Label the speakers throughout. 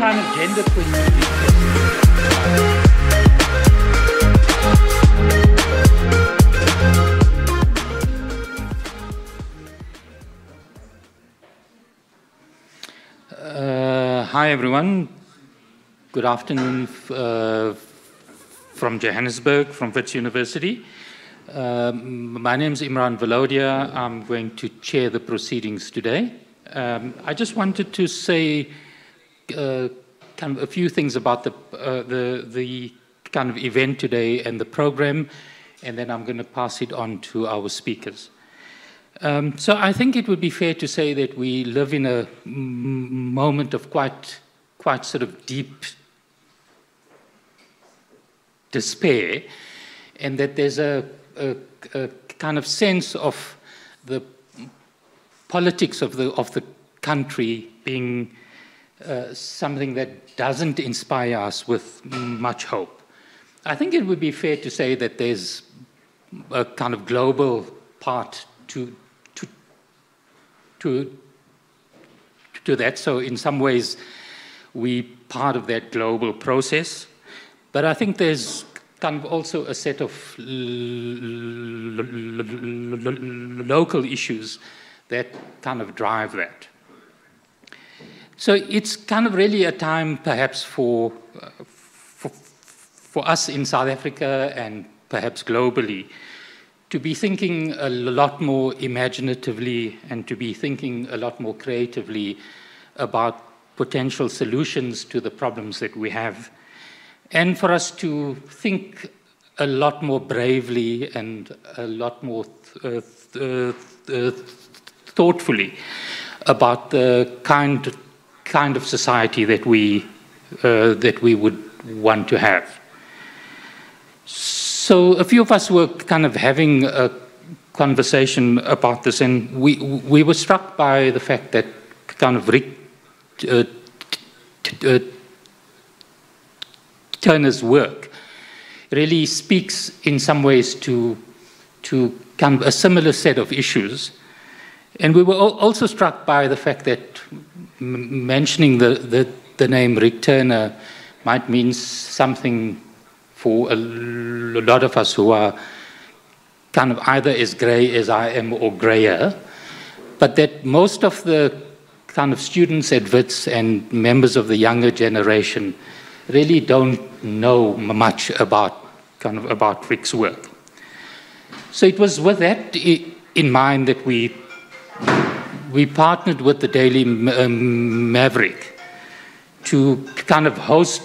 Speaker 1: kind of gender hi, everyone. Good afternoon uh, from Johannesburg, from Wits University. Um, my name is Imran Valodia. I'm going to chair the proceedings today. Um, I just wanted to say uh, kind of a few things about the, uh, the, the kind of event today and the program, and then I'm going to pass it on to our speakers. Um, so I think it would be fair to say that we live in a moment of quite, quite sort of deep despair, and that there's a, a, a kind of sense of the politics of the, of the country being uh, something that doesn't inspire us with much hope. I think it would be fair to say that there's a kind of global part to, to, to, to that. So, in some ways, we part of that global process. But I think there's kind of also a set of local issues that kind of drive that. So it's kind of really a time, perhaps, for, uh, for, for us in South Africa and perhaps globally to be thinking a lot more imaginatively and to be thinking a lot more creatively about potential solutions to the problems that we have, and for us to think a lot more bravely and a lot more th uh, th thoughtfully about the kind, kind of society that we, uh, that we would want to have. So a few of us were kind of having a conversation about this, and we we were struck by the fact that kind of Rick uh, uh, Turner's work really speaks in some ways to to kind of a similar set of issues, and we were also struck by the fact that mentioning the, the the name Rick Turner might mean something for a lot of us who are kind of either as grey as I am or greyer, but that most of the kind of students at WITS and members of the younger generation really don't know much about kind of about Rick's work. So it was with that in mind that we we partnered with the Daily um, Maverick to kind of host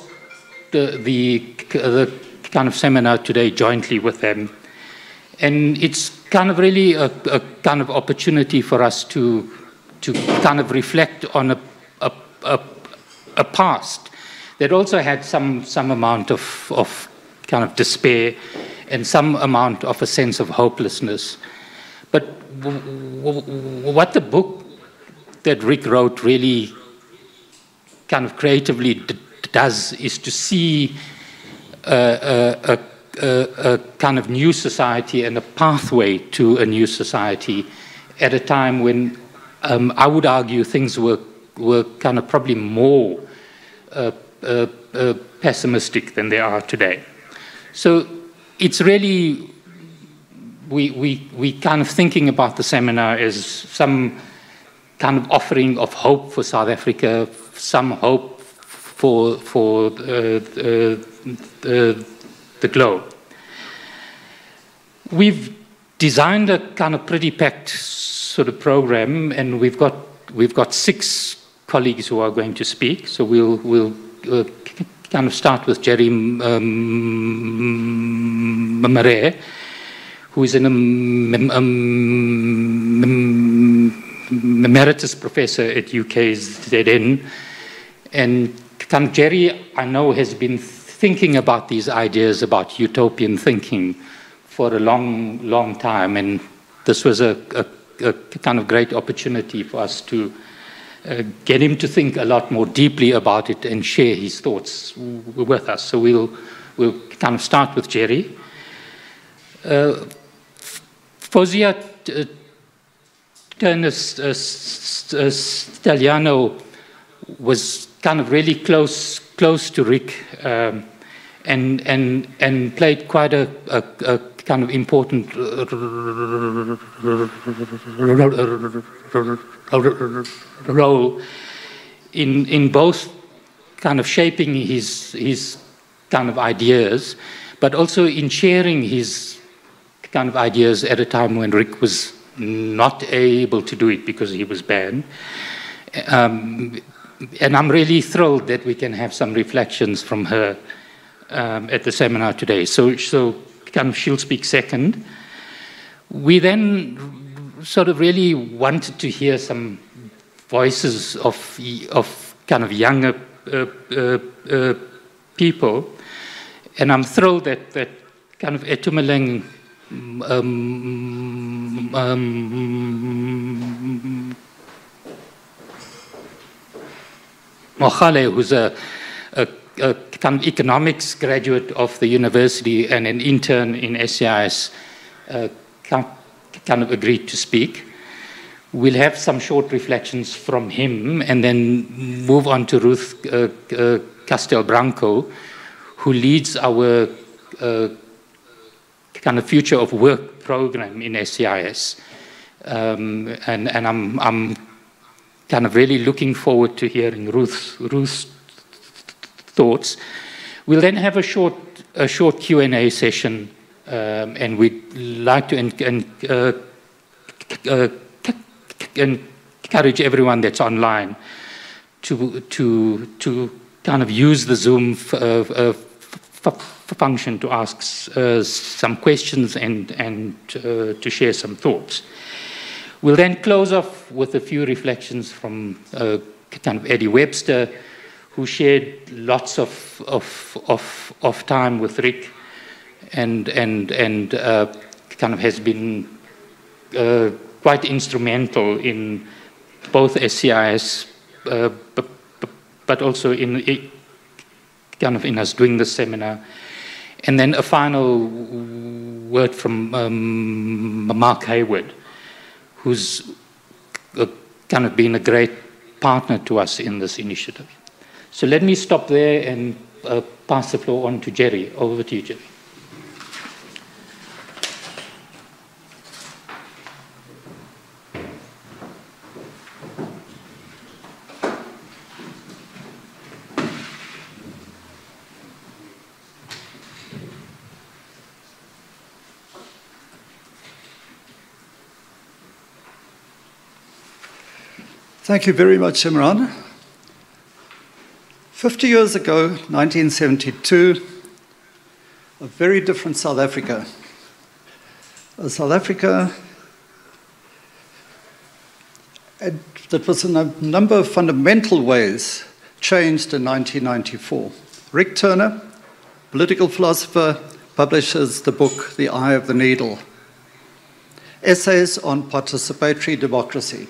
Speaker 1: the, the, the kind of seminar today jointly with them. And it's kind of really a, a kind of opportunity for us to, to kind of reflect on a, a, a, a past that also had some, some amount of, of kind of despair and some amount of a sense of hopelessness. But what the book that Rick wrote really kind of creatively does is to see a, a, a, kind of new society and a pathway to a new society at a time when um, I would argue things were, were kind of probably more uh, uh, uh, pessimistic than they are today. So it's really, we, we, we kind of thinking about the seminar as some kind of offering of hope for South Africa, some hope for, for uh, uh, the, the globe. We've designed a kind of pretty packed sort of program, and we've got we've got six colleagues who are going to speak. So we'll we'll uh, kind of start with Jerry um, Maree, who is an um, um, emeritus professor at UKZN, and kind Jerry, I know, has been thinking about these ideas about utopian thinking for a long, long time, and this was a, a, a kind of great opportunity for us to uh, get him to think a lot more deeply about it and share his thoughts with us. So we'll, we'll kind of start with Jerry. Uh, Uh, Turner uh, was kind of really close close to Rick, um, and and and played quite a, a, a kind of important role in in both kind of shaping his his kind of ideas, but also in sharing his kind of ideas at a time when Rick was not able to do it because he was banned. Um, and I'm really thrilled that we can have some reflections from her um, at the seminar today. So, so kind of she'll speak second. We then sort of really wanted to hear some voices of, of kind of younger uh, uh, uh, people. And I'm thrilled that, that kind of Itumeleng um, um, Mohale, who's a, a, a, economics graduate of the university and an intern in SCIS, uh, kind of agreed to speak. We'll have some short reflections from him and then move on to Ruth uh, uh, Castel-Branco, who leads our uh, kind of future of work program in SCIS. Um, and, and I'm, I'm kind of really looking forward to hearing Ruth's, Ruth's thoughts. We'll then have a short, a short Q&A session, um, and we'd like to uh, uh, encourage everyone that's online to, to, to kind of use the Zoom uh, function to ask uh, some questions and, and uh, to share some thoughts. We'll then close off with a few reflections from uh, kind of Eddie Webster, who shared lots of, of, of, of time with Rick and, and, and uh, kind of has been uh, quite instrumental in both SCIS, uh, but, but also in kind of in us doing the seminar. And then a final word from um, Mark Heywood, who's a, kind of been a great partner to us in this initiative. So let me stop there and uh, pass the floor on to Jerry. Over to you, Jerry.
Speaker 2: Thank you very much, Imran. 50 years ago, 1972, a very different South Africa. A South Africa that was in a number of fundamental ways changed in 1994. Rick Turner, political philosopher, publishes the book The Eye of the Needle, essays on participatory democracy.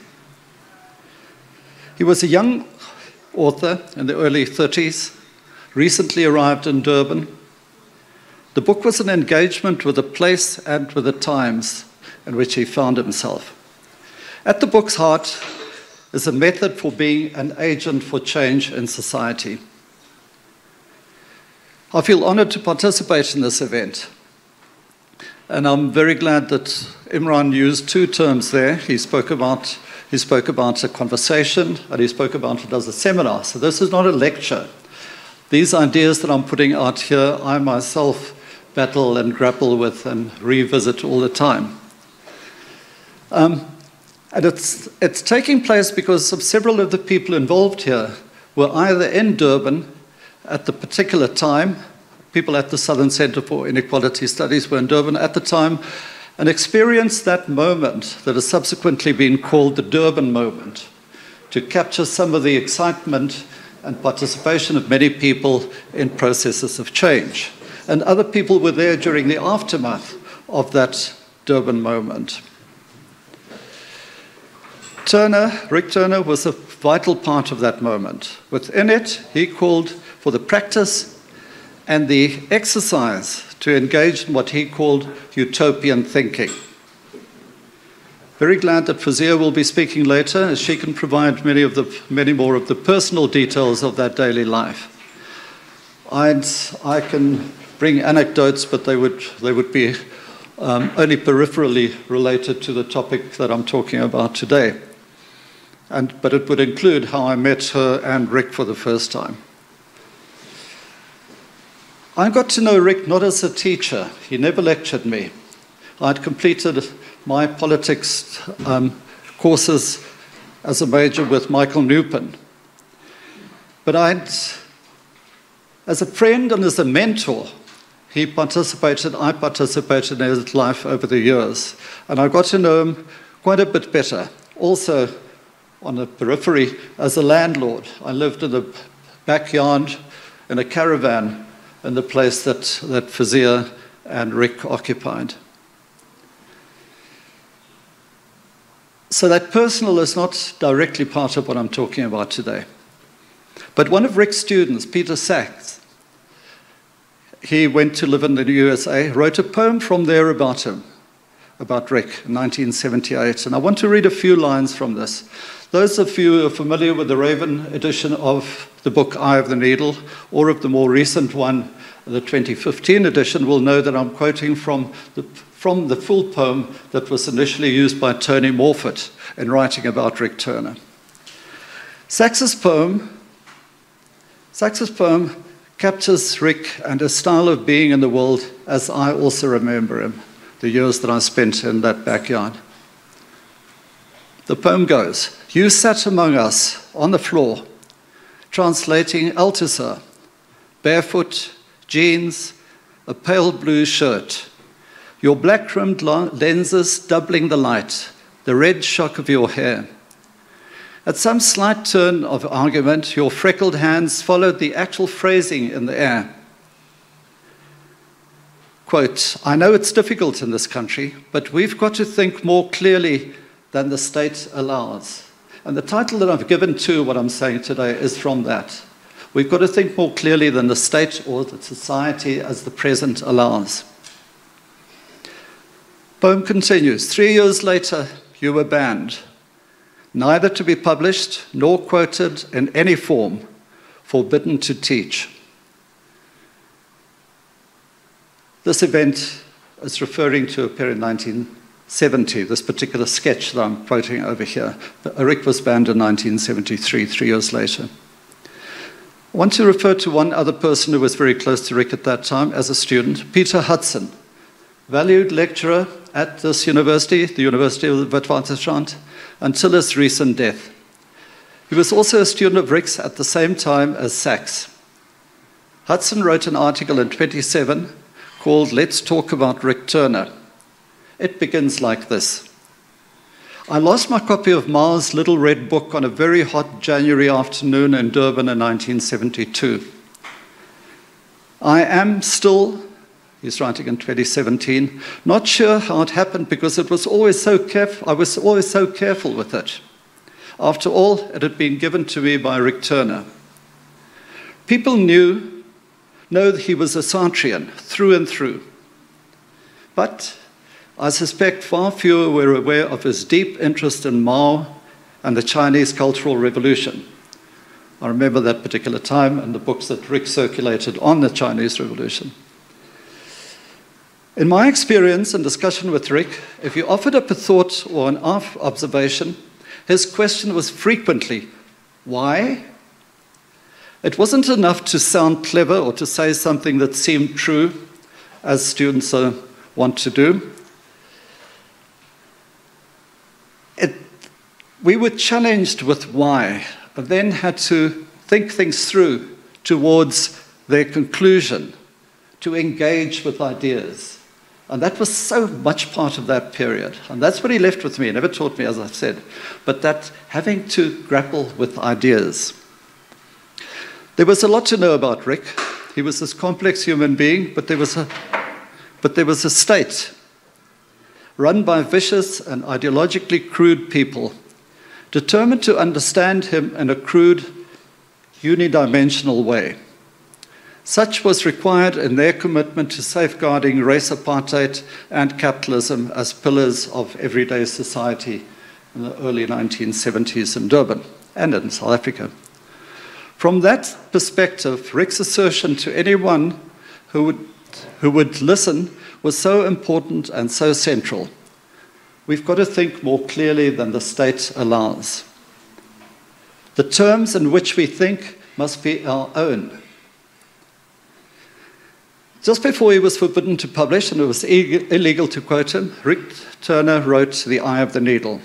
Speaker 2: He was a young author in the early 30s, recently arrived in Durban. The book was an engagement with the place and with the times in which he found himself. At the book's heart is a method for being an agent for change in society. I feel honored to participate in this event. And I'm very glad that Imran used two terms there. He spoke about he spoke about a conversation, and he spoke about it as a seminar. So this is not a lecture. These ideas that I'm putting out here, I myself battle and grapple with and revisit all the time. Um, and it's, it's taking place because of several of the people involved here were either in Durban at the particular time, people at the Southern Center for Inequality Studies were in Durban at the time, and experienced that moment that has subsequently been called the Durban moment to capture some of the excitement and participation of many people in processes of change. And other people were there during the aftermath of that Durban moment. Turner, Rick Turner, was a vital part of that moment. Within it, he called for the practice and the exercise to engage in what he called utopian thinking. Very glad that Foszia will be speaking later, as she can provide many, of the, many more of the personal details of that daily life. I'd, I can bring anecdotes, but they would, they would be um, only peripherally related to the topic that I'm talking about today. And, but it would include how I met her and Rick for the first time. I got to know Rick not as a teacher, he never lectured me. I'd completed my politics um, courses as a major with Michael Newpen. But I'd, as a friend and as a mentor, he participated, I participated in his life over the years. And I got to know him quite a bit better. Also, on the periphery, as a landlord, I lived in the backyard in a caravan in the place that, that Foszia and Rick occupied. So that personal is not directly part of what I'm talking about today. But one of Rick's students, Peter Sacks, he went to live in the USA, wrote a poem from there about him, about Rick, in 1978. And I want to read a few lines from this. Those of you who are familiar with the Ravan edition of the book Eye of the Needle, or of the more recent one, the 2015 edition, will know that I'm quoting from the, from the full poem that was initially used by Tony Morphet in writing about Rick Turner. Sacks's poem, Sacks's poem captures Rick and his style of being in the world as I also remember him, the years that I spent in that backyard. The poem goes You sat among us on the floor, translating Althusser, barefoot, jeans, a pale blue shirt, your black rimmed lenses doubling the light, the red shock of your hair. At some slight turn of argument, your freckled hands followed the actual phrasing in the air. Quote, I know it's difficult in this country, but we've got to think more clearly than the state allows. And the title that I've given to what I'm saying today is from that. We've got to think more clearly than the state or the society as the present allows. Bohm continues Three years later, you were banned, neither to be published nor quoted in any form, forbidden to teach. This event is referring to a period 19. 70, this particular sketch that I'm quoting over here. Eric was banned in 1973, three years later. I want to refer to one other person who was very close to Rick at that time as a student, Peter Hudson, valued lecturer at this university, the University of Witwatersrand, until his recent death. He was also a student of Rick's at the same time as Sacks. Hudson wrote an article in 27 called Let's Talk About Rick Turner it begins like this I lost my copy of Mao's Little Red Book on a very hot January afternoon in Durban in 1972. I am still He's writing in 2017. Not sure how it happened because it was always so careful. I was always so careful with it. After all, it had been given to me by Rick Turner. People knew, know that he was a Sartrean through and through. But I suspect far fewer were aware of his deep interest in Mao and the Chinese Cultural Revolution. I remember that particular time and the books that Rick circulated on the Chinese Revolution. In my experience and discussion with Rick, if you offered up a thought or an observation, his question was frequently, why? It wasn't enough to sound clever or to say something that seemed true, as students uh, want to do. We were challenged with why, but then had to think things through towards their conclusion, to engage with ideas. And that was so much part of that period. And that's what he left with me. He never taught me, as I said, but that having to grapple with ideas. There was a lot to know about Rick. He was this complex human being, but there was a, but there was a state run by vicious and ideologically crude people, determined to understand him in a crude, unidimensional way. Such was required in their commitment to safeguarding race apartheid and capitalism as pillars of everyday society in the early 1970s in Durban and in South Africa. From that perspective, Rick's assertion to anyone who would, who would listen was so important and so central. We've got to think more clearly than the state allows. The terms in which we think must be our own just before he was forbidden to publish, and it was illegal to quote him, Rick Turner wrote The Eye of the Needle,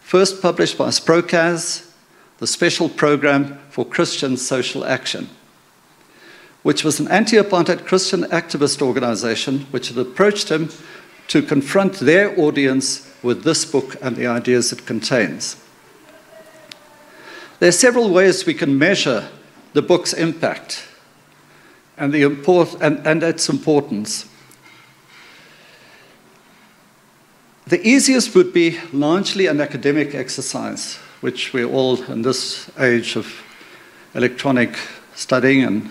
Speaker 2: first published by SPROCAS, the Special Program for Christian Social Action, which was an anti apartheid Christian activist organization which had approached him to confront their audience with this book and the ideas it contains. There are several ways we can measure the book's impact and, the import, and, and its importance. The easiest would be largely an academic exercise, which we're all in this age of electronic studying and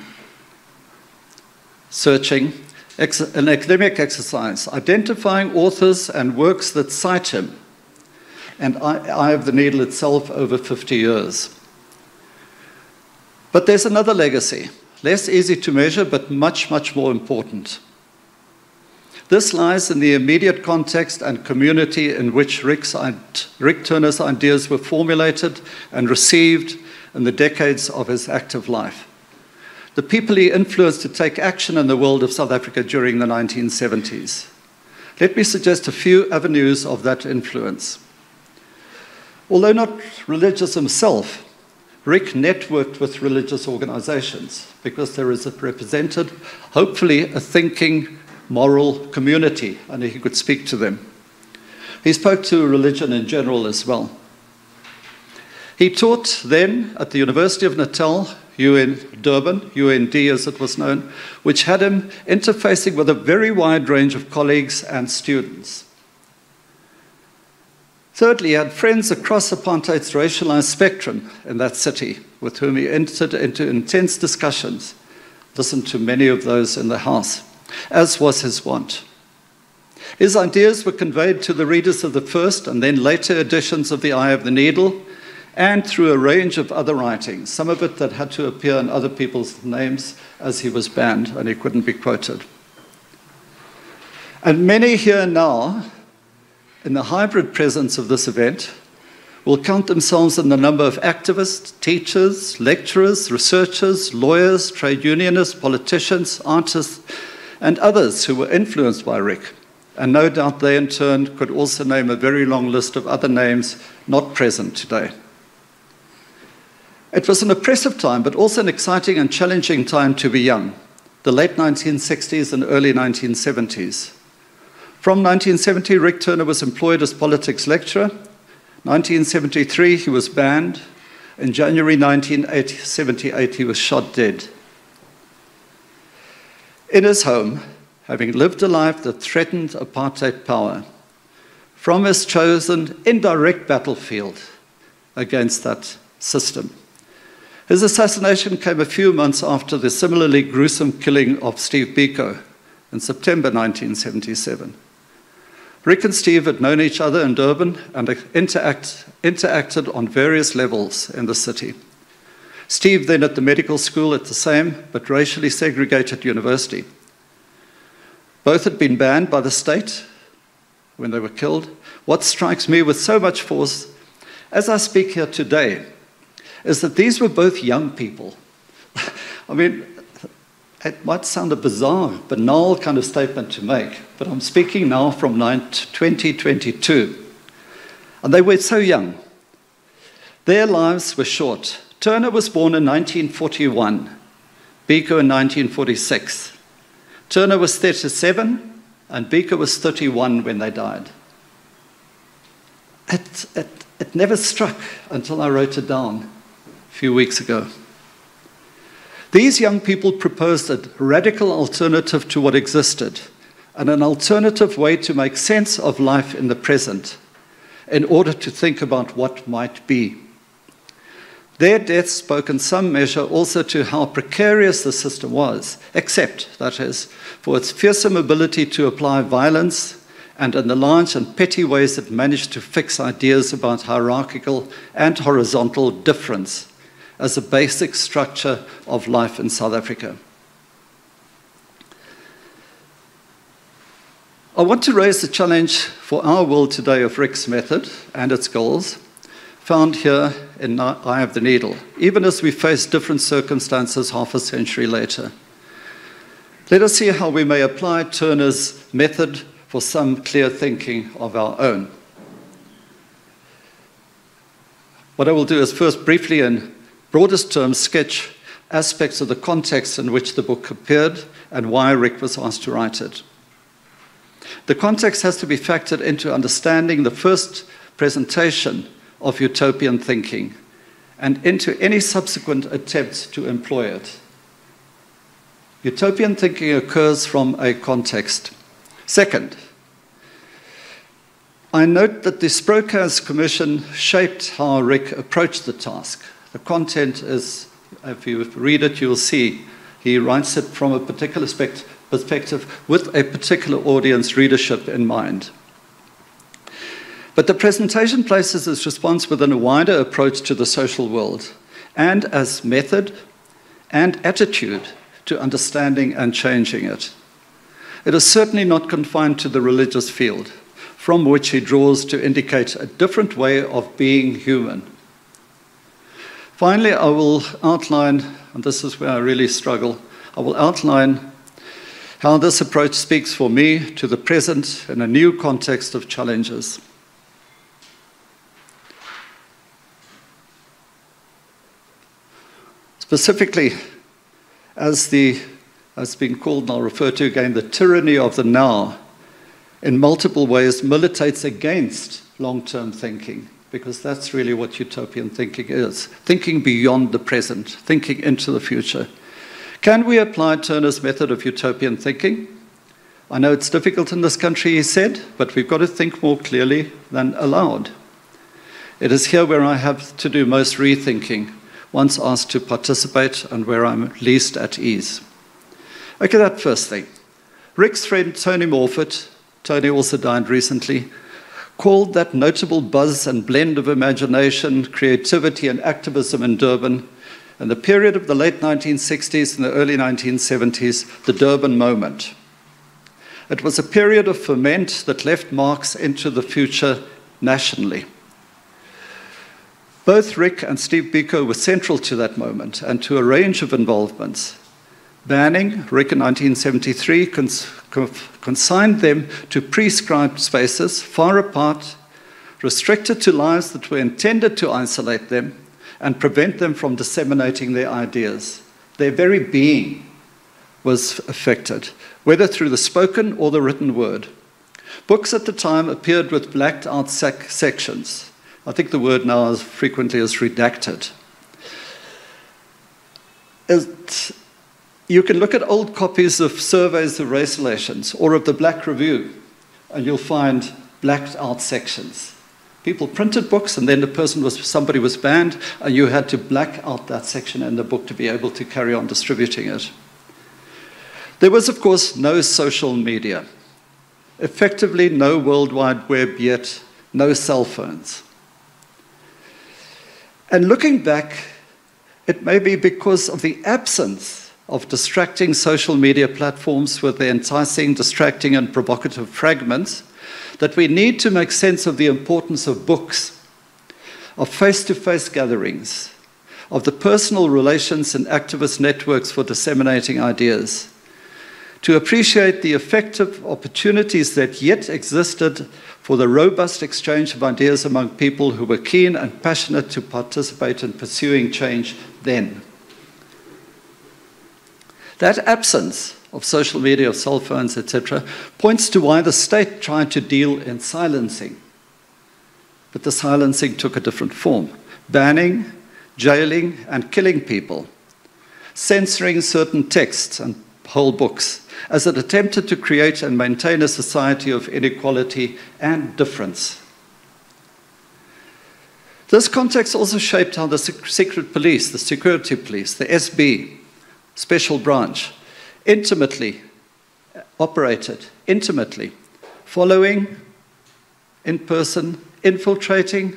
Speaker 2: searching. An academic exercise, identifying authors and works that cite him, and Eye of the Needle itself over 50 years. But there's another legacy, less easy to measure, but much, much more important. This lies in the immediate context and community in which Rick's, Rick Turner's ideas were formulated and received in the decades of his active life. The people he influenced to take action in the world of South Africa during the 1970s. Let me suggest a few avenues of that influence. Although not religious himself, Rick networked with religious organizations because there is a represented, hopefully, a thinking, moral community, and he could speak to them. He spoke to religion in general as well. He taught then at the University of Natal, UN Durban, UND as it was known, which had him interfacing with a very wide range of colleagues and students. Thirdly, he had friends across apartheid's racialized spectrum in that city with whom he entered into intense discussions, listened to many of those in the house, as was his wont. His ideas were conveyed to the readers of the first and then later editions of The Eye of the Needle and through a range of other writings, some of it that had to appear in other people's names as he was banned and he couldn't be quoted. And many here now in the hybrid presence of this event will count themselves in the number of activists, teachers, lecturers, researchers, lawyers, trade unionists, politicians, artists, and others who were influenced by Rick. And no doubt they in turn could also name a very long list of other names not present today. It was an oppressive time, but also an exciting and challenging time to be young, the late 1960s and early 1970s. From 1970, Rick Turner was employed as politics lecturer. 1973, he was banned. In January 1978, he was shot dead. In his home, having lived a life that threatened apartheid power, from his chosen indirect battlefield against that system. His assassination came a few months after the similarly gruesome killing of Steve Biko in September 1977. Rick and Steve had known each other in Durban and interact, interacted on various levels in the city. Steve then at the medical school at the same but racially segregated university. Both had been banned by the state when they were killed. What strikes me with so much force as I speak here today is that these were both young people. I mean, it might sound a bizarre, banal kind of statement to make, but I'm speaking now from 2022. And they were so young. Their lives were short. Turner was born in 1941, Biko in 1946. Turner was 37, and Biko was 31 when they died. It, it, it never struck until I wrote it down few weeks ago. These young people proposed a radical alternative to what existed and an alternative way to make sense of life in the present in order to think about what might be. Their deaths spoke in some measure also to how precarious the system was, except, that is, for its fearsome ability to apply violence and in the large and petty ways it managed to fix ideas about hierarchical and horizontal difference as a basic structure of life in South Africa. I want to raise the challenge for our world today of Rick's method and its goals, found here in Eye of the Needle, even as we face different circumstances half a century later. Let us see how we may apply Turner's method for some clear thinking of our own. What I will do is first briefly, in broadest terms, sketch aspects of the context in which the book appeared and why Rick was asked to write it. The context has to be factored into understanding the first presentation of utopian thinking and into any subsequent attempts to employ it. Utopian thinking occurs from a context. Second, I note that the SPROCAS Commission shaped how Rick approached the task. The content is, if you read it, you'll see he writes it from a particular perspective with a particular audience readership in mind. But the presentation places its response within a wider approach to the social world and as method and attitude to understanding and changing it. It is certainly not confined to the religious field, from which he draws to indicate a different way of being human. Finally, I will outline, and this is where I really struggle, I will outline how this approach speaks for me to the present in a new context of challenges. Specifically, as the as been called, and I'll refer to again, the tyranny of the now, in multiple ways militates against long term thinking, because that's really what utopian thinking is thinking beyond the present, thinking into the future. Can we apply Turner's method of utopian thinking? I know it's difficult in this country, he said, but we've got to think more clearly than aloud. It is here where I have to do most rethinking, once asked to participate and where I'm least at ease. Okay, that first thing. Rick's friend Tony Morphet, Tony also died recently, called that notable buzz and blend of imagination, creativity, and activism in Durban, in the period of the late 1960s and the early 1970s, the Durban moment. It was a period of ferment that left marks into the future nationally. Both Rick and Steve Biko were central to that moment and to a range of involvements banning, Rick in 1973 cons consigned them to prescribed spaces far apart, restricted to lives that were intended to isolate them and prevent them from disseminating their ideas. Their very being was affected, whether through the spoken or the written word. Books at the time appeared with blacked out sec sections. I think the word now is frequently as redacted. It, you can look at old copies of surveys of race relations or of the Black Review, and you'll find blacked out sections. People printed books, and then the person was somebody was banned, and you had to black out that section in the book to be able to carry on distributing it. There was, of course, no social media. Effectively, no World Wide Web yet, no cell phones. And looking back, it may be because of the absence of distracting social media platforms with their enticing, distracting, and provocative fragments, that we need to make sense of the importance of books, of face to face gatherings, of the personal relations and activist networks for disseminating ideas, to appreciate the effective opportunities that yet existed for the robust exchange of ideas among people who were keen and passionate to participate in pursuing change then. That absence of social media, of cell phones, etc., points to why the state tried to deal in silencing. But the silencing took a different form banning, jailing, and killing people, censoring certain texts and whole books, as it attempted to create and maintain a society of inequality and difference. This context also shaped how the secret police, the security police, the SB, special branch, intimately operated, intimately, following in person, infiltrating,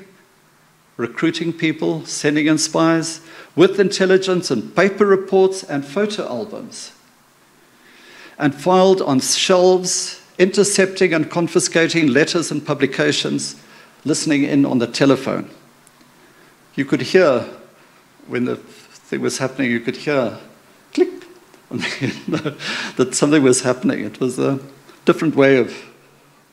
Speaker 2: recruiting people, sending in spies, with intelligence and paper reports and photo albums, and filed on shelves, intercepting and confiscating letters and publications, listening in on the telephone. You could hear, when the thing was happening, you could hear that something was happening. It was a different way of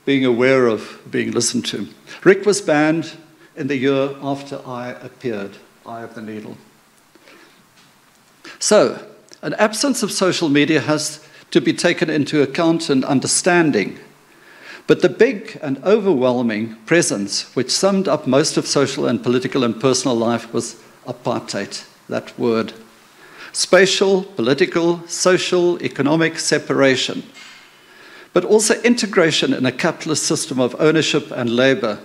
Speaker 2: being aware of being listened to. Rick was banned in the year after I appeared, Eye of the Needle. So, an absence of social media has to be taken into account and understanding. But the big and overwhelming presence, which summed up most of social and political and personal life, was apartheid, that word. Spatial, political, social, economic separation, but also integration in a capitalist system of ownership and labor,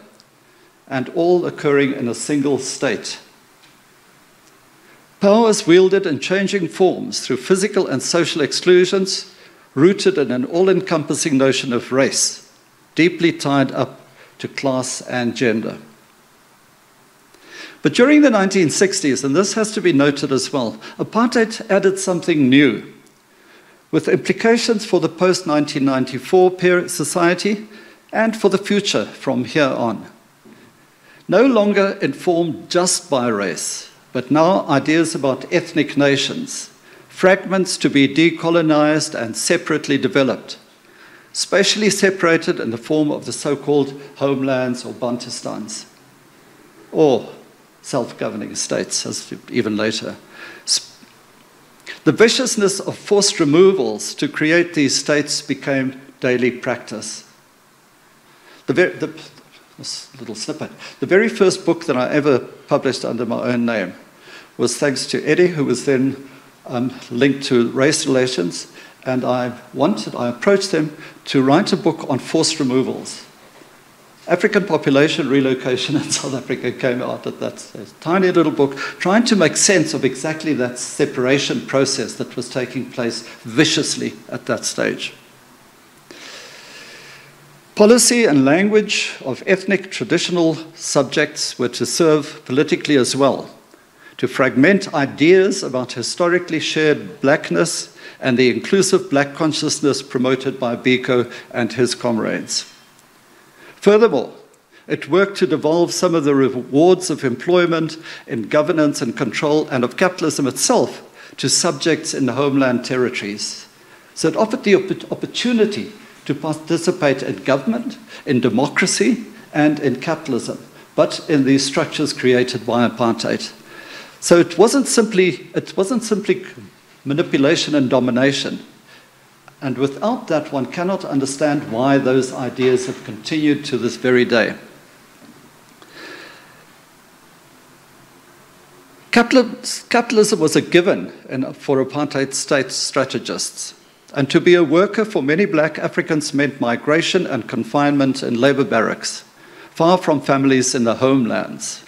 Speaker 2: and all occurring in a single state. Power is wielded in changing forms through physical and social exclusions, rooted in an all encompassing notion of race, deeply tied up to class and gender. But during the 1960s, and this has to be noted as well, apartheid added something new, with implications for the post 1994 society and for the future from here on. No longer informed just by race, but now ideas about ethnic nations, fragments to be decolonized and separately developed, spatially separated in the form of the so called homelands or Bantustans, or self governing states, as even later. The viciousness of forced removals to create these states became daily practice. The, the, this little snippet. The very first book that I ever published under my own name was thanks to Eddie, who was then um, linked to race relations, and I wanted, I approached him to write a book on forced removals. African population relocation in South Africa came out at that tiny little book, trying to make sense of exactly that separation process that was taking place viciously at that stage. Policy and language of ethnic traditional subjects were to serve politically as well, to fragment ideas about historically shared blackness and the inclusive black consciousness promoted by Biko and his comrades. Furthermore, it worked to devolve some of the rewards of employment in governance and control and of capitalism itself to subjects in the homeland territories. So it offered the opportunity to participate in government, in democracy, and in capitalism, but in these structures created by apartheid. So it wasn't simply, it wasn't simply manipulation and domination. And without that, one cannot understand why those ideas have continued to this very day. Capitalism was a given for apartheid state strategists. And to be a worker for many black Africans meant migration and confinement in labor barracks, far from families in the homelands.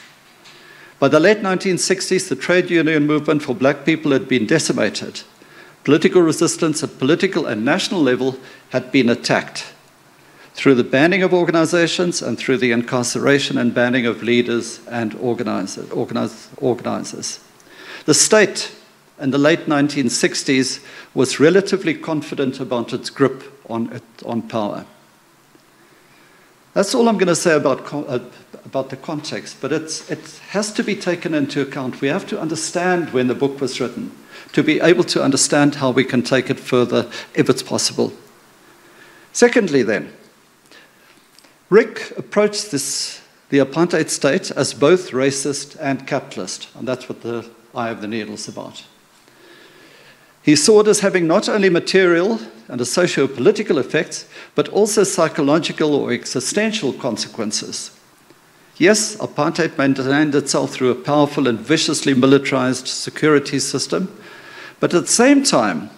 Speaker 2: By the late 1960s, the trade union movement for black people had been decimated. Political resistance at political and national level had been attacked through the banning of organizations and through the incarceration and banning of leaders and organizers. The state in the late 1960s was relatively confident about its grip on, on power. That's all I'm going to say about, uh, about the context, but it has to be taken into account. We have to understand when the book was written to be able to understand how we can take it further if it's possible. Secondly, then, Rick approached this, the apartheid state as both racist and capitalist, and that's what the Eye of the Needle is about. He saw it as having not only material and socio political effects, but also psychological or existential consequences. Yes, apartheid maintained itself through a powerful and viciously militarized security system, but at the same time,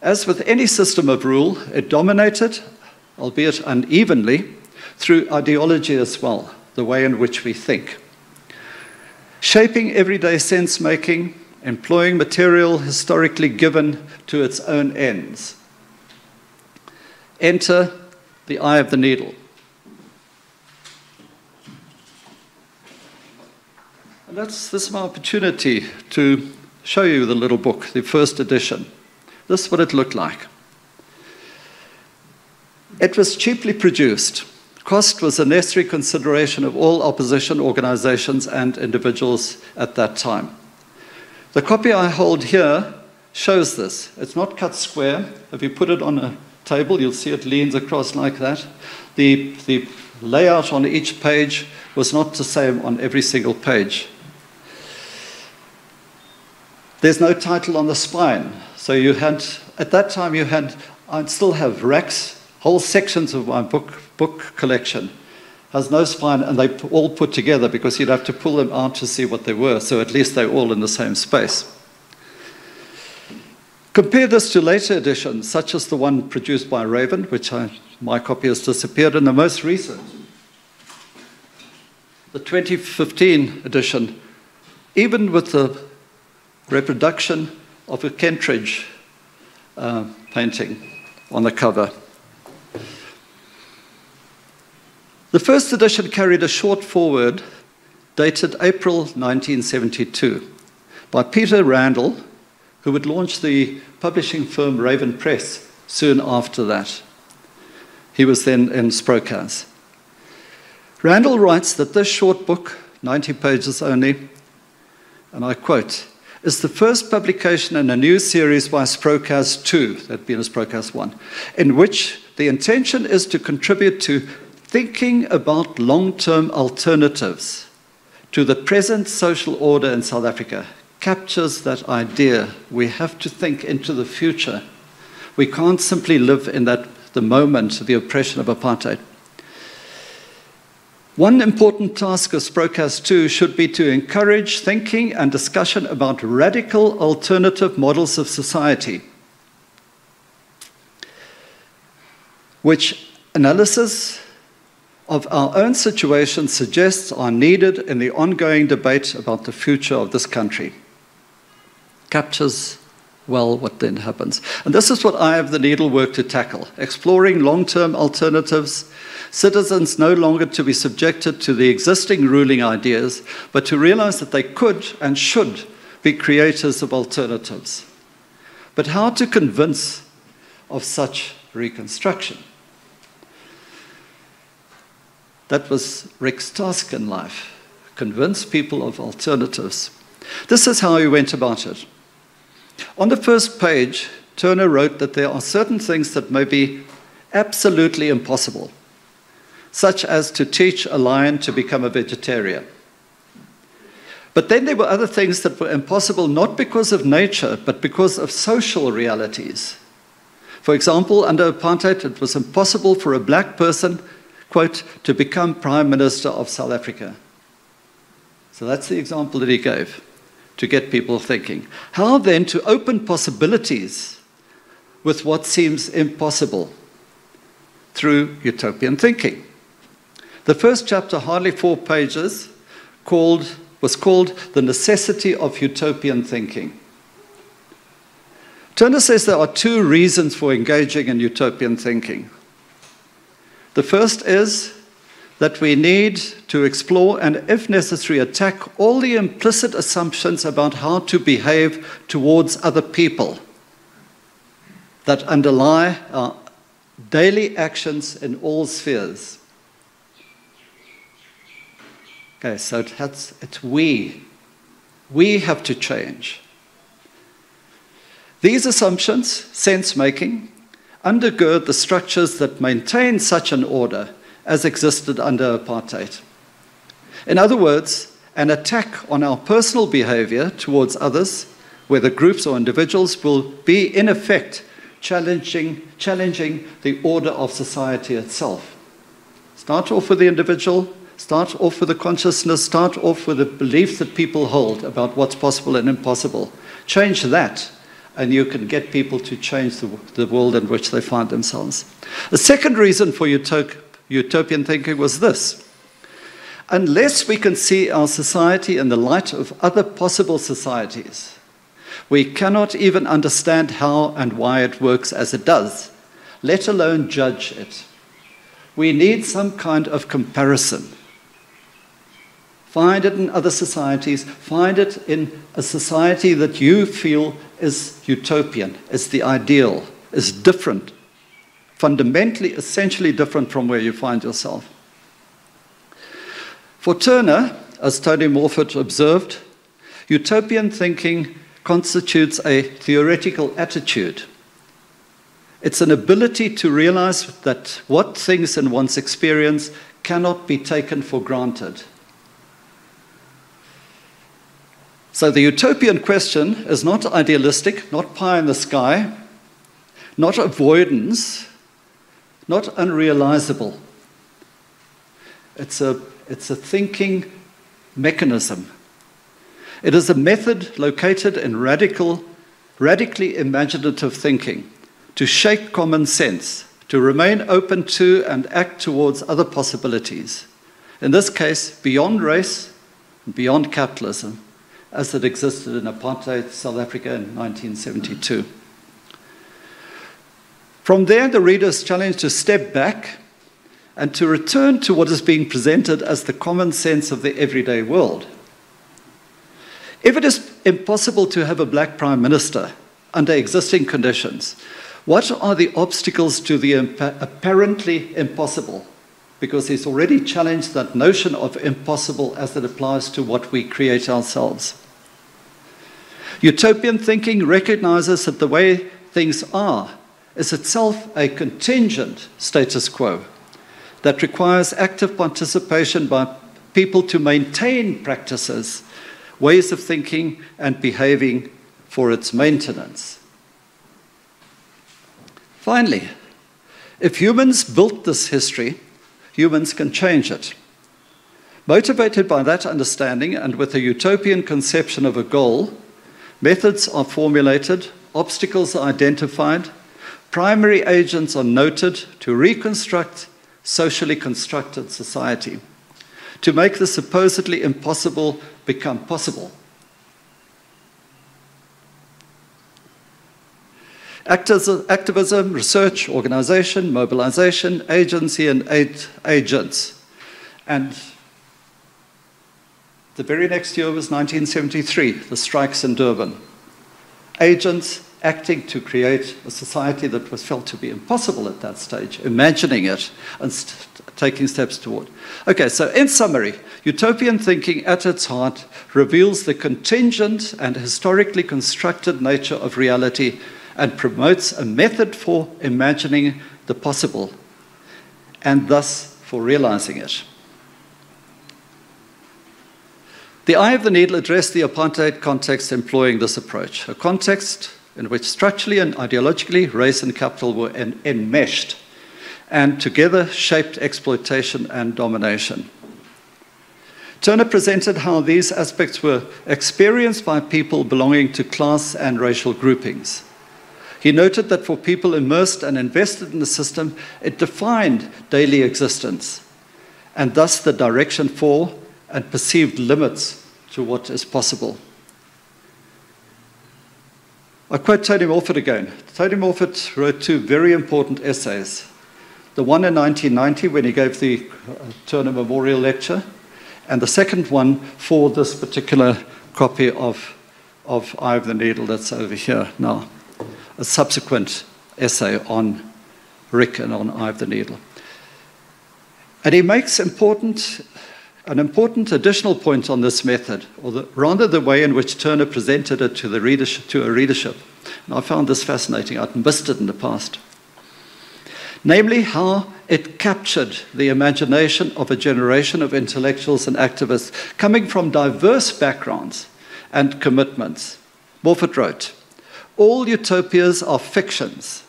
Speaker 2: as with any system of rule, it dominated, albeit unevenly, through ideology as well, the way in which we think. shaping everyday sense making, employing material historically given to its own ends. Enter the eye of the needle. And that's, this is my opportunity to show you the little book, the first edition. This is what it looked like. It was cheaply produced. Cost was a necessary consideration of all opposition organizations and individuals at that time. The copy I hold here shows this. It's not cut square. If you put it on a table, you'll see it leans across like that. The, the layout on each page was not the same on every single page. There's no title on the spine. So you had, at that time, you had, I still have racks, whole sections of my book, book collection has no spine and they all put together because you'd have to pull them out to see what they were. So at least they're all in the same space. Compare this to later editions, such as the one produced by Ravan, which I, my copy has disappeared, and the most recent, the 2015 edition, even with the reproduction of a Kentridge uh, painting on the cover. The first edition carried a short foreword dated April 1972 by Peter Randall, who would launch the publishing firm Ravan Press soon after that. He was then in SPROCAS. Randall writes that this short book, 90 pages only, and I quote, is the first publication in a new series by SPROCAS 2, that being SPROCAS 1, in which the intention is to contribute to thinking about long term alternatives to the present social order in South Africa. Captures that idea. We have to think into the future. We can't simply live in that the moment, of the oppression of apartheid. One important task of SPROCAS 2 should be to encourage thinking and discussion about radical alternative models of society, which analysis of our own situation suggests are needed in the ongoing debate about the future of this country. Captures well what then happens. And this is what I have the Needle work to tackle exploring long term alternatives citizens no longer to be subjected to the existing ruling ideas, but to realize that they could and should be creators of alternatives. But how to convince of such reconstruction? That was Rick's task in life convince people of alternatives. This is how he went about it. On the first page, Turner wrote that there are certain things that may be absolutely impossible such as to teach a lion to become a vegetarian. But then there were other things that were impossible not because of nature, but because of social realities. For example, under apartheid, it was impossible for a black person, quote, to become prime minister of South Africa. So that's the example that he gave to get people thinking. How then to open possibilities with what seems impossible through utopian thinking? The first chapter, hardly four pages, called, was called The Necessity of Utopian Thinking. Turner says there are two reasons for engaging in utopian thinking. The first is that we need to explore and, if necessary, attack all the implicit assumptions about how to behave towards other people that underlie our daily actions in all spheres. Okay, so it's, it's we. We have to change. These assumptions, sense making, undergird the structures that maintain such an order as existed under apartheid. In other words, an attack on our personal behavior towards others, whether groups or individuals, will be in effect challenging, challenging the order of society itself. Start off with the individual, Start off with a consciousness, start off with the beliefs that people hold about what's possible and impossible. Change that, and you can get people to change the, the world in which they find themselves. The second reason for utop- utopian thinking was this Unless we can see our society in the light of other possible societies, we cannot even understand how and why it works as it does, let alone judge it. We need some kind of comparison. Find it in other societies, find it in a society that you feel is utopian, is the ideal, is different, fundamentally, essentially different from where you find yourself. For Turner, as Tony Morphet observed, utopian thinking constitutes a theoretical attitude. It's an ability to realize that what things in one's experience cannot be taken for granted. So the utopian question is not idealistic, not pie in the sky, not avoidance, not unrealizable. It's a, it's a thinking mechanism. It is a method located in radical, radically imaginative thinking to shake common sense, to remain open to and act towards other possibilities. In this case, beyond race, and beyond capitalism, as it existed in apartheid South Africa in 1972. From there, the reader is challenged to step back and to return to what is being presented as the common sense of the everyday world. If it is impossible to have a black prime minister under existing conditions, what are the obstacles to the apparently impossible? Because he's already challenged that notion of impossible as it applies to what we create ourselves. Utopian thinking recognizes that the way things are is itself a contingent status quo that requires active participation by people to maintain practices, ways of thinking, and behaving for its maintenance. Finally, if humans built this history, humans can change it. Motivated by that understanding and with a utopian conception of a goal, methods are formulated, obstacles are identified, Primary agents are noted to reconstruct socially constructed society, to make the supposedly impossible become possible. Activism, research, organization, mobilization, agency, and agents. And the very next year was 1973, the strikes in Durban. Agents, acting to create a society that was felt to be impossible at that stage, imagining it and st taking steps toward. Okay, so in summary, utopian thinking at its heart reveals the contingent and historically constructed nature of reality and promotes a method for imagining the possible and thus for realizing it. The Eye of the Needle addressed the apartheid context employing this approach, a context in which structurally and ideologically race and capital were en enmeshed and together shaped exploitation and domination. Turner presented how these aspects were experienced by people belonging to class and racial groupings. He noted that for people immersed and invested in the system, it defined daily existence and thus the direction for and perceived limits to what is possible. I quote Tony Morphet again. Tony Morphet wrote two very important essays. The one in 1990 when he gave the uh, Turner Memorial Lecture, and the second one for this particular copy of, of Eye of the Needle that's over here now, a subsequent essay on Rick and on Eye of the Needle. And he makes important an important additional point on this method, or the, rather the way in which Turner presented it to, the readership, to a readership, and I found this fascinating, I'd missed it in the past. Namely, how it captured the imagination of a generation of intellectuals and activists coming from diverse backgrounds and commitments. Morphet wrote, All utopias are fictions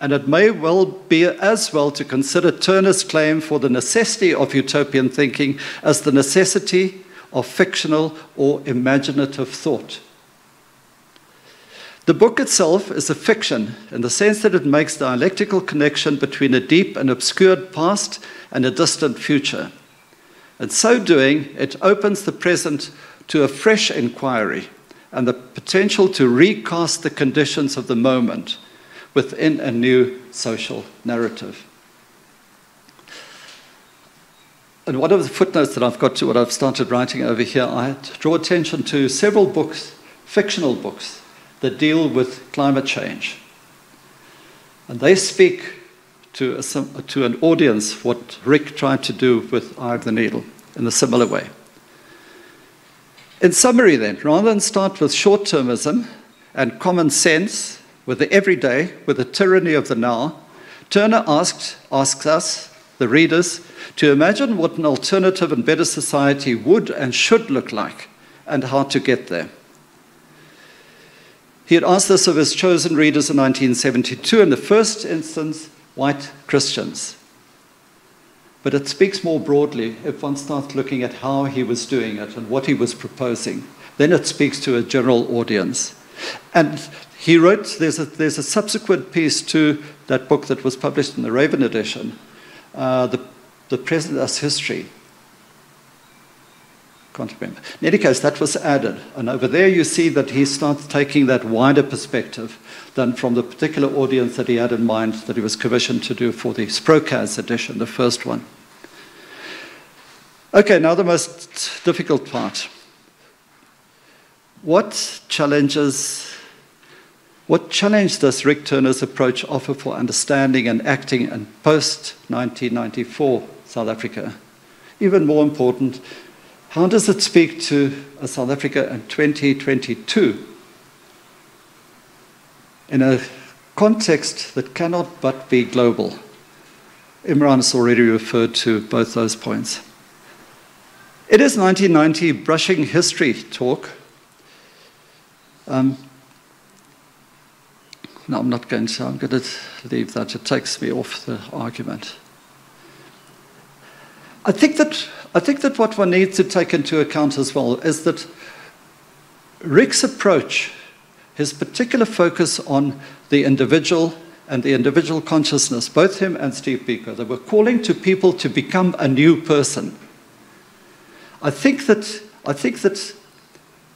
Speaker 2: and it may well be as well to consider Turner's claim for the necessity of utopian thinking as the necessity of fictional or imaginative thought. The book itself is a fiction in the sense that it makes dialectical connection between a deep and obscured past and a distant future. And so doing, it opens the present to a fresh inquiry and the potential to recast the conditions of the moment within a new social narrative. And one of the footnotes that I've got to what I've started writing over here, I draw attention to several books, fictional books, that deal with climate change. And they speak to, a, to an audience what Rick tried to do with Eye of the Needle in a similar way. In summary, then, rather than start with short termism and common sense, with the everyday, with the tyranny of the now, Turner asked, asks us, the readers, to imagine what an alternative and better society would and should look like and how to get there. He had asked this of his chosen readers in 1972, in the first instance, white Christians. But it speaks more broadly if one starts looking at how he was doing it and what he was proposing. Then it speaks to a general audience. And he wrote, there's a, there's a subsequent piece to that book that was published in the Ravan edition, uh, the, the Present as History. Can't remember. In any case, that was added. And over there, you see that he starts taking that wider perspective than from the particular audience that he had in mind that he was commissioned to do for the SPROCAS edition, the first one. Okay, now the most difficult part. What challenges, what challenge does Rick Turner's approach offer for understanding and acting in post 1994 South Africa? Even more important, how does it speak to a South Africa in 2022 in a context that cannot but be global? Imran has already referred to both those points. It is 1990 brushing history talk. Um, no, I'm not going to. I'm going to leave that. It takes me off the argument. I think that I think that what one needs to take into account as well is that Rick's approach, his particular focus on the individual and the individual consciousness, both him and Steve Biko, they were calling to people to become a new person. I think that, I think that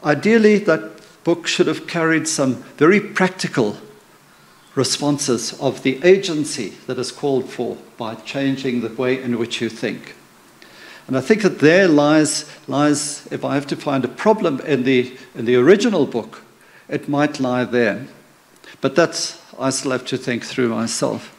Speaker 2: ideally that book should have carried some very practical responses of the agency that is called for by changing the way in which you think. And I think that there lies, lies if I have to find a problem in the, in the original book, it might lie there. But that's, I still have to think through myself.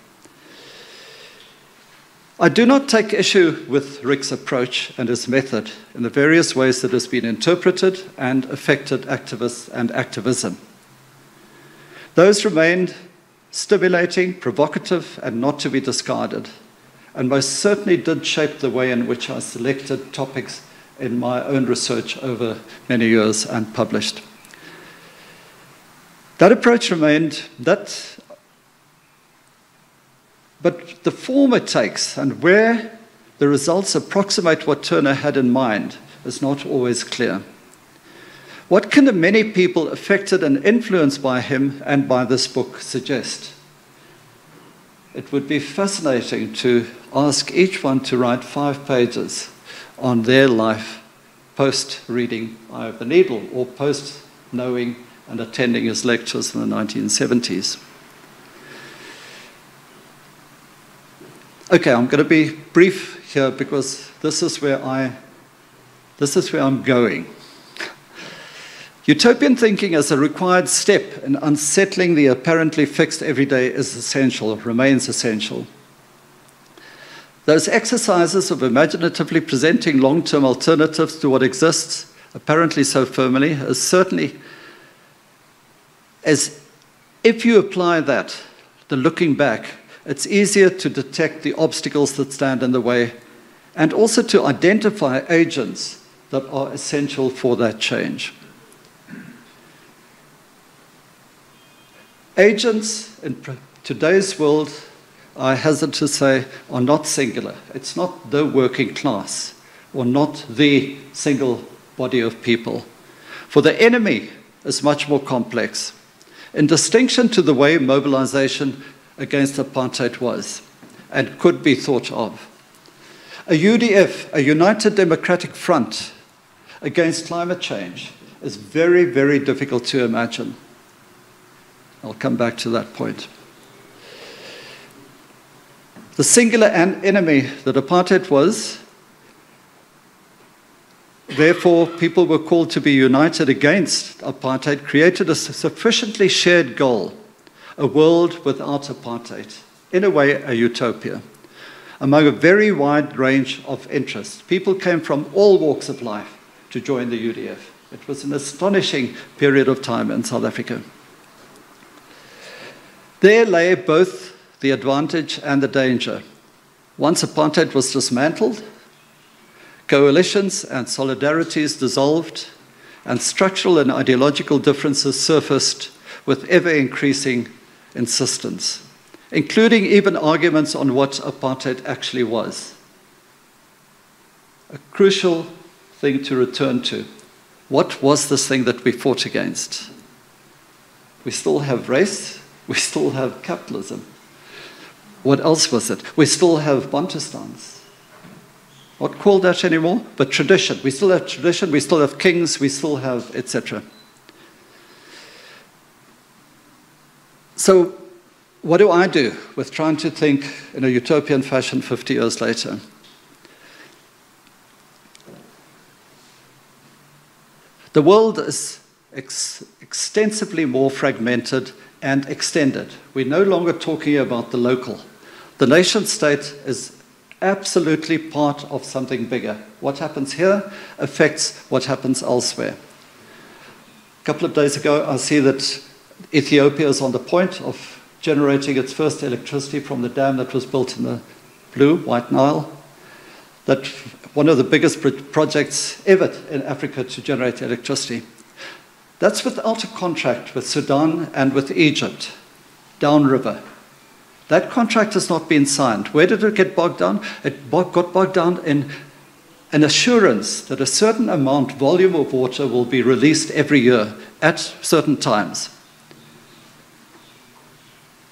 Speaker 2: I do not take issue with Rick's approach and his method in the various ways that has been interpreted and affected activists and activism. Those remained stimulating, provocative, and not to be discarded, and most certainly did shape the way in which I selected topics in my own research over many years and published. That approach remained, that but the form it takes and where the results approximate what Turner had in mind is not always clear. What can the many people affected and influenced by him and by this book suggest? It would be fascinating to ask each one to write five pages on their life post reading Eye of the Needle or post knowing and attending his lectures in the 1970s. Okay, I'm going to be brief here because this is where I this is where I'm going. Utopian thinking as a required step in unsettling the apparently fixed everyday is essential, remains essential. Those exercises of imaginatively presenting long term alternatives to what exists, apparently so firmly, is certainly as if you apply that, the looking back, it's easier to detect the obstacles that stand in the way and also to identify agents that are essential for that change. Agents in today's world, I hazard to say, are not singular. It's not the working class or not the single body of people. For the enemy is much more complex. In distinction to the way mobilization against apartheid was and could be thought of. A UDF, a United Democratic Front against climate change, is very, very difficult to imagine. I'll come back to that point. The singular enemy that apartheid was, therefore, people were called to be united against apartheid, created a sufficiently shared goal a world without apartheid, in a way, a utopia, among a very wide range of interests. People came from all walks of life to join the UDF. It was an astonishing period of time in South Africa. There lay both the advantage and the danger. Once apartheid was dismantled, coalitions and solidarities dissolved, and structural and ideological differences surfaced with ever increasing insistence, including even arguments on what apartheid actually was. A crucial thing to return to. What was this thing that we fought against? We still have race, we still have capitalism. What else was it? We still have Bantustans. Not called that anymore, but tradition. We still have tradition, we still have kings, we still have etc. So, what do I do with trying to think in a utopian fashion 50 years later? The world is ex extensively more fragmented and extended. We're no longer talking about the local. The nation state is absolutely part of something bigger. What happens here affects what happens elsewhere. A couple of days ago, I see that Ethiopia is on the point of generating its first electricity from the dam that was built in the Blue, White Nile. That one of the biggest projects ever in Africa to generate electricity. That's without a contract with Sudan and with Egypt, downriver. That contract has not been signed. Where did it get bogged down? It got bogged down in an assurance that a certain amount, volume of water will be released every year at certain times.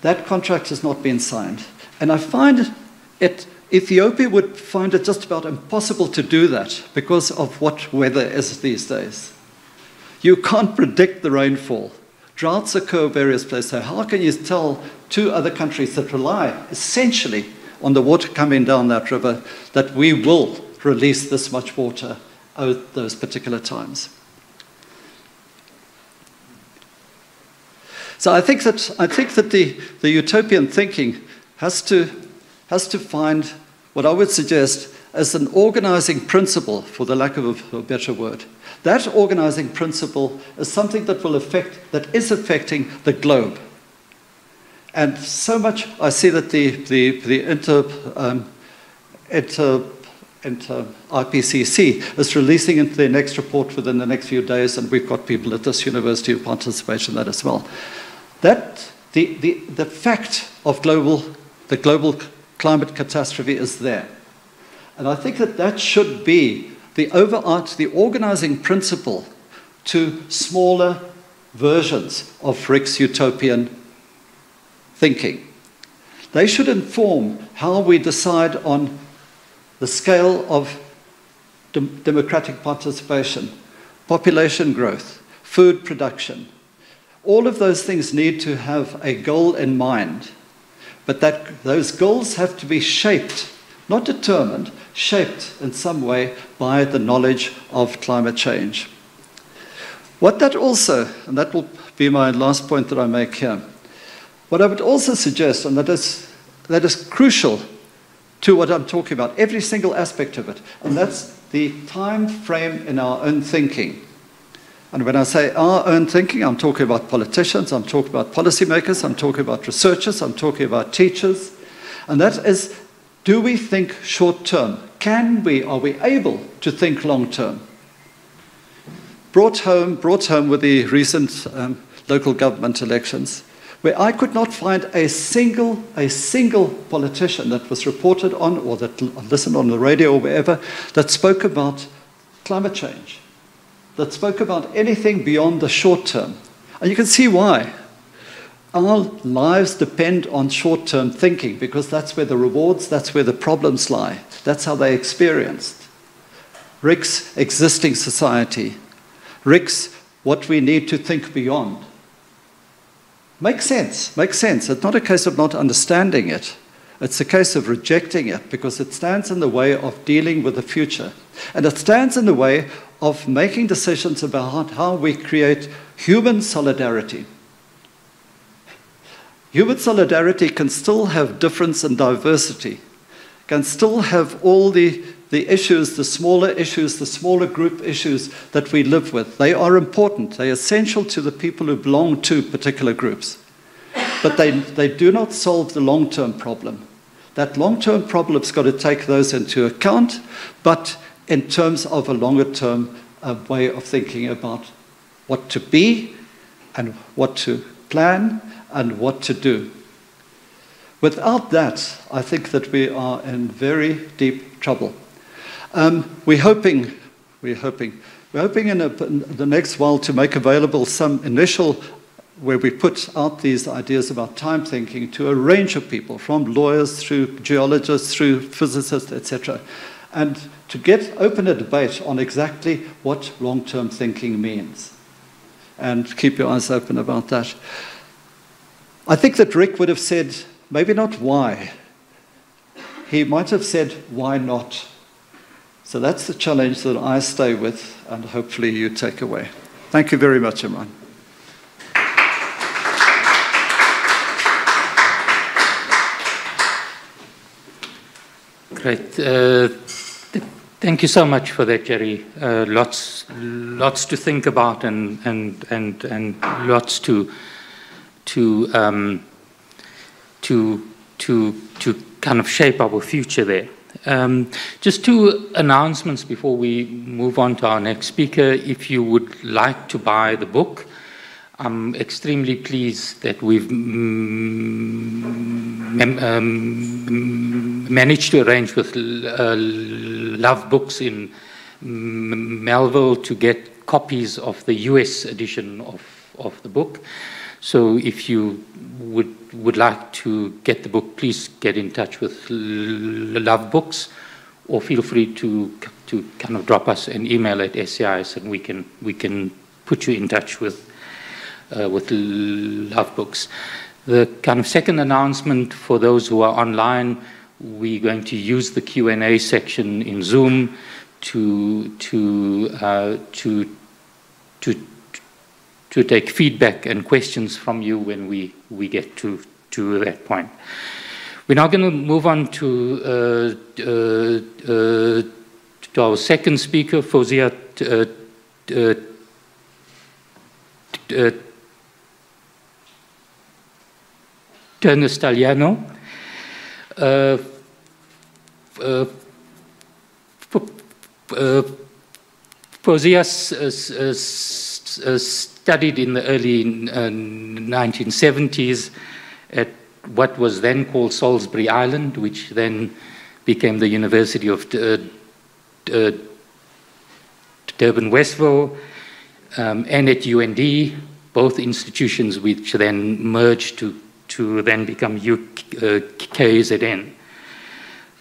Speaker 2: That contract has not been signed. And I find it, Ethiopia would find it just about impossible to do that because of what weather is these days. You can't predict the rainfall. Droughts occur various places. So how can you tell two other countries that rely essentially on the water coming down that river that we will release this much water at those particular times? So I think that, I think that the, the utopian thinking has to, has to find what I would suggest as an organizing principle, for the lack of a, a better word. That organizing principle is something that will affect, that is affecting the globe. And so much, I see that the, the, the inter, um, inter, inter IPCC is releasing into their next report within the next few days, and we've got people at this university who participate in that as well. That the, the, the fact of global, the global climate catastrophe is there. And I think that that should be the overarch, the organizing principle to smaller versions of Rick's utopian thinking. They should inform how we decide on the scale of democratic participation, population growth, food production, all of those things need to have a goal in mind, but that those goals have to be shaped, not determined, shaped in some way by the knowledge of climate change. What that also, and that will be my last point that I make here, what I would also suggest, and that is, that is crucial to what I'm talking about, every single aspect of it, and that's the time frame in our own thinking. And when I say our own thinking, I'm talking about politicians, I'm talking about policymakers, I'm talking about researchers, I'm talking about teachers. And that is do we think short term? Can we, are we able to think long term? Brought home, brought home with the recent um, local government elections, where I could not find a single, a single politician that was reported on or that listened on the radio or wherever that spoke about climate change that spoke about anything beyond the short term. And you can see why. our lives depend on short term thinking because that's where the rewards, that's where the problems lie. That's how they experienced. Rick's existing society. Rick's what we need to think beyond. Makes sense, makes sense. It's not a case of not understanding it. It's a case of rejecting it because it stands in the way of dealing with the future. And it stands in the way of making decisions about how we create human solidarity. Human solidarity can still have difference and diversity, can still have all the, the issues, the smaller issues, the smaller group issues that we live with. They are important, they're essential to the people who belong to particular groups. But they, they do not solve the long term problem. That long term problem's got to take those into account, but in terms of a longer term uh, way of thinking about what to be and what to plan and what to do. Without that, I think that we are in very deep trouble. Um, we're hoping, we're hoping, we're hoping in, a, in, the next while to make available some initial, where we put out these ideas about time thinking to a range of people, from lawyers through geologists, through physicists, etc., and to get open a debate on exactly what long-term thinking means. And keep your eyes open about that. I think that Rick would have said, maybe not why. He might have said, why not? So that's the challenge that I stay with and hopefully you take away. Thank you very much, Imran.
Speaker 1: Great. Uh, thank you so much for that, Jerry. Uh, lots, lots to think about and, and, and, and lots to to um, to to to kind of shape our future there. Um, just two announcements before we move on to our next speaker. If you would like to buy the book, I'm extremely pleased that we've mm, um, managed to arrange with uh, Love Books in Melville to get copies of the US edition of, of the book. So if you would, would like to get the book, please get in touch with Love Books or feel free to, to kind of drop us an email at SCIS and we can, we can put you in touch with, uh, with Love Books. The kind of second announcement for those who are online, we're going to use the Q&A section in Zoom to, to, uh, to, to to take feedback and questions from you when we, we get to, to that point. We're now going to move on to, uh, uh, uh, to our second speaker, Foszia uh, uh. Uh, uh, uh, Foszia studied in the early uh, 1970s at what was then called Salisbury Island, which then became the University of uh, uh, Durban Westville, um, and at UND, both institutions which then merged to, to then become UKZN. Uh,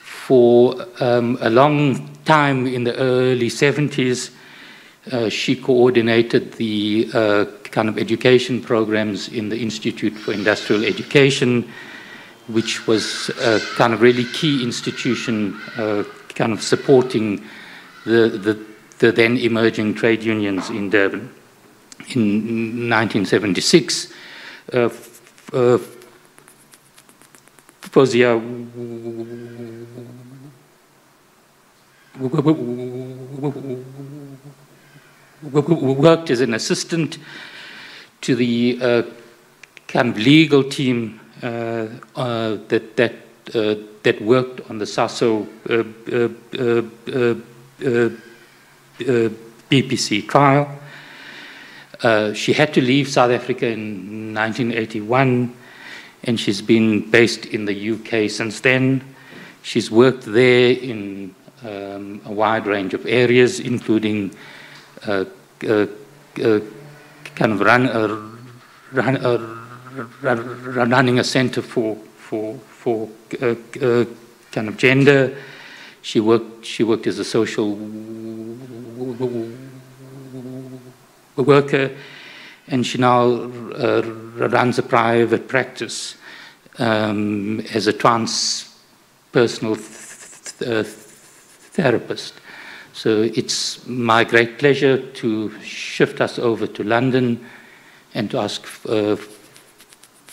Speaker 1: For um, a long time in the early 70s, uh, she coordinated the uh, kind of education programs in the Institute for Industrial Education, which was a kind of really key institution, uh, kind of supporting the, the, the, then emerging trade unions in Durban. In 1976, uh, uh, worked as an assistant to the uh, kind of legal team uh, uh, that that uh, that worked on the SASO BPC trial. she had to leave South Africa in 1981, and she's been based in the UK since then. She's worked there in um, a wide range of areas, including uh, uh, uh, kind of run, run, running a center for, for, for uh, uh, kind of gender. She worked, she worked as a social worker, and she now uh, runs a private practice um, as a transpersonal th uh, therapist. So it's my great pleasure to shift us over to London and to ask uh,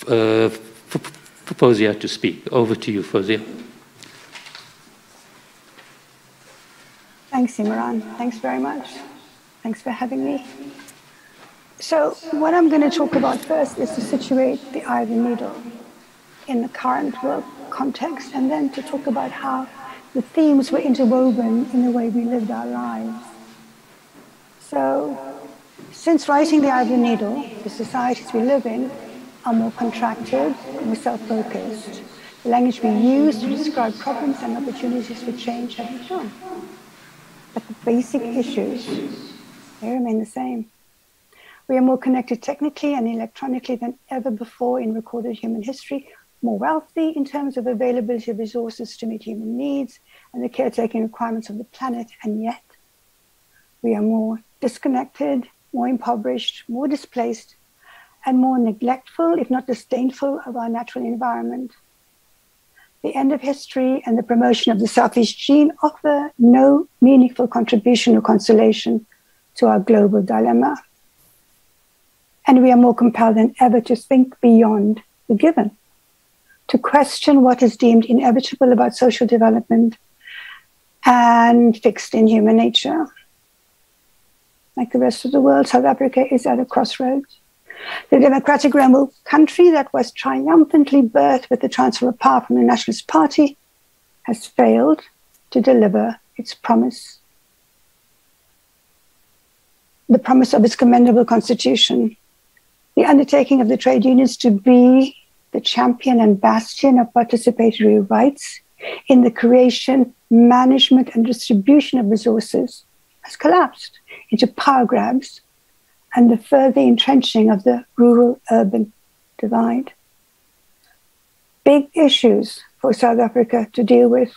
Speaker 1: uh, to speak. Over to you, Foszia.
Speaker 3: Thanks, Imran. Thanks very much. Thanks for having me. So, what I'm going to talk about first is to situate the eye needle in the current work context, and then to talk about how the themes were interwoven in the way we lived our lives. So, since writing The the Needle, the societies we live in are more contracted, more self focused. The language we use to describe problems and opportunities for change have withdrawn. But the basic issues, they remain the same. We are more connected technically and electronically than ever before in recorded human history, more wealthy in terms of availability of resources to meet human needs and the caretaking requirements of the planet, and yet we are more disconnected, more impoverished, more displaced, and more neglectful, if not disdainful, of our natural environment. The end of history and the promotion of the selfish gene offer no meaningful contribution or consolation to our global dilemma. And we are more compelled than ever to think beyond the given to question what is deemed inevitable about social development and fixed in human nature. Like the rest of the world, South Africa is at a crossroads. The democratic rebel country that was triumphantly birthed with the transfer of power from the Nationalist Party has failed to deliver its promise. The promise of its commendable constitution, the undertaking of the trade unions to be the champion and bastion of participatory rights in the creation, management, and distribution of resources has collapsed into power grabs and the further entrenching of the rural urban divide. Big issues for South Africa to deal with.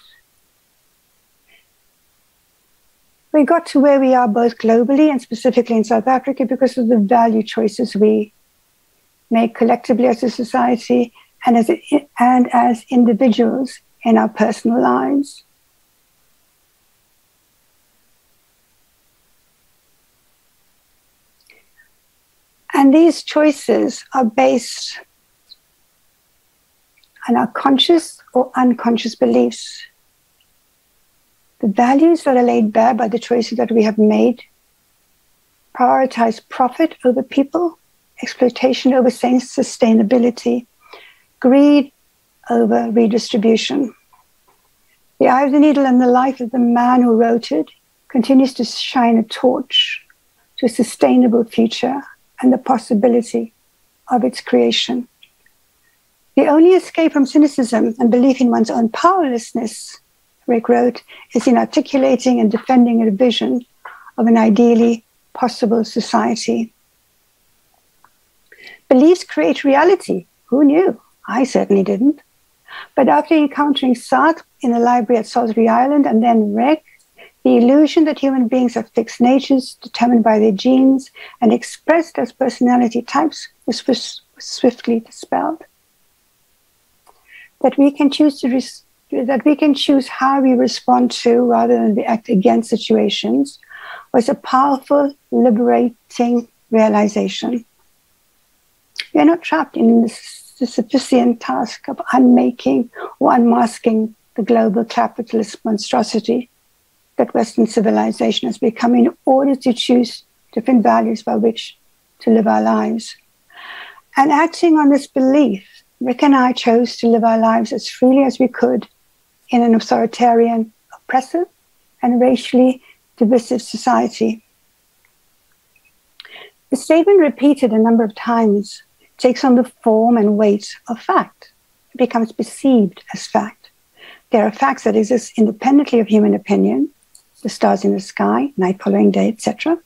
Speaker 3: We got to where we are both globally and specifically in South Africa because of the value choices we make collectively as a society and as, and as individuals in our personal lives. And these choices are based on our conscious or unconscious beliefs. The values that are laid bare by the choices that we have made prioritize profit over people, exploitation over sustainability, greed over redistribution. The eye of the needle and the life of the man who wrote it continues to shine a torch to a sustainable future and the possibility of its creation. The only escape from cynicism and belief in one's own powerlessness, Rick wrote, is in articulating and defending a vision of an ideally possible society. Beliefs create reality. Who knew? I certainly didn't. But after encountering Sartre in the library at Salisbury Island and then Rick, the illusion that human beings have fixed natures determined by their genes and expressed as personality types was, was swiftly dispelled. That we can choose to res- that we can choose how we respond to rather than react against situations was a powerful, liberating realization. We are not trapped in this the sufficient task of unmaking or unmasking the global capitalist monstrosity that Western civilization has become in order to choose different values by which to live our lives. And acting on this belief, Rick and I chose to live our lives as freely as we could in an authoritarian, oppressive, and racially divisive society. The statement repeated a number of times takes on the form and weight of fact. It becomes perceived as fact. There are facts that exist independently of human opinion, the stars in the sky, night following day, etc.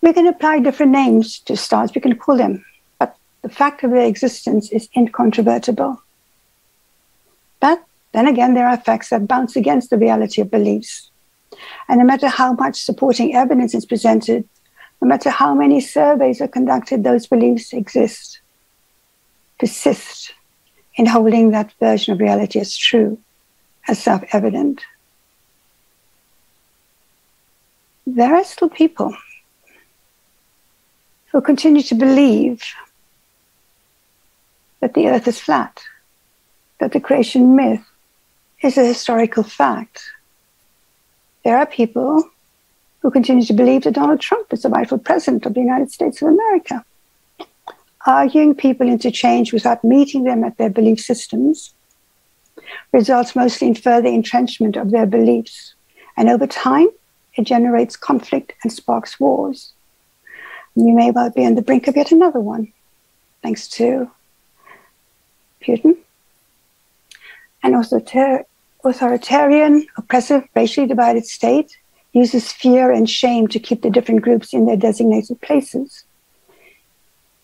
Speaker 3: We can apply different names to stars, we can call them, but the fact of their existence is incontrovertible. But then again, there are facts that bounce against the reality of beliefs. And no matter how much supporting evidence is presented, no matter how many surveys are conducted, those beliefs exist, persist in holding that version of reality as true, as self evident. There are still people who continue to believe that the earth is flat, that the creation myth is a historical fact. There are people who continue to believe that Donald Trump is the rightful president of the United States of America arguing people into change without meeting them at their belief systems results mostly in further entrenchment of their beliefs. And over time, it generates conflict and sparks wars. And we may well be on the brink of yet another one, thanks to Putin. And also authoritarian, oppressive, racially divided state uses fear and shame to keep the different groups in their designated places.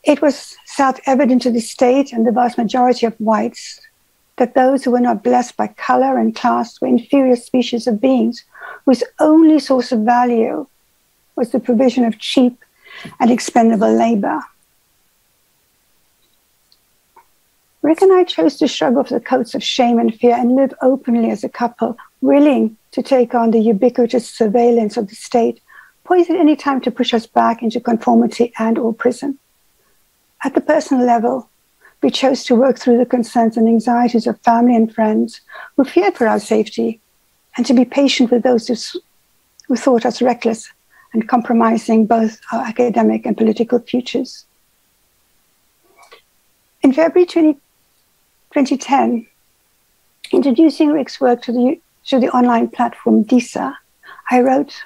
Speaker 3: It was self evident to the state and the vast majority of whites that those who were not blessed by color and class were inferior species of beings whose only source of value was the provision of cheap and expendable labor. Rick and I chose to shrug off the coats of shame and fear and live openly as a couple, willing to take on the ubiquitous surveillance of the state, poised at any time to push us back into conformity and or prison. At the personal level, we chose to work through the concerns and anxieties of family and friends who feared for our safety and to be patient with those who, who thought us reckless and compromising both our academic and political futures. In February 20, 2010, introducing Rick's work to the, to the online platform DISA, I wrote,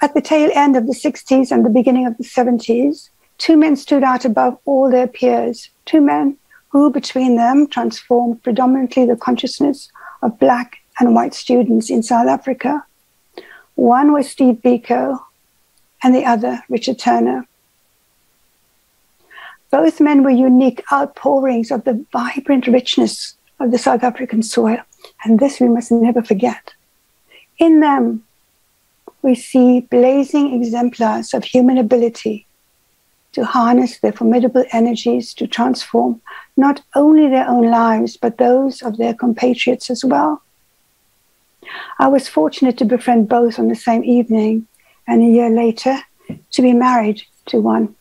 Speaker 3: At the tail end of the 60s and the beginning of the 70s, Two men stood out above all their peers, two men who, between them, transformed predominantly the consciousness of black and white students in South Africa. One was Steve Biko, and the other, Richard Turner. Both men were unique outpourings of the vibrant richness of the South African soil, and this we must never forget. In them, we see blazing exemplars of human ability to harness their formidable energies to transform not only their own lives, but those of their compatriots as well. I was fortunate to befriend both on the same evening, and a year later, to be married to one.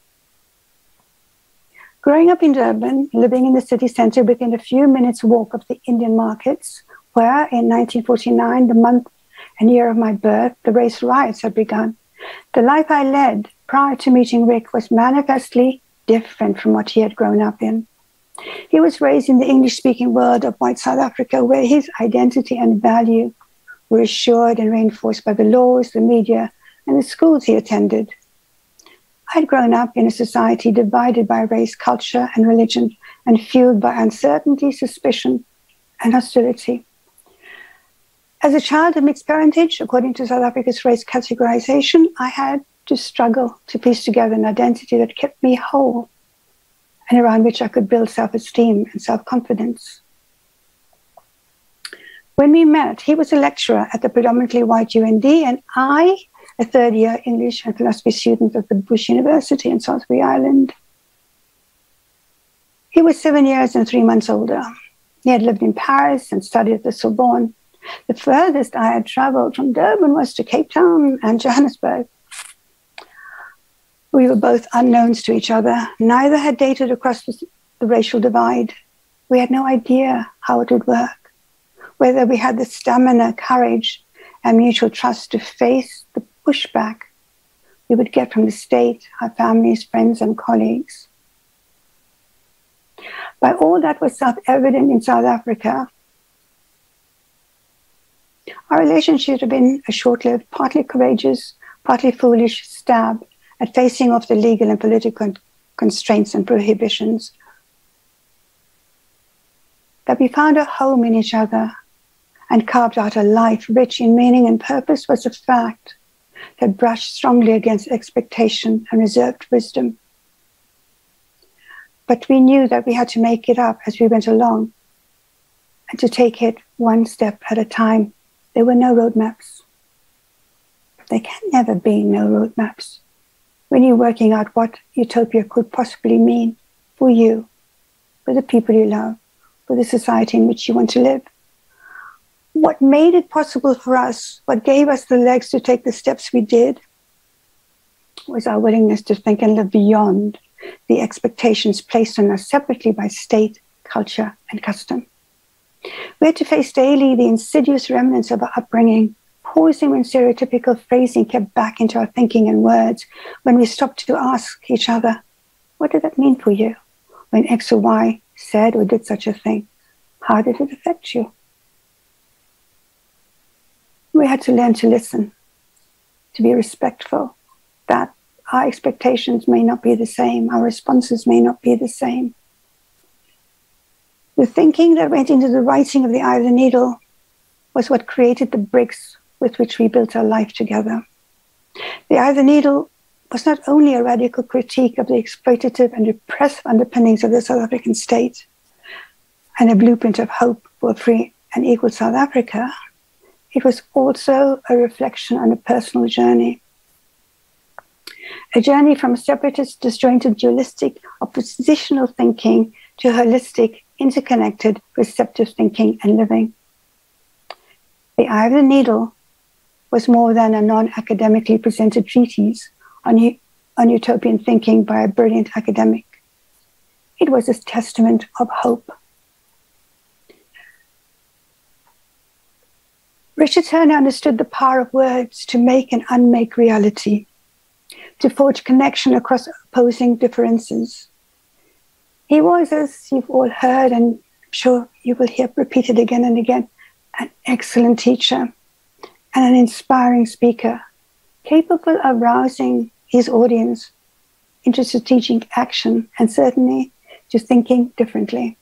Speaker 3: Growing up in Durban, living in the city center within a few minutes' walk of the Indian markets, where in 1949, the month and year of my birth, the race riots had begun, the life I led prior to meeting Rick was manifestly different from what he had grown up in. He was raised in the English speaking world of white South Africa, where his identity and value were assured and reinforced by the laws, the media, and the schools he attended. I had grown up in a society divided by race, culture, and religion, and fueled by uncertainty, suspicion, and hostility. As a child of mixed parentage, according to South Africa's race categorization, I had to struggle to piece together an identity that kept me whole and around which I could build self esteem and self confidence. When we met, he was a lecturer at the predominantly white UND, and I, a third year English and philosophy student at the Bush University in Salisbury Island. He was seven years and three months older. He had lived in Paris and studied at the Sorbonne. The furthest I had traveled from Durban was to Cape Town and Johannesburg. We were both unknowns to each other. Neither had dated across the, the racial divide. We had no idea how it would work, whether we had the stamina, courage, and mutual trust to face the pushback we would get from the state, our families, friends, and colleagues. By all that was self evident in South Africa, our relationship had been a short lived, partly courageous, partly foolish stab at facing off the legal and political constraints and prohibitions. That we found a home in each other and carved out a life rich in meaning and purpose was a fact. that brushed strongly against expectation and reserved wisdom. But we knew that we had to make it up as we went along and to take it one step at a time. There were no roadmaps. There can never be no roadmaps when you're working out what utopia could possibly mean for you, for the people you love, for the society in which you want to live. What made it possible for us, what gave us the legs to take the steps we did, was our willingness to think and live beyond the expectations placed on us separately by state, culture, and custom. We had to face daily the insidious remnants of our upbringing, pausing when stereotypical phrasing kept back into our thinking and words, when we stopped to ask each other, What did that mean for you? When X or Y said or did such a thing, how did it affect you? We had to learn to listen, to be respectful, that our expectations may not be the same, our responses may not be the same. The thinking that went into the writing of the eye of the needle was what created the bricks with which we built our life together. The eye of the needle was not only a radical critique of the exploitative and repressive underpinnings of the South African state and a blueprint of hope for a free and equal South Africa, it was also a reflection on a personal journey. A journey from separatist, disjointed, dualistic, oppositional thinking to holistic, interconnected, receptive thinking and living. The Eye of the Needle was more than a non academically presented treatise on, on utopian thinking by a brilliant academic. It was a testament of hope. Richard Turner understood the power of words to make and unmake reality, to forge connection across opposing differences. He was, as you've all heard, and I'm sure you will hear repeated again and again, an excellent teacher and an inspiring speaker, capable of rousing his audience into strategic action and certainly to thinking differently.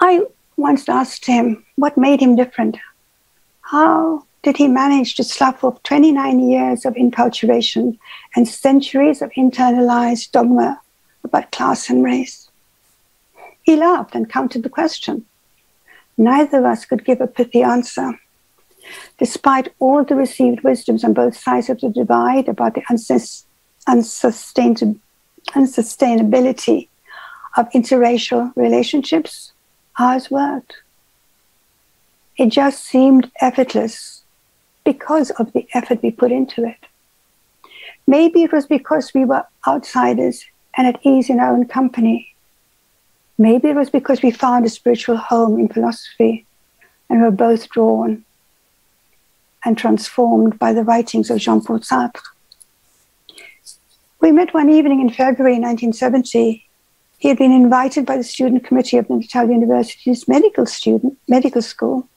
Speaker 3: I once asked him what made him different. How did he manage to slough off 29 years of enculturation and centuries of internalized dogma about class and race? He laughed and countered the question. Neither of us could give a pithy answer. Despite all the received wisdoms on both sides of the divide about the unsustainability of interracial relationships, ours worked. It just seemed effortless because of the effort we put into it. Maybe it was because we were outsiders and at ease in our own company. Maybe it was because we found a spiritual home in philosophy and were both drawn and transformed by the writings of Jean Paul Sartre. We met one evening in February 1970 he had been invited by the student committee of the Natal University's medical student medical school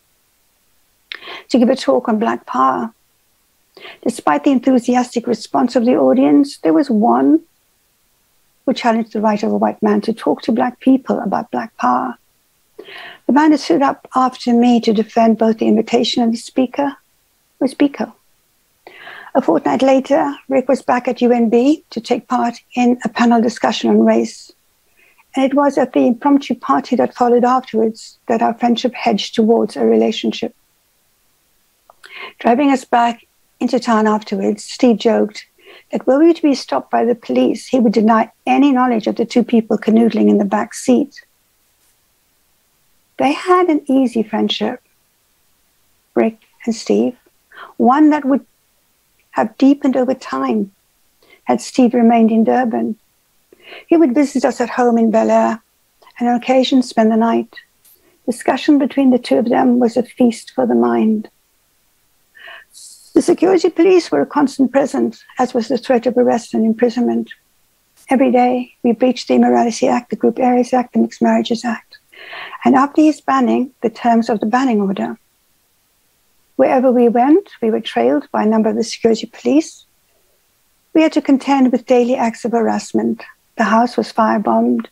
Speaker 3: to give a talk on Black Power. Despite the enthusiastic response of the audience, there was one who challenged the right of a white man to talk to Black people about Black Power. The man who stood up after me to defend both the invitation and the speaker was Biko. A fortnight later, Rick was back at UNB to take part in a panel discussion on race. And it was at the impromptu party that followed afterwards that our friendship hedged towards a relationship. Driving us back into town afterwards, Steve joked that were we to be stopped by the police, he would deny any knowledge of the two people canoodling in the back seat. They had an easy friendship, Rick and Steve, one that would have deepened over time had Steve remained in Durban he would visit us at home in Bel Air and on occasion spend the night. Discussion between the two of them was a feast for the mind. The security police were a constant presence, as was the threat of arrest and imprisonment. Every day, we breached the Immorality Act, the Group Areas Act, the Mixed Marriages Act. And after his banning, the terms of the banning order. Wherever we went, we were trailed by a number of the security police. We had to contend with daily acts of harassment, the house was firebombed.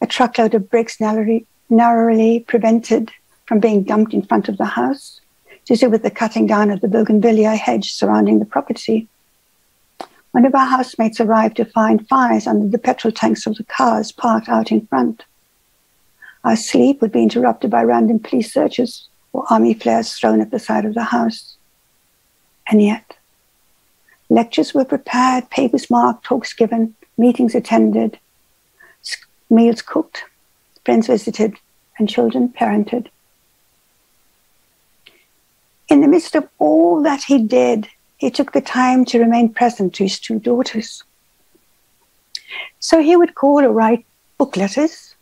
Speaker 3: A truckload of bricks narrowly, narrowly prevented from being dumped in front of the house. To do with the cutting down of the bougainvillea hedge surrounding the property. One of our housemates arrived to find fires under the petrol tanks of the cars parked out in front. Our sleep would be interrupted by random police searches or army flares thrown at the side of the house. And yet, lectures were prepared, papers marked, talks given, meetings attended, meals cooked, friends visited, and children parented. In the midst of all that he did, he took the time to remain present to his two daughters. So he would call or write book letters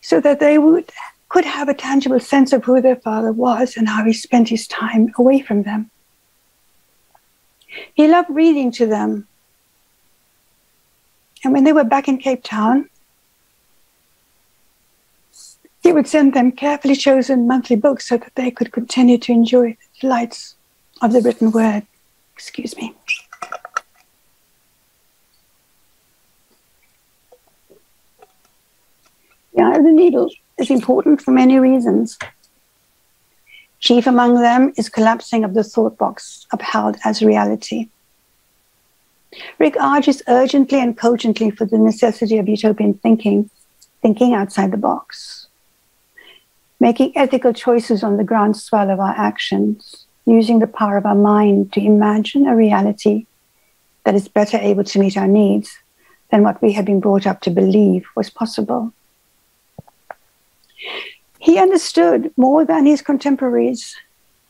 Speaker 3: so that they would could have a tangible sense of who their father was and how he spent his time away from them. He loved reading to them. And when they were back in Cape Town, he would send them carefully chosen monthly books so that they could continue to enjoy the delights of the written word. Excuse me. The eye of the needle is important for many reasons. Chief among them is collapsing of the thought box upheld as reality. Rick argues urgently and cogently for the necessity of utopian thinking, thinking outside the box, making ethical choices on the groundswell of our actions, using the power of our mind to imagine a reality that is better able to meet our needs than what we had been brought up to believe was possible. He understood more than his contemporaries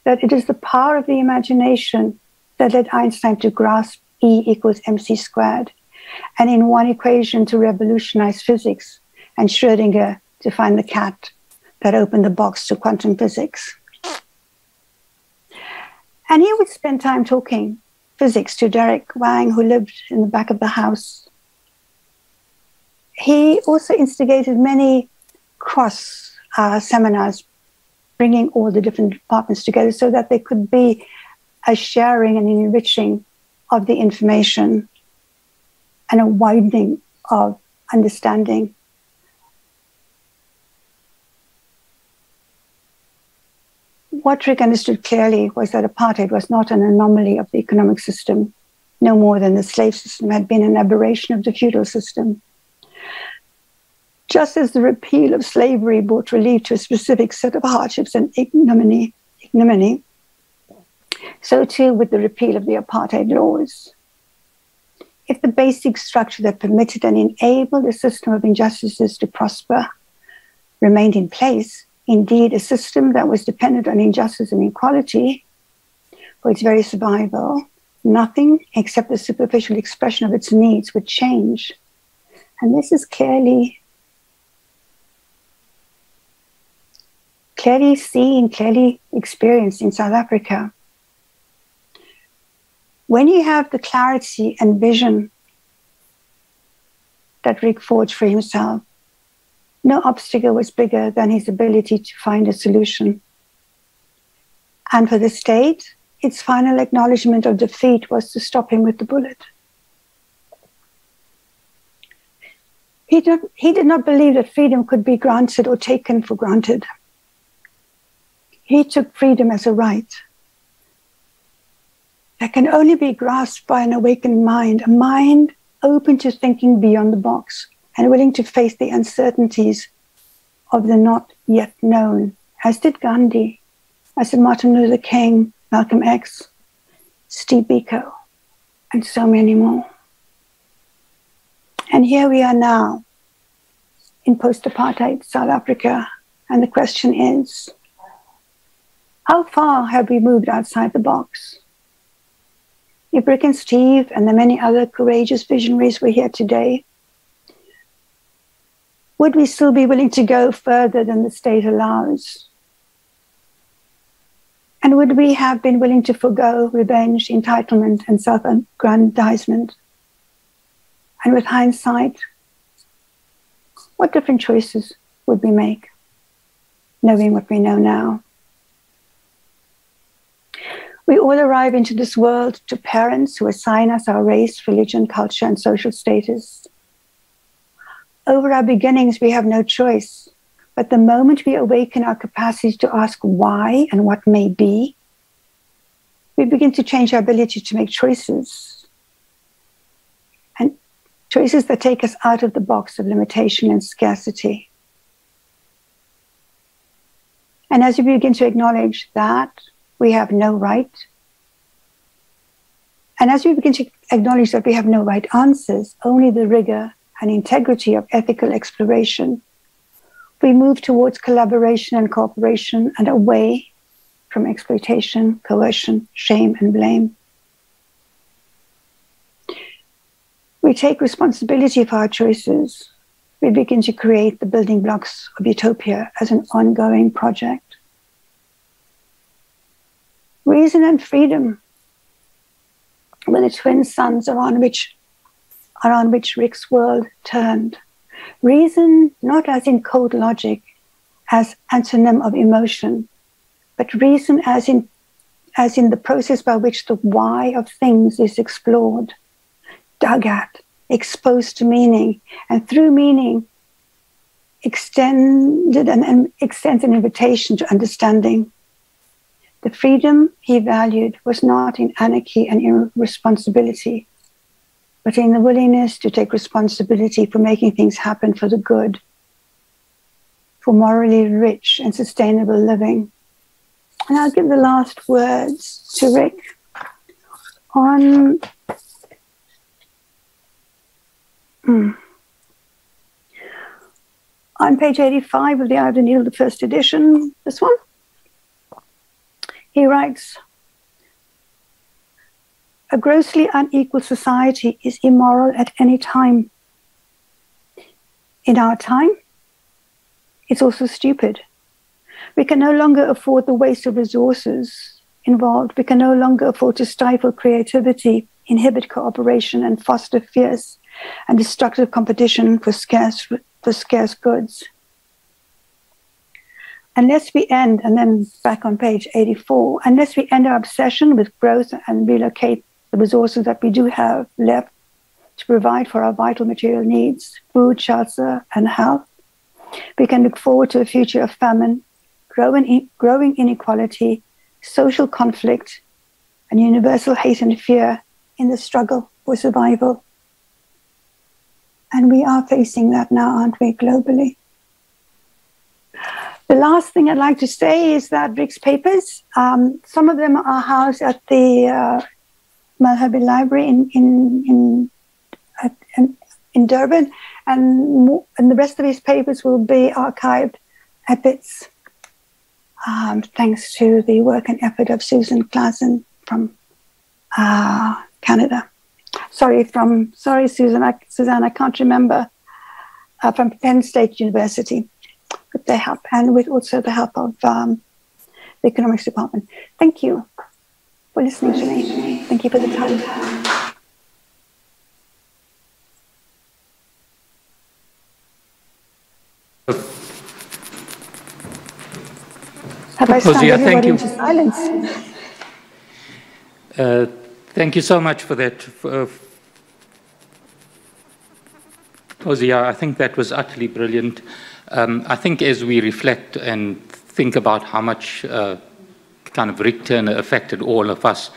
Speaker 3: that it is the power of the imagination that led Einstein to grasp E equals mc squared, and in one equation to revolutionize physics, and Schrödinger to find the cat that opened the box to quantum physics. And he would spend time talking physics to Derek Wang, who lived in the back of the house. He also instigated many cross uh, seminars, bringing all the different departments together so that there could be a sharing and an enriching of the information and a widening of understanding. What Rick understood clearly was that apartheid was not an anomaly of the economic system, no more than the slave system had been an aberration of the feudal system. Just as the repeal of slavery brought relief to a specific set of hardships and ignominy, ignominy so too with the repeal of the apartheid laws. If the basic structure that permitted and enabled a system of injustices to prosper remained in place, indeed a system that was dependent on injustice and inequality for its very survival, nothing except the superficial expression of its needs would change. And this is clearly clearly seen, clearly experienced in South Africa. When you have the clarity and vision that Rick forged for himself, no obstacle was bigger than his ability to find a solution. And for the state, its final acknowledgement of defeat was to stop him with the bullet. He did, he did not believe that freedom could be granted or taken for granted. He took freedom as a right that can only be grasped by an awakened mind, a mind open to thinking beyond the box and willing to face the uncertainties of the not yet known, as did Gandhi, as did Martin Luther King, Malcolm X, Steve Biko, and so many more. And here we are now in post apartheid South Africa, and the question is how far have we moved outside the box? If Rick and Steve and the many other courageous visionaries were here today, would we still be willing to go further than the state allows? And would we have been willing to forego revenge, entitlement, and self aggrandizement? And with hindsight, what different choices would we make, knowing what we know now? We all arrive into this world to parents who assign us our race, religion, culture, and social status. Over our beginnings, we have no choice But the moment we awaken our capacity to ask why and what may be, we begin to change our ability to make choices. And choices that take us out of the box of limitation and scarcity. And as we begin to acknowledge that we have no right, and as we begin to acknowledge that we have no right answers, only the rigor and integrity of ethical exploration, we move towards collaboration and cooperation and away from exploitation, coercion, shame, and blame. We take responsibility for our choices. We begin to create the building blocks of utopia as an ongoing project. Reason and freedom were the twin suns around which, around which Rick's world turned. Reason, not as in cold logic, as antonym of emotion, but reason as in as in the process by which the why of things is explored, dug at, exposed to meaning, and through meaning extended and, and extends an invitation to understanding. The freedom he valued was not in anarchy and irresponsibility, but in the willingness to take responsibility for making things happen for the good, for morally rich and sustainable living. And I'll give the last words to Rick on. Hmm. On page 85 of the Eye of the first edition, this one, he writes A grossly unequal society is immoral at any time. In our time, it's also stupid. We can no longer afford the waste of resources involved. We can no longer afford to stifle creativity, inhibit cooperation, and foster fierce and destructive competition for scarce, for scarce goods. Unless we end, and then back on page 84, unless we end our obsession with growth and relocate the resources that we do have left to provide for our vital material needs, food, shelter, and health, we can look forward to a future of famine, growing, growing inequality, social conflict, and universal hate and fear in the struggle for survival. And we are facing that now, aren't we, globally? The last thing I'd like to say is that Rick's papers, um, some of them are housed at the uh, Malherbe Library in, in, in, in, in Durban, and, and the rest of his papers will be archived at Wits um, thanks to the work and effort of Susan Klassen from uh, Canada. Sorry, from sorry, Susan, I, I can't remember. Uh, from Penn State University, with their help and with also the help of um, the economics department. Thank you for listening to me. Thank you for the time. Have I stunned everybody thank you. into silence?
Speaker 1: Uh, thank you so much for that. Uh, I think that was utterly brilliant. Um, I think as we reflect and think about how much uh, kind of Rick Turner affected all of us,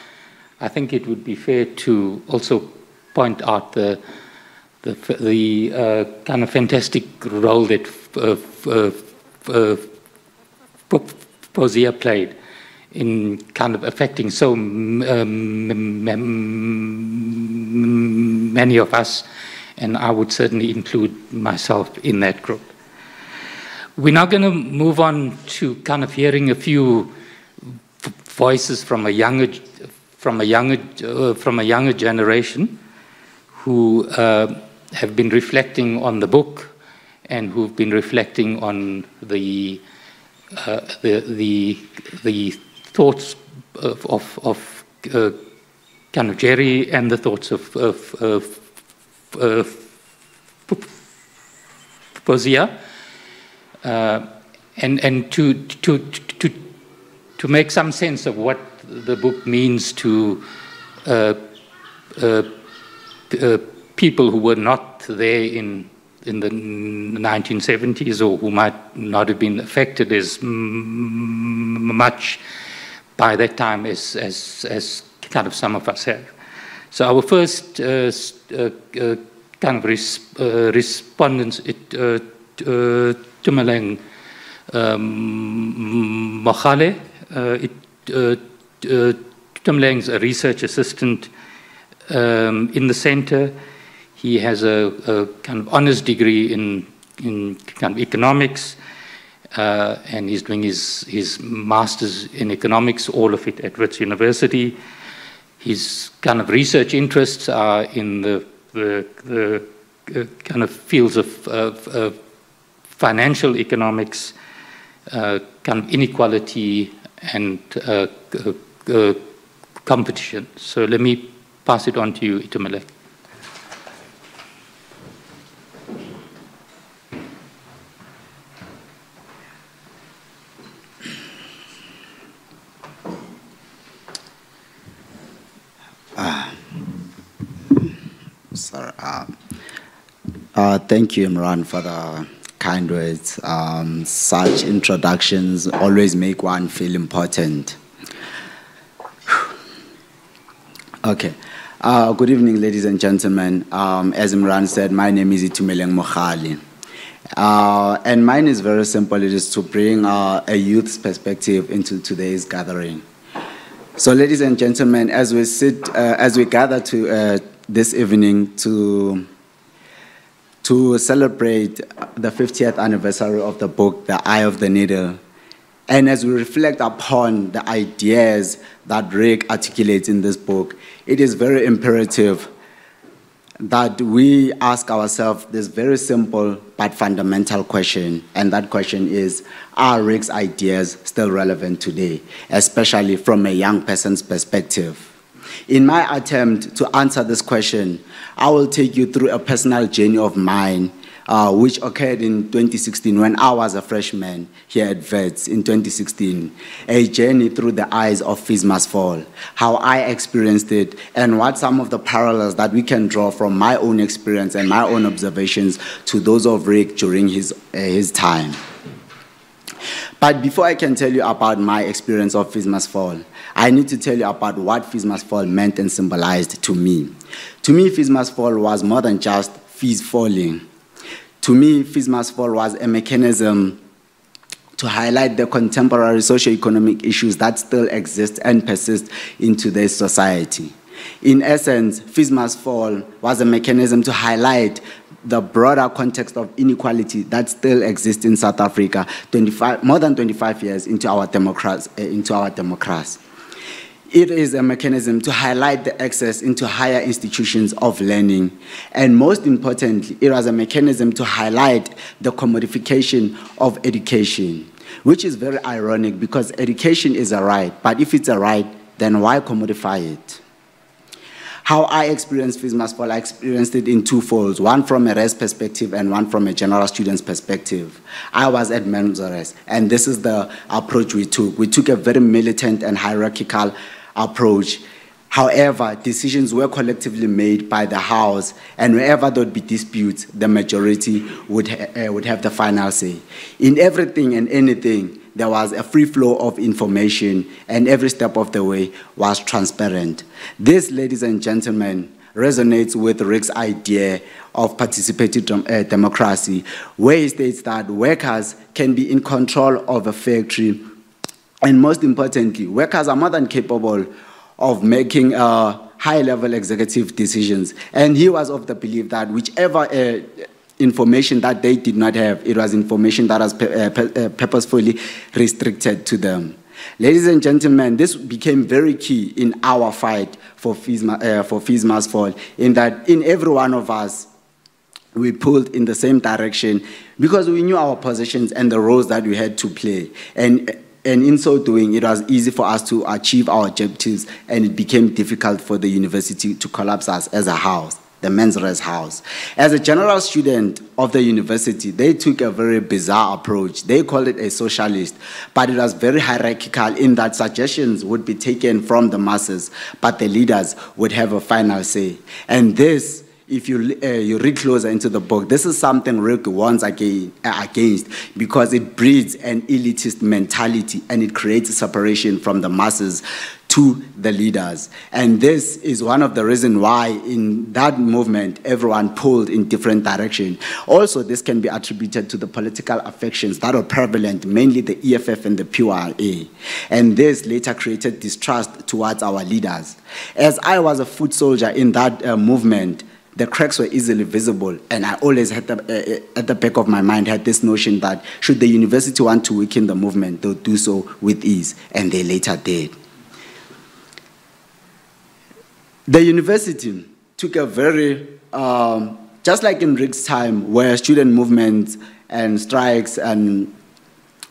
Speaker 1: I think it would be fair to also point out the the, the uh, kind of fantastic role that uh, uh, Foszia played in kind of affecting so um, many of us, and I would certainly include myself in that group. We're now going to move on to kind of hearing a few voices from a younger, from a younger, uh, from a younger generation who uh, have been reflecting on the book and who've been reflecting on the uh, the, the, the thoughts of, of, of uh, kind of Jerry and the thoughts of, of, of, Foszia. Uh, and and to, to, to, to make some sense of what the book means to uh, uh, uh, people who were not there in in the 1970s or who might not have been affected as much by that time as, as, as kind of some of us have. So our first uh, uh, uh, kind of res respondents, it, uh, Tumeleng um, Mokhali, it, Tumeleng's a research assistant um, in the center. He has a, a, kind of honors degree in, in kind of economics, uh, and he's doing his, his master's in economics, all of it at Wits University. His kind of research interests are in the, the, the uh, kind of fields of, of, of financial economics, uh, kind of inequality, and uh, uh, competition. So let me pass it on to you.
Speaker 4: Sorry. Uh, uh, thank you, Imran, for the kind words. Um, such introductions always make one feel important. Okay. Uh, good evening, ladies and gentlemen. Um, as Imran said, my name is Itumeleng Mokhali. Uh, and mine is very simple. It is to bring uh, a youth's perspective into today's gathering. So, ladies and gentlemen, as we sit, uh, as we gather to uh, this evening to, to celebrate the 50th anniversary of the book, The Eye of the Needle. And as we reflect upon the ideas that Rick articulates in this book, it is very imperative that we ask ourselves this very simple but fundamental question, and that question is Are Rick's ideas still relevant today, especially from a young person's perspective? In my attempt to answer this question, I will take you through a personal journey of mine, uh, which occurred in 2016 when I was a freshman here at Wits in 2016. A journey through the eyes of Fees Must Fall, how I experienced it, and what some of the parallels that we can draw from my own experience and my own observations to those of Rick during his, uh, his time. But before I can tell you about my experience of Fees Must Fall, I need to tell you about what Fees Must Fall meant and symbolized to me. To me, Fees Must Fall was more than just fees falling. To me, Fees Must Fall was a mechanism to highlight the contemporary socio-economic issues that still exist and persist in today's society. In essence, Fees Must Fall was a mechanism to highlight the broader context of inequality that still exists in South Africa 25, more than 25 years into our, democracy, into our democracy. It is a mechanism to highlight the access into higher institutions of learning. And most importantly, it was a mechanism to highlight the commodification of education, which is very ironic because education is a right, but if it's a right, then why commodify it? How I experienced Fees Must Fall, I experienced it in two folds, one from a res perspective and one from a general student's perspective. I was at Men's and this is the approach we took. We took a very militant and hierarchical approach. However, decisions were collectively made by the House, and wherever there would be disputes, the majority would, ha uh, would have the final say. In everything and anything, there was a free flow of information, and every step of the way was transparent. This, ladies and gentlemen, resonates with Rick's idea of participative uh, democracy, where he states that workers can be in control of a factory and most importantly, workers are more than capable of making uh, high level executive decisions. And he was of the belief that whichever uh, information that they did not have, it was information that was uh, uh, purposefully restricted to them. Ladies and gentlemen, this became very key in our fight for fees, uh, for fees must fall, in that in every one of us, we pulled in the same direction because we knew our positions and the roles that we had to play. And and in so doing, it was easy for us to achieve our objectives, and it became difficult for the university to collapse us as a house, the men's house. As a general student of the university, they took a very bizarre approach. They called it a socialist, but it was very hierarchical in that suggestions would be taken from the masses, but the leaders would have a final say. And this if you, uh, you read closer into the book, this is something Rick warns again, uh, against because it breeds an elitist mentality and it creates separation from the masses to the leaders. And this is one of the reasons why in that movement, everyone pulled in different direction. Also, this can be attributed to the political affections that were prevalent, mainly the EFF and the PYA. And this later created distrust towards our leaders. As I was a foot soldier in that uh, movement, the cracks were easily visible, and I always had the, uh, uh, at the back of my mind had this notion that should the university want to weaken the movement, they'll do so with ease, and they later did. The university took a very, um, just like in Rick's time, where student movements and strikes and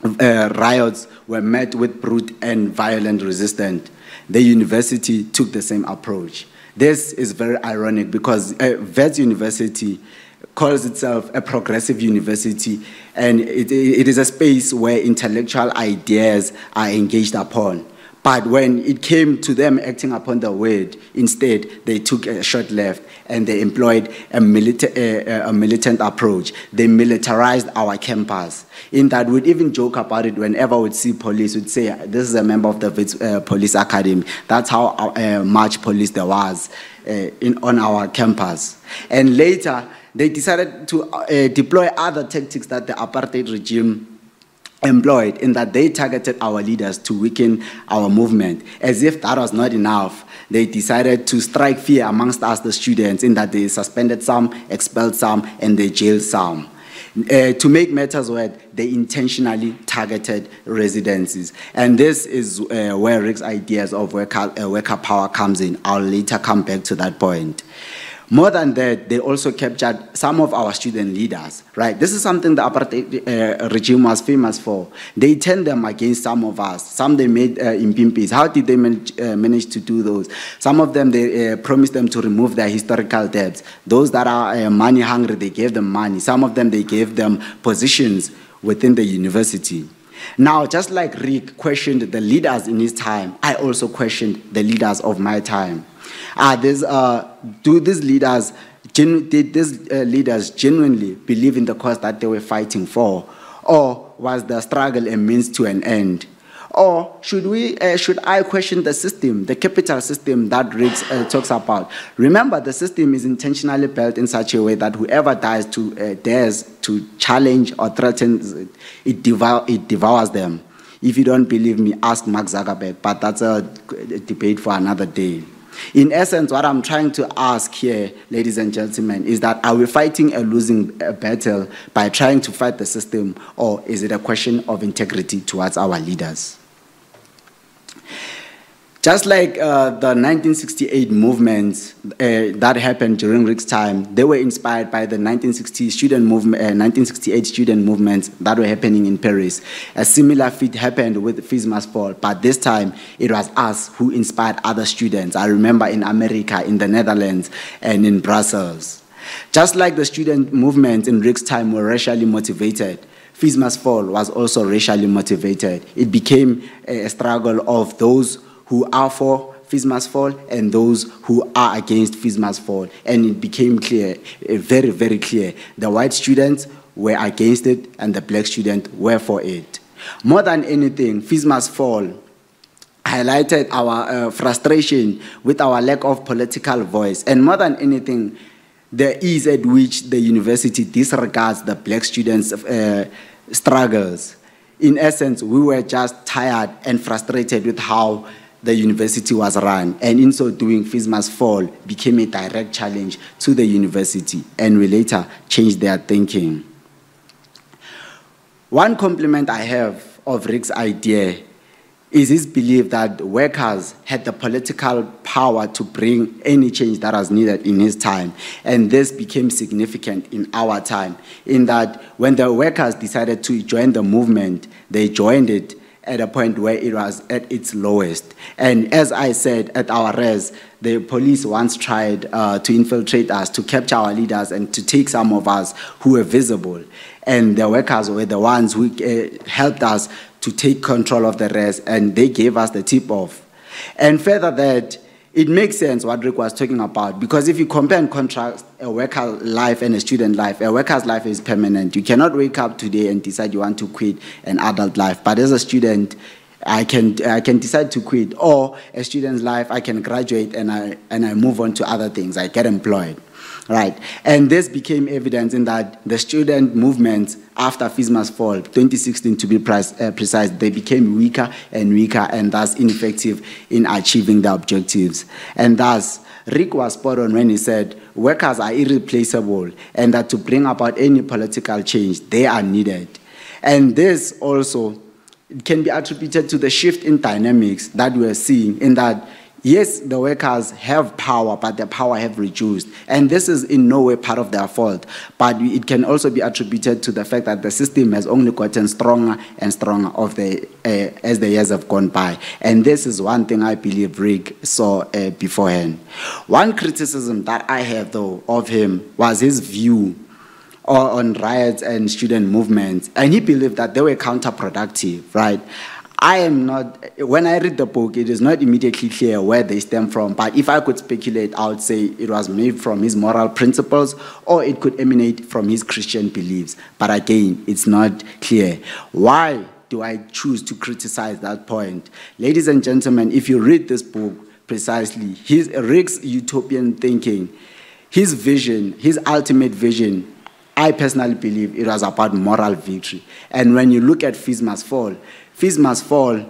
Speaker 4: uh, riots were met with brute and violent resistance, the university took the same approach. This is very ironic because uh, Wits University calls itself a progressive university and it, it is a space where intellectual ideas are engaged upon. But when it came to them acting upon the word, instead they took a short left and they employed a, milita- a, a, militant approach. They militarized our campus. In that, we'd even joke about it whenever we'd see police, we'd say, This is a member of the uh, police academy. That's how uh, much police there was uh, in, on our campus. And later, they decided to uh, deploy other tactics that the apartheid regime employed in that they targeted our leaders to weaken our movement. As if that was not enough, they decided to strike fear amongst us, the students, in that they suspended some, expelled some, and they jailed some. Uh, to make matters worse, they intentionally targeted residences. And this is uh, where Rick's ideas of worker, uh, worker power comes in. I'll later come back to that point. More than that, they also captured some of our student leaders, right? This is something the apartheid uh, regime was famous for. They turned them against some of us. Some they made uh. How did they manage, uh, manage, to do those? Some of them, they uh, promised them to remove their historical debts. Those that are uh, money hungry, they gave them money. Some of them, they gave them positions within the university. Now, just like Rick questioned the leaders in his time, I also questioned the leaders of my time. Are these, uh, do these leaders, did these uh, leaders genuinely believe in the cause that they were fighting for? Or was the struggle a means to an end? Or should, we, uh, should I question the system, the capital system that Rick's uh, talks about? Remember, the system is intentionally built in such a way that whoever dies to, uh, dares to challenge or threaten it, devour, it devours them. If you don't believe me, ask Mark Zuckerberg, but that's a debate for another day. In essence, what I'm trying to ask here, ladies and gentlemen, is that are we fighting a losing battle by trying to fight the system, or is it a question of integrity towards our leaders? Just like uh, the 1968 movements uh, that happened during Rick's time, they were inspired by the 1960 student movement, uh, 1968 student movements that were happening in Paris. A similar feat happened with Fees Fall, but this time it was us who inspired other students. I remember in America, in the Netherlands, and in Brussels. Just like the student movements in Rick's time were racially motivated, Fees Fall was also racially motivated. It became a struggle of those who are for fees must fall and those who are against fees must fall. And it became clear, eh, very, very clear. The white students were against it and the black students were for it. More than anything, fees must fall highlighted our uh, frustration with our lack of political voice. And more than anything, the ease at which the university disregards the black students' uh, struggles. In essence, we were just tired and frustrated with how the university was run. And in so doing, fees must fall became a direct challenge to the university, and we later changed their thinking. One compliment I have of Rick's idea is his belief that workers had the political power to bring any change that was needed in his time. And this became significant in our time, in that when the workers decided to join the movement, they joined it at a point where it was at its lowest. And as I said at our res, the police once tried uh, to infiltrate us, to capture our leaders, and to take some of us who were visible. And the workers were the ones who uh, helped us to take control of the res, and they gave us the tip off. And further that, it makes sense what Rick was talking about because if you compare and contrast a worker life and a student life, a worker's life is permanent. You cannot wake up today and decide you want to quit an adult life. But as a student, I can I can decide to quit, or a student's life I can graduate and I and I move on to other things. I get employed, right? And this became evident in that the student movement after Fees Must fall, 2016 to be uh, precise, they became weaker and weaker and thus ineffective in achieving their objectives. And thus, Rick was spot on when he said workers are irreplaceable and that to bring about any political change, they are needed. And this also can be attributed to the shift in dynamics that we're seeing in that yes the workers have power but their power have reduced. And this is in no way part of their fault. But it can also be attributed to the fact that the system has only gotten stronger and stronger of the, uh, as the years have gone by. And this is one thing i believe rick saw uh, beforehand. One criticism that i have though of him was his view on riots and student movements, and he believed that they were counterproductive, right? I am not, when I read the book, it is not immediately clear where they stem from, but if I could speculate, I would say it was made from his moral principles or it could emanate from his Christian beliefs. But again, it's not clear. Why do I choose to criticize that point? Ladies and gentlemen, if you read this book precisely, his, Rick's utopian thinking, his vision, his ultimate vision I personally believe it was about moral victory. And when you look at Fees Must Fall, Fees Must Fall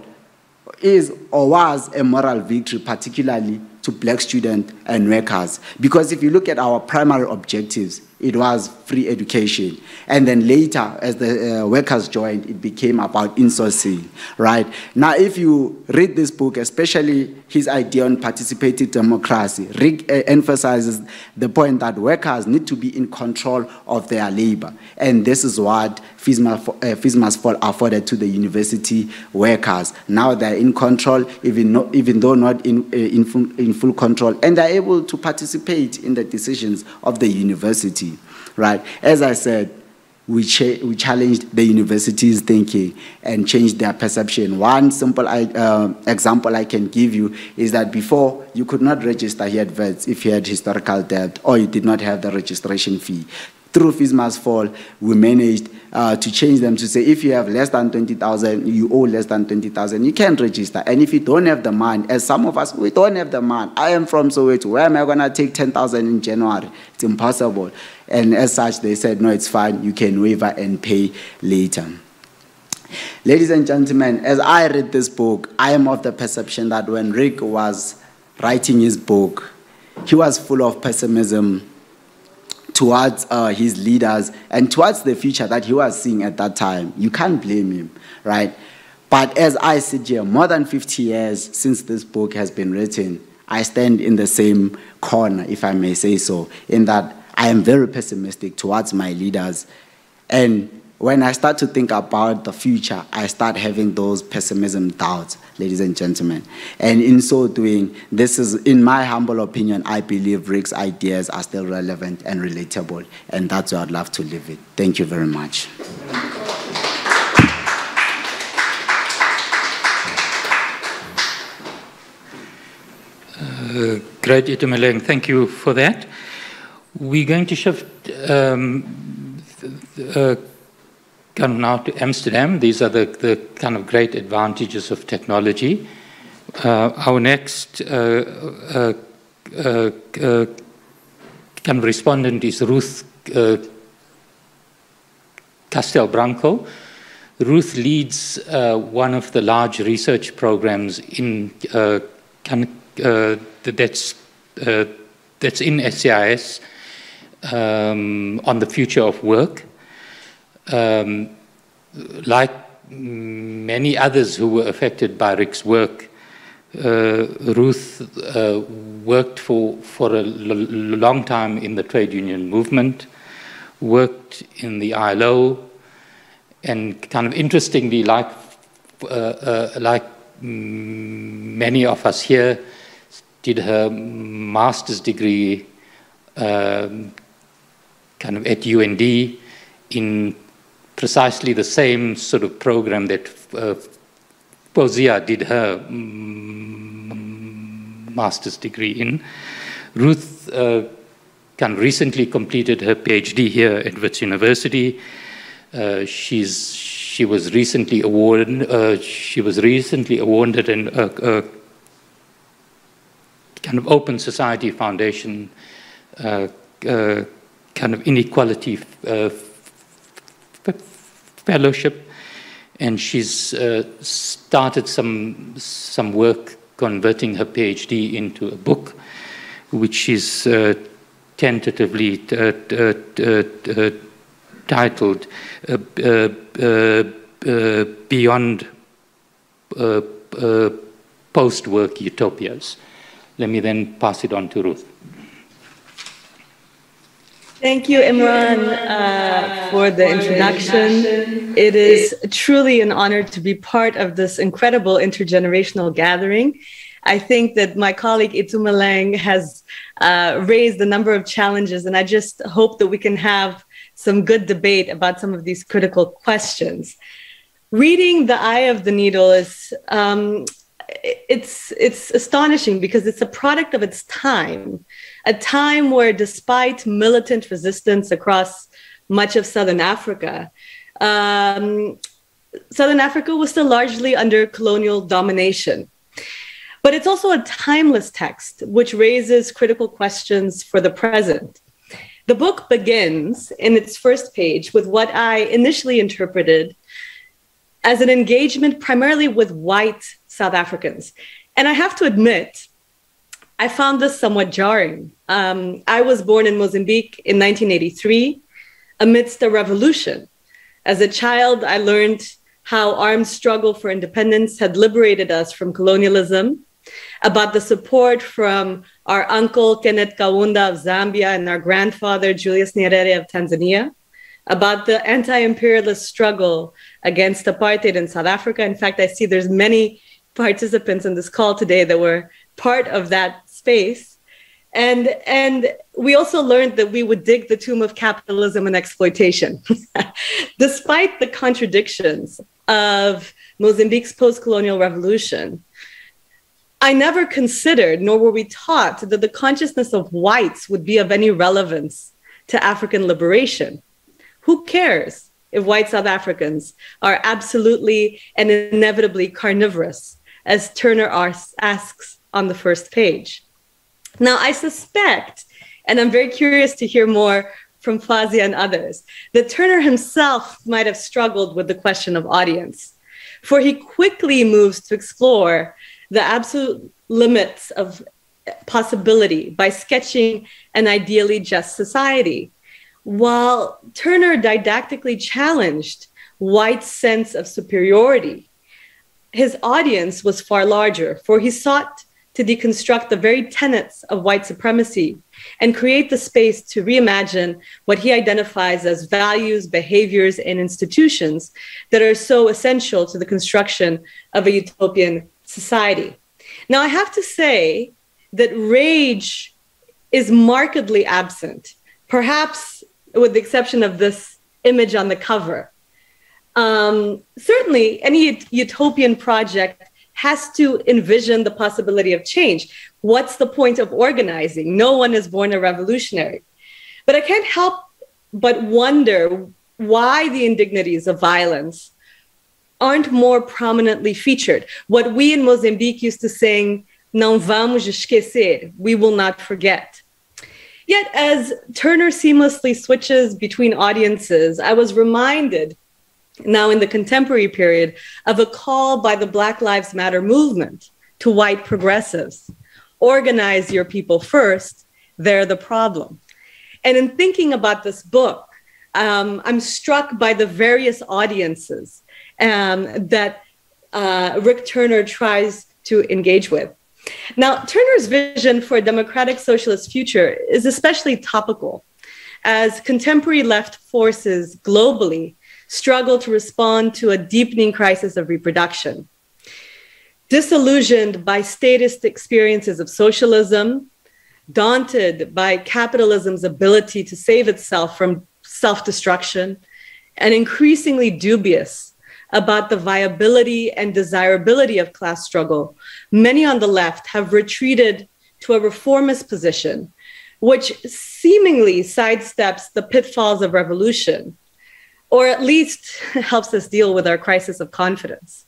Speaker 4: is or was a moral victory, particularly to black students and workers. Because if you look at our primary objectives, it was free education. And then later, as the uh, workers joined, it became about insourcing, right? Now, if you read this book, especially his idea on participative democracy, Rick uh, emphasizes the point that workers need to be in control of their labor. And this is what Fees Must, uh, Fees Must afforded to the university workers. Now they're in control, even, not, even though not in, uh, in, full, in full control, and they're able to participate in the decisions of the university right? As I said, we, cha we challenged the university's thinking and changed their perception. One simple uh, example I can give you is that before you could not register here at Wits if you had historical debt or you did not have the registration fee through Fees Must Fall, we managed uh, to change them to say if you have less than 20,000, you owe less than 20,000, you can register. And if you don't have the money, as some of us, we don't have the money. I am from Soweto. Where am I going to take 10,000 in January? It's impossible. And as such, they said, no, it's fine. You can waiver and pay later. Ladies and gentlemen, as I read this book, I am of the perception that when Rick was writing his book, he was full of pessimism towards uh, his leaders and towards the future that he was seeing at that time. You can't blame him, right? But as I sit here, more than 50 years since this book has been written, I stand in the same corner, if I may say so, in that I am very pessimistic towards my leaders. And when I start to think about the future, I start having those pessimism doubts, ladies and gentlemen. And in so doing, this is, in my humble opinion, I believe Rick's ideas are still relevant and relatable, and that's where I'd love to leave it. Thank you very much.
Speaker 1: Uh, great, Itumeleng. Thank you for that. We're going to shift um, uh, kind of now to Amsterdam. These are the, the kind of great advantages of technology. Uh, our next uh, uh, uh, uh kind of respondent is Ruth Castel-Branco. Ruth leads one of the large research programs in of, that's that's in SCIS um, on the future of work. Um, like many others who were affected by Rick's work, uh, Ruth uh, worked for, for a long time in the trade union movement, worked in the ILO, and kind of interestingly, like, uh, uh like many of us here, did her master's degree um, kind of at UND in precisely the same sort of program that uh, Foszia did her master's degree in. Ruth uh, kind of recently completed her PhD here at Wits University. Uh, she's she was recently awarded uh, she was recently awarded an a, kind of Open Society Foundation uh, uh, kind of inequality uh, fellowship, and she's uh, started some some work converting her PhD into a book, which is uh, tentatively titled "Beyond Post-Work Utopias." Let me then pass it on to Ruth.
Speaker 5: Thank you, Imran, uh, for the introduction. It is truly an honor to be part of this incredible intergenerational gathering. I think that my colleague Itumeleng has uh, raised a number of challenges, and I just hope that we can have some good debate about some of these critical questions. Reading The Eye of the Needle is um, it's it's astonishing because it's a product of its time, a time where, despite militant resistance across much of southern Africa, um, southern Africa was still largely under colonial domination. But it's also a timeless text which raises critical questions for the present. The book begins in its first page with what I initially interpreted as an engagement primarily with white South Africans. And I have to admit, I found this somewhat jarring. Um, I was born in Mozambique in 1983 amidst a revolution. As a child, I learned how armed struggle for independence had liberated us from colonialism, about the support from our uncle Kenneth Kaunda of Zambia and our grandfather Julius Nyerere of Tanzania, about the anti-imperialist struggle against apartheid in South Africa. In fact, I see there's many participants in this call today that were part of that space. And, and we also learned that we would dig the tomb of capitalism and exploitation. Despite the contradictions of Mozambique's post colonial revolution, I never considered, nor were we taught, that the consciousness of whites would be of any relevance to African liberation. Who cares if white South Africans are absolutely and inevitably carnivorous as Turner asks on the first page. Now, I suspect, and I'm very curious to hear more from Foszia and others, that Turner himself might have struggled with the question of audience, for he quickly moves to explore the absolute limits of possibility by sketching an ideally just society, while Turner didactically challenged White's sense of superiority. His audience was far larger, for he sought to deconstruct the very tenets of white supremacy and create the space to reimagine what he identifies as values, behaviors, and institutions that are so essential to the construction of a utopian society. Now, I have to say that rage is markedly absent, perhaps with the exception of this image on the cover um, certainly any utopian project has to envision the possibility of change. What's the point of organizing? No one is born a revolutionary. But I can't help but wonder why the indignities of violence aren't more prominently featured. What we in Mozambique used to sing, não vamos esquecer, we will not forget. Yet, as Turner seamlessly switches between audiences, I was reminded now in the contemporary period of a call by the Black Lives Matter movement to white progressives organize your people first, they're the problem. And in thinking about this book, um, I'm struck by the various audiences um, that uh, Rick Turner tries to engage with. Now, Turner's vision for a democratic socialist future is especially topical as contemporary left forces globally struggle to respond to a deepening crisis of reproduction. Disillusioned by statist experiences of socialism, daunted by capitalism's ability to save itself from self destruction, and increasingly dubious about the viability and desirability of class struggle, many on the left have retreated to a reformist position, which seemingly sidesteps the pitfalls of revolution, or at least helps us deal with our crisis of confidence.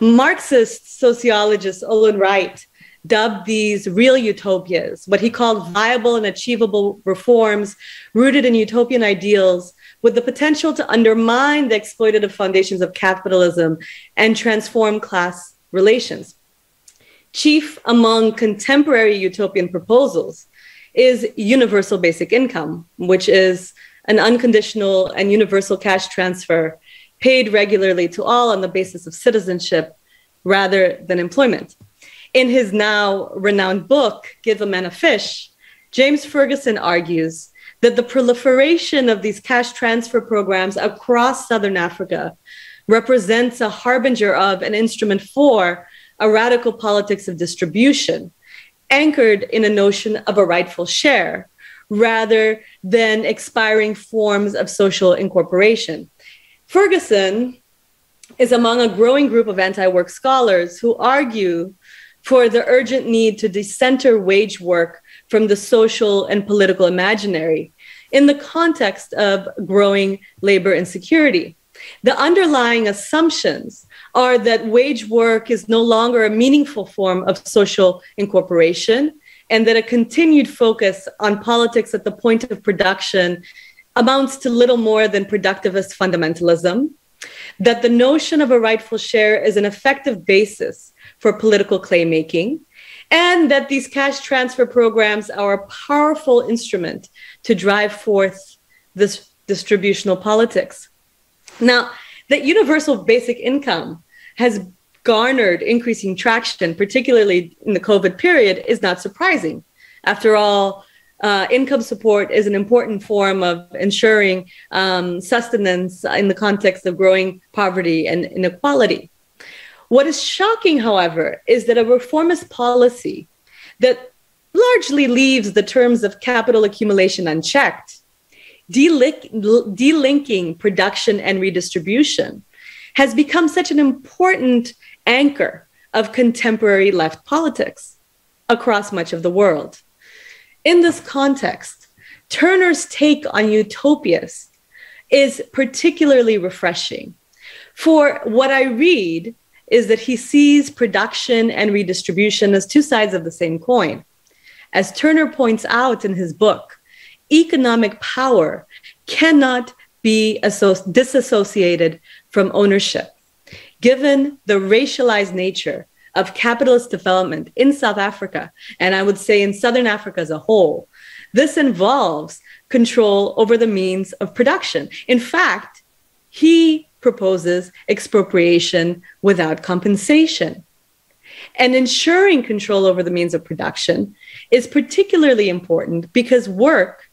Speaker 5: Marxist sociologist Olin Wright dubbed these real utopias, what he called viable and achievable reforms rooted in utopian ideals with the potential to undermine the exploitative foundations of capitalism and transform class relations. Chief among contemporary utopian proposals is universal basic income, which is an unconditional and universal cash transfer paid regularly to all on the basis of citizenship rather than employment. In his now renowned book, Give a Man a Fish, James Ferguson argues that the proliferation of these cash transfer programs across Southern Africa represents a harbinger of an instrument for a radical politics of distribution, anchored in a notion of a rightful share, rather than expiring forms of social incorporation. Ferguson is among a growing group of anti work scholars who argue for the urgent need to decenter wage work from the social and political imaginary in the context of growing labor insecurity. The underlying assumptions are that wage work is no longer a meaningful form of social incorporation and that a continued focus on politics at the point of production amounts to little more than productivist fundamentalism, that the notion of a rightful share is an effective basis for political claim making, and that these cash transfer programs are a powerful instrument to drive forth this distributional politics. Now, that universal basic income has garnered increasing traction, particularly in the COVID period, is not surprising. After all, uh, income support is an important form of ensuring um, sustenance in the context of growing poverty and inequality. What is shocking, however, is that a reformist policy that largely leaves the terms of capital accumulation unchecked, delink- delinking production and redistribution, has become such an important anchor of contemporary left politics across much of the world. In this context, Turner's take on utopias is particularly refreshing. For what I read is that he sees production and redistribution as two sides of the same coin. As Turner points out in his book, economic power cannot be disassociated from ownership. Given the racialized nature of capitalist development in South Africa, and I would say in Southern Africa as a whole, this involves control over the means of production. In fact, he proposes expropriation without compensation. And ensuring control over the means of production is particularly important because work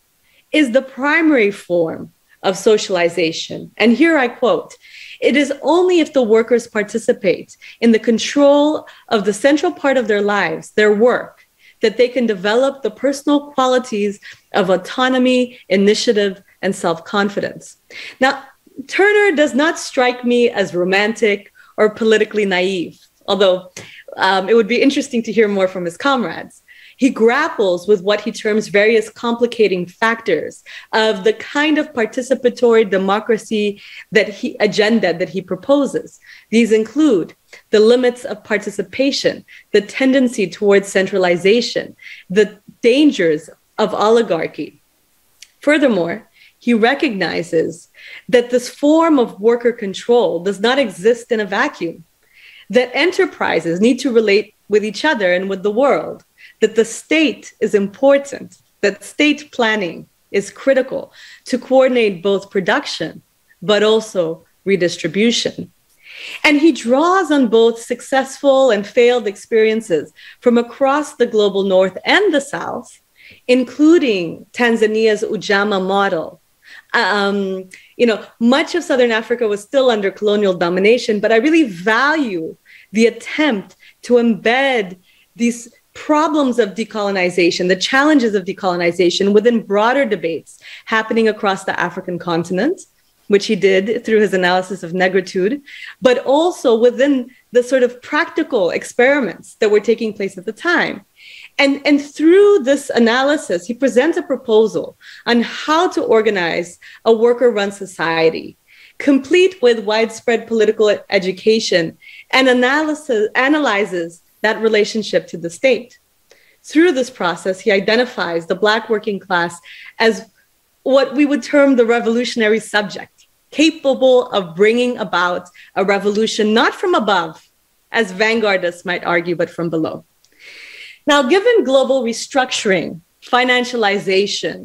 Speaker 5: is the primary form of socialization. And here I quote It is only if the workers participate in the control of the central part of their lives, their work, that they can develop the personal qualities of autonomy, initiative, and self confidence. Now, Turner does not strike me as romantic or politically naive, although um, it would be interesting to hear more from his comrades. He grapples with what he terms various complicating factors of the kind of participatory democracy that he agenda that he proposes. These include the limits of participation, the tendency towards centralization, the dangers of oligarchy. Furthermore, he recognizes that this form of worker control does not exist in a vacuum, that enterprises need to relate with each other and with the world, that the state is important, that state planning is critical to coordinate both production but also redistribution. And he draws on both successful and failed experiences from across the global north and the south, including Tanzania's Ujamaa model, um, you know, much of Southern Africa was still under colonial domination, but I really value the attempt to embed these problems of decolonization, the challenges of decolonization within broader debates happening across the African continent. which he did through his analysis of negritude, but also within the sort of practical experiments that were taking place at the time. And, and through this analysis, he presents a proposal on how to organize a worker run society, complete with widespread political education, and analysis, analyzes that relationship to the state. Through this process, he identifies the Black working class as what we would term the revolutionary subject, capable of bringing about a revolution not from above, as vanguardists might argue, but from below. Now, given global restructuring, financialization,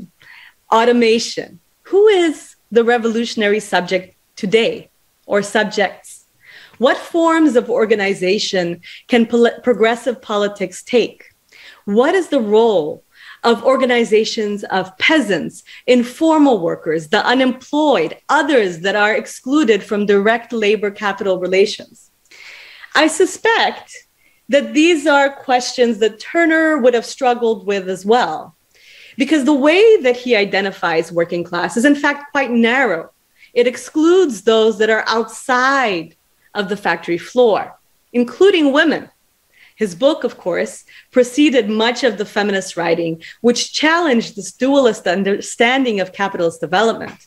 Speaker 5: automation, who is the revolutionary subject today or subjects? What forms of organization can pol- progressive politics take? What is the role of organizations of peasants, informal workers, the unemployed, others that are excluded from direct labor capital relations? I suspect that these are questions that Turner would have struggled with as well. Because the way that he identifies working class is, in fact, quite narrow. It excludes those that are outside of the factory floor, including women. His book, of course, preceded much of the feminist writing, which challenged this dualist understanding of capitalist development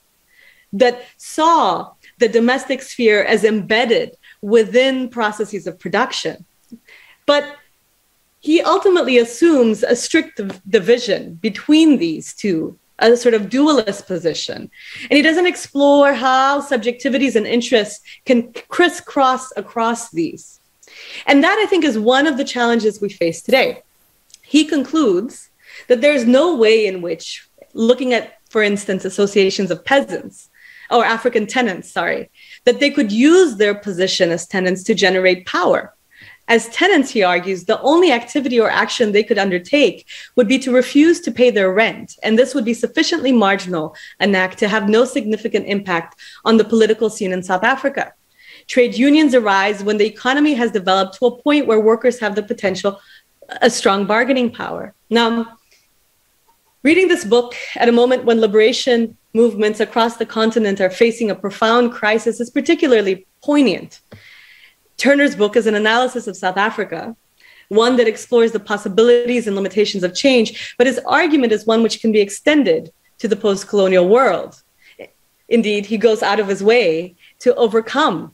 Speaker 5: that saw the domestic sphere as embedded within processes of production but he ultimately assumes a strict division between these two, a sort of dualist position. And he doesn't explore how subjectivities and interests can crisscross across these. And that, I think, is one of the challenges we face today. He concludes that there's no way in which, looking at, for instance, associations of peasants or African tenants, sorry, that they could use their position as tenants to generate power as tenants, he argues, the only activity or action they could undertake would be to refuse to pay their rent. And this would be sufficiently marginal an act to have no significant impact on the political scene in South Africa. Trade unions arise when the economy has developed to a point where workers have the potential, a strong bargaining power. Now, reading this book at a moment when liberation movements across the continent are facing a profound crisis is particularly poignant. Turner's book is an analysis of South Africa, one that explores the possibilities and limitations of change, but his argument is one which can be extended to the post colonial world. Indeed, he goes out of his way to overcome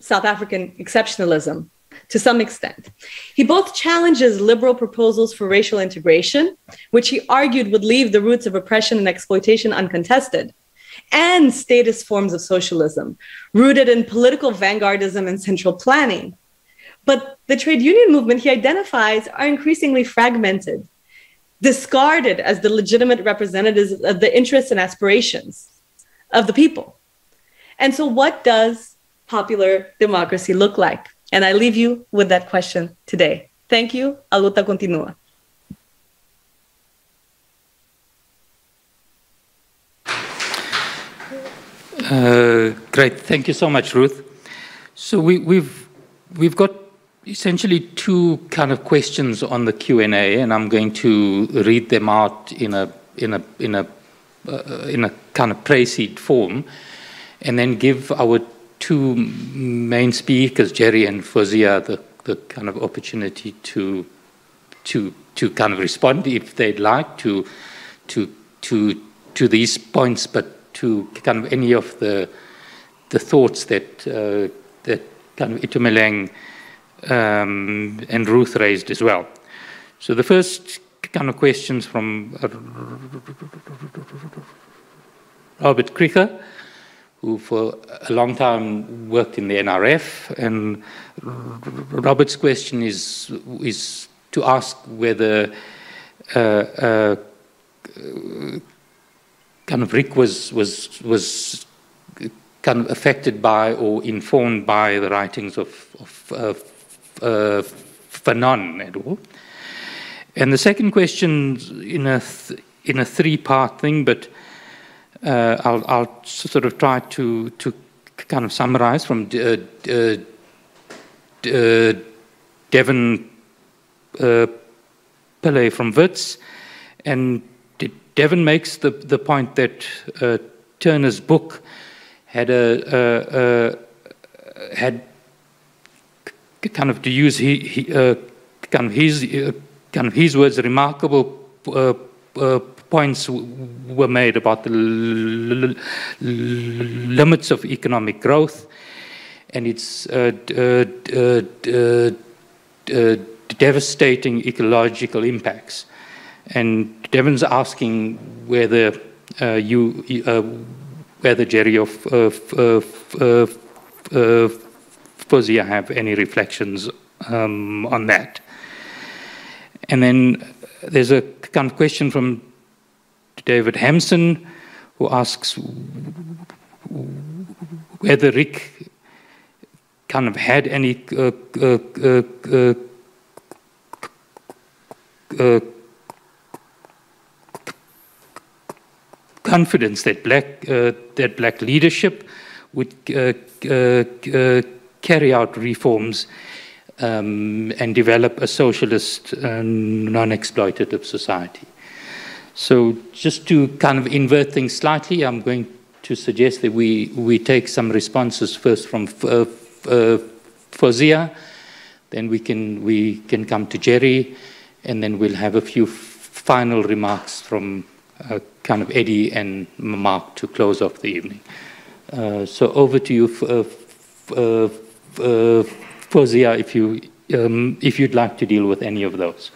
Speaker 5: South African exceptionalism to some extent. He both challenges liberal proposals for racial integration, which he argued would leave the roots of oppression and exploitation uncontested, and statist forms of socialism, rooted in political vanguardism and central planning. But the trade union movement he identifies are increasingly fragmented, discarded as the legitimate representatives of the interests and aspirations of the people. And so, what does popular democracy look like? And I leave you with that question today. Thank you. A continua.
Speaker 1: Uh, great, thank you so much, Ruth. So we, we've we've got essentially two kind of questions on the Q and A, and I'm going to read them out in a in a in a uh, in a kind of pre-seed form, and then give our two main speakers, Jerry and Foszia, the the kind of opportunity to to to kind of respond if they'd like to to to to these points, but to kind of any of the the thoughts that uh, that kind of Itumeleng um, and Ruth raised as well. So the first kind of questions from Robert Krieger, who for a long time worked in the NRF, and Robert's question is is to ask whether. Uh, uh, kind of Rick was, was, was kind of affected by or informed by the writings of, of uh, Fanon at all. And the second question in a, in a three part thing, but uh, I'll, I'll, sort of try to, to kind of summarize from uh, uh, uh Devan uh, Pillay from Wits and Devan makes the, the point that uh, Turner's book had a, had kind of to use he, he uh, kind of his uh, kind of his words remarkable uh, uh points were made about the limits of economic growth and its uh, devastating ecological impacts. And Devan's asking whether uh, you, uh, whether Jerry of uh, Foszia have any reflections um, on that. And then there's a kind of question from David Hampson, who asks whether Rick kind of had any uh, uh, uh, confidence that black that black leadership would carry out reforms um, and develop a socialist, uh, non-exploitative society. So just to kind of invert things slightly, I'm going to suggest that we, we take some responses first from uh, uh, Foszia, then we can, we can come to Jerry, and then we'll have a few final remarks from uh, kind of Eddie and Mark to close off the evening. Uh, so over to you, uh, uh, uh, Foszia, if, you, um, if you'd like to deal with any of those.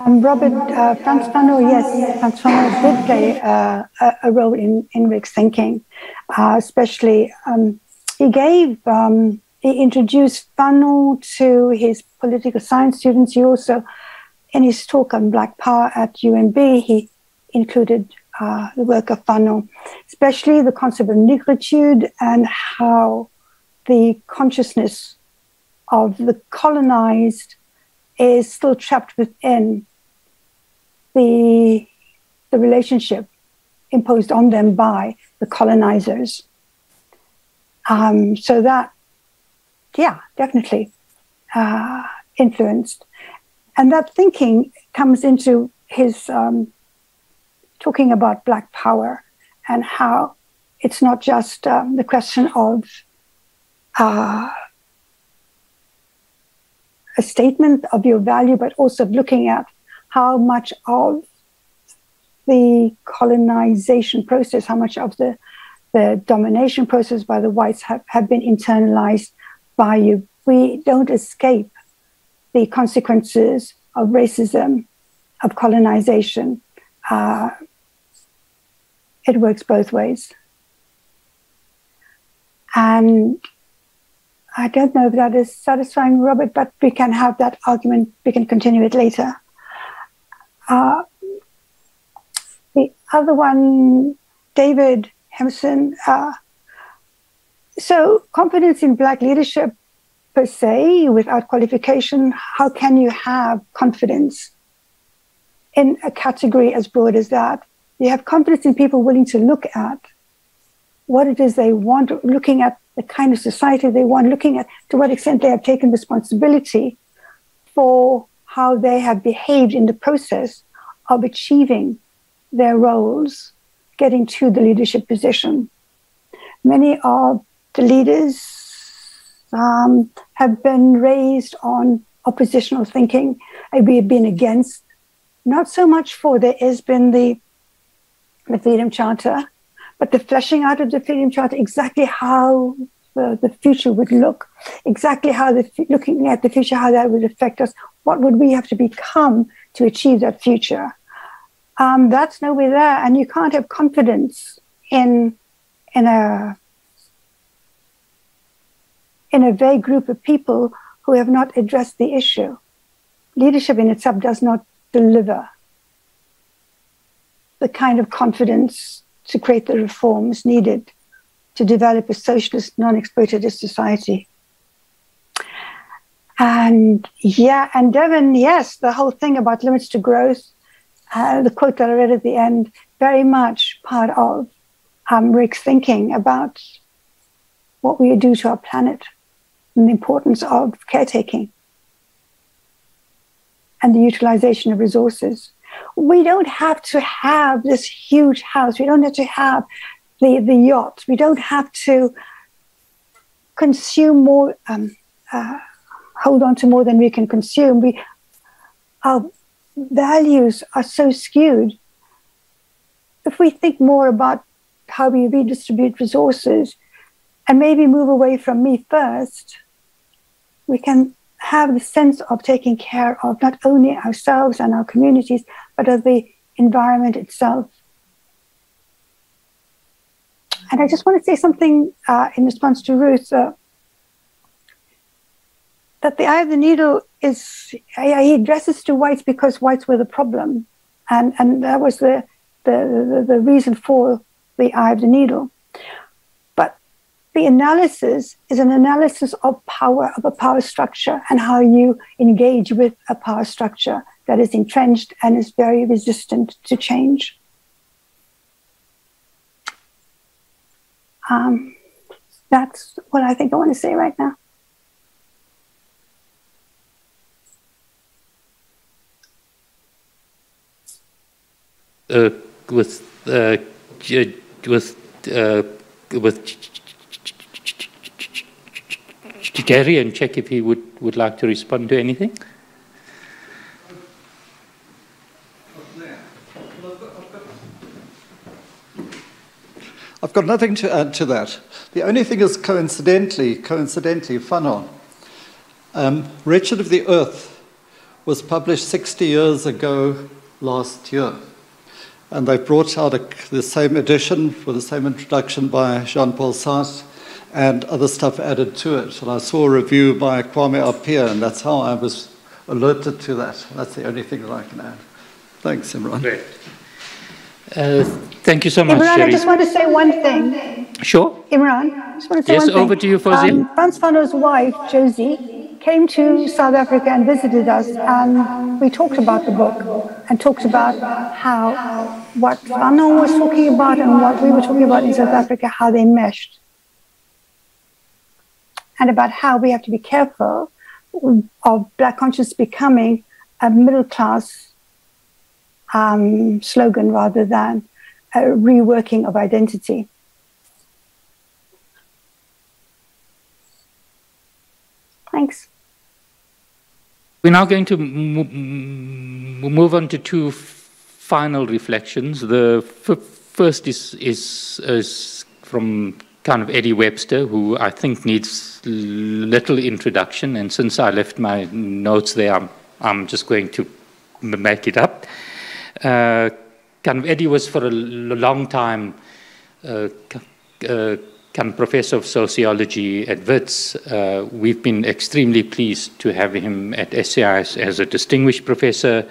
Speaker 3: Um, Robert, uh, Frantz Fanon, yes, Frantz Fanon did play uh, a, role in, in Rick's thinking, uh, especially um, he gave, um, he introduced Fanon to his political science students. He also, in his talk on Black Power at UND, he included uh, the work of Fanon, especially the concept of negritude and how the consciousness of the colonized is still trapped within the, the relationship imposed on them by the colonizers. Um, so that, yeah, definitely uh, influenced. And that thinking comes into his um, talking about Black Power and how it's not just um, the question of uh, a statement of your value, but also looking at how much of the colonization process, how much of the, the domination process by the whites have, have been internalized by you. We don't escape the consequences of racism, of colonization. Uh, it works both ways. And I don't know if that is satisfying, Robert, but we can have that argument. We can continue it later. Uh, the other one, David Hampson. Uh, so, confidence in Black leadership per se, without qualification, how can you have confidence in a category as broad as that? You have confidence in people willing to look at what it is they want, looking at the kind of society they want, looking at to what extent they have taken responsibility for how they have behaved in the process of achieving their roles, getting to the leadership position. Many of the leaders um, have been raised on oppositional thinking. We have been against, not so much for, there has been the, the Freedom Charter, but the fleshing out of the Freedom Charter, exactly how the, the future would look, exactly how the looking at the future, how that would affect us, what would we have to become to achieve that future? Um, that's nowhere there, and you can't have confidence in in a in a vague group of people who have not addressed the issue. Leadership in itself does not deliver the kind of confidence to create the reforms needed to develop a socialist, non exploitative society. And yeah, and Devan, yes, the whole thing about limits to growth, uh, the quote that I read at the end, very much part of um, Rick's thinking about what we do to our planet and the importance of caretaking and the utilization of resources. We don't have to have this huge house. We don't have to have the, the yacht. We don't have to consume more, um, uh, hold on to more than we can consume. We, our values are so skewed. If we think more about how we redistribute resources and maybe move away from me first, we can have the sense of taking care of not only ourselves and our communities, but of the environment itself. And I just want to say something uh, in response to Ruth uh, that the eye of the needle is, he addresses to whites because whites were the problem. And, and that was the, the, the, the reason for the eye of the needle. The analysis is an analysis of power, of a power structure, and how you engage with a power structure that is entrenched and is very resistant to change. Um, that's what I think I want to say right now.
Speaker 1: Uh, with uh, with uh, with Jerry and check if he would, would like to respond to anything.
Speaker 2: I've got nothing to add to that. The only thing is coincidentally, coincidentally, Fanon. Um, Wretched of the Earth was published 60 years ago last year. And they've brought out a, the same edition with the same introduction by Jean Paul Sartre and other stuff added to it. And I saw a review by Kwame Appiah, and that's how I was alerted to that. That's the only thing that I can add. Thanks, Imran.
Speaker 1: Great. Uh, thank you so much,
Speaker 3: Imran,
Speaker 1: Sherry.
Speaker 3: I just want to say one thing.
Speaker 1: Sure.
Speaker 3: Imran, I just want to say
Speaker 1: Yes,
Speaker 3: one thing.
Speaker 1: Yes, over to you, Foszia.
Speaker 3: Um, Frantz Fanon's wife, Josie, came to South Africa and visited us, and we talked about the book and talked about how what Fanon was talking about and what we were talking about in South Africa, how they meshed, and about how we have to be careful of Black consciousness becoming a middle class um, slogan rather than a reworking of identity. Thanks.
Speaker 1: We're now going to move on to two final reflections. The first is, is, is from kind of Eddie Webster, who I think needs little introduction. And since I left my notes there, I'm, I'm just going to make it up. Uh, kind of Eddie was for a long time uh, uh, kind of professor of sociology at WITS. Uh, we've been extremely pleased to have him at SCIS as a distinguished professor.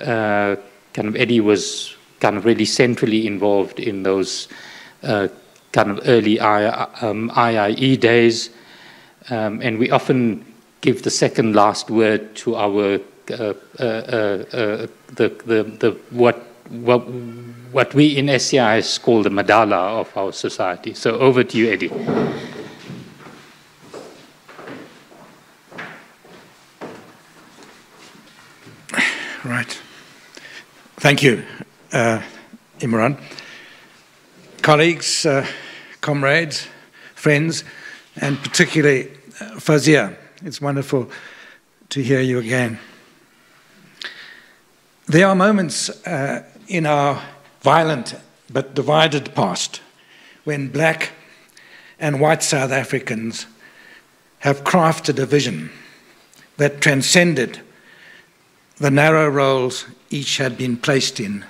Speaker 1: Uh, kind of Eddie was kind of really centrally involved in those kind of early I, um, IIE days. Um, and we often give the second last word to our uh, uh, uh, the, the, the what, what, what we in SCIS call the madala of our society. So over to you, Eddie.
Speaker 6: Right. Thank you, uh, Imran. Colleagues, uh, comrades, friends, and particularly Foszia. It's wonderful to hear you again. There are moments uh, in our violent but divided past when black and white South Africans have crafted a vision that transcended the narrow roles each had been placed in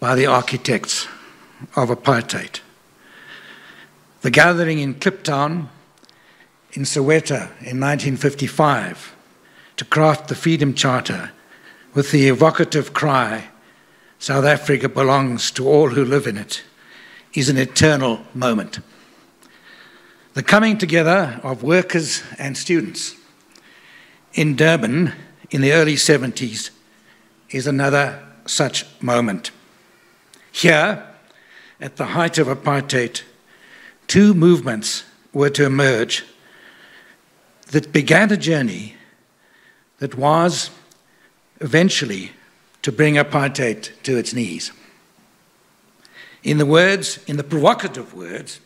Speaker 6: by the architects of apartheid. The gathering in Kliptown in Soweto in 1955 to craft the Freedom Charter with the evocative cry, South Africa belongs to all who live in it, is an eternal moment. The coming together of workers and students in Durban in the early 70s is another such moment. Here, at the height of apartheid, two movements were to emerge that began a journey that was eventually to bring apartheid to its knees. In the words, in the provocative words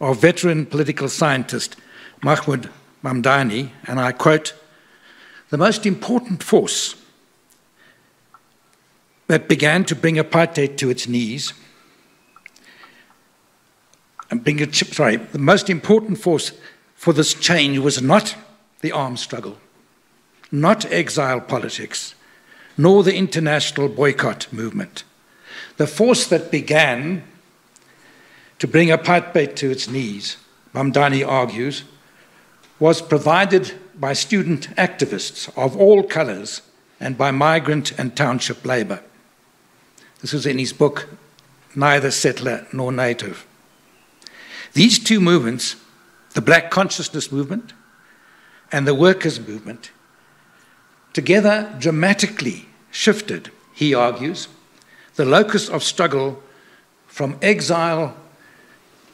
Speaker 6: of veteran political scientist Mahmood Mamdani, and I quote, the most important force that began to bring apartheid to its knees, and bring it, sorry, the most important force for this change was not the armed struggle, not exile politics, nor the international boycott movement. The force that began to bring apartheid to its knees, Mamdani argues, was provided by student activists of all colours and by migrant and township labour. This was in his book, Neither Settler Nor Native. These two movements, the Black Consciousness Movement and the Workers' Movement, together dramatically shifted, he argues, the locus of struggle from exile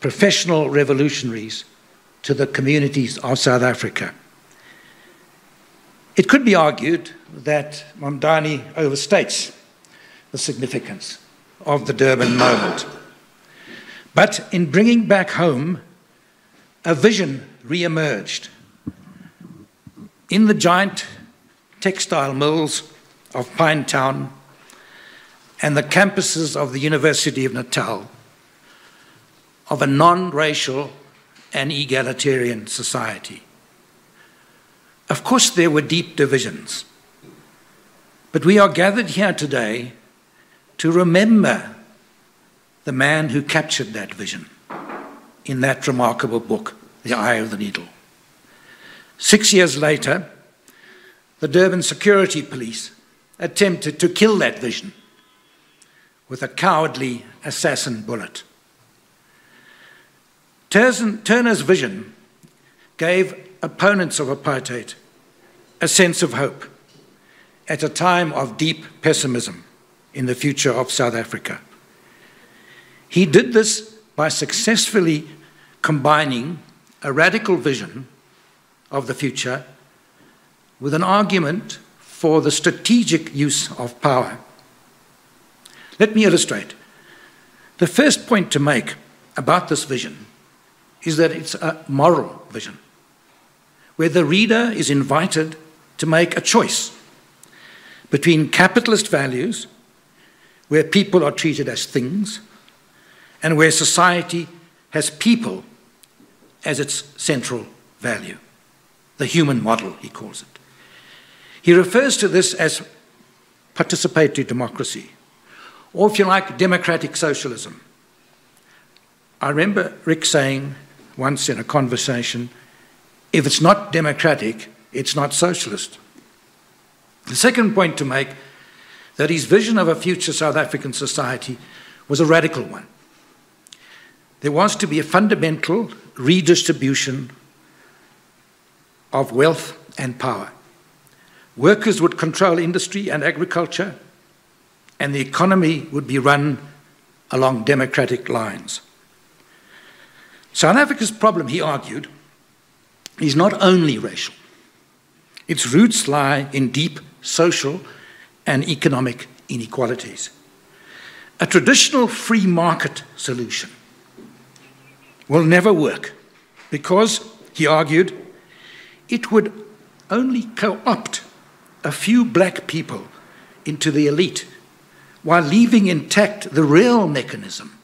Speaker 6: professional revolutionaries to the communities of South Africa. It could be argued that Mamdani overstates the significance of the Durban moment. But in bringing back home, a vision re emerged. In the giant textile mills of Pinetown and the campuses of the University of Natal, of a non racial and egalitarian society. Of course, there were deep divisions, but we are gathered here today to remember the man who captured that vision in that remarkable book, The Eye of the Needle. Six years later, the Durban Security Police attempted to kill that vision with a cowardly assassin bullet. Turner's vision gave opponents of apartheid a sense of hope at a time of deep pessimism in the future of South Africa. He did this by successfully combining a radical vision of the future with an argument for the strategic use of power. Let me illustrate. The first point to make about this vision is that it's a moral vision, where the reader is invited to make a choice between capitalist values, where people are treated as things, and where society has people as its central value. The human model, he calls it. He refers to this as participatory democracy, or if you like, democratic socialism. I remember Rick saying once in a conversation if it's not democratic, it's not socialist. The second point to make that his vision of a future South African society was a radical one. There was to be a fundamental redistribution of wealth and power. Workers would control industry and agriculture, and the economy would be run along democratic lines. South Africa's problem, he argued, is not only racial. Its roots lie in deep social and economic inequalities. A traditional free market solution will never work because, he argued, it would only co opt a few black people into the elite while leaving intact the real mechanism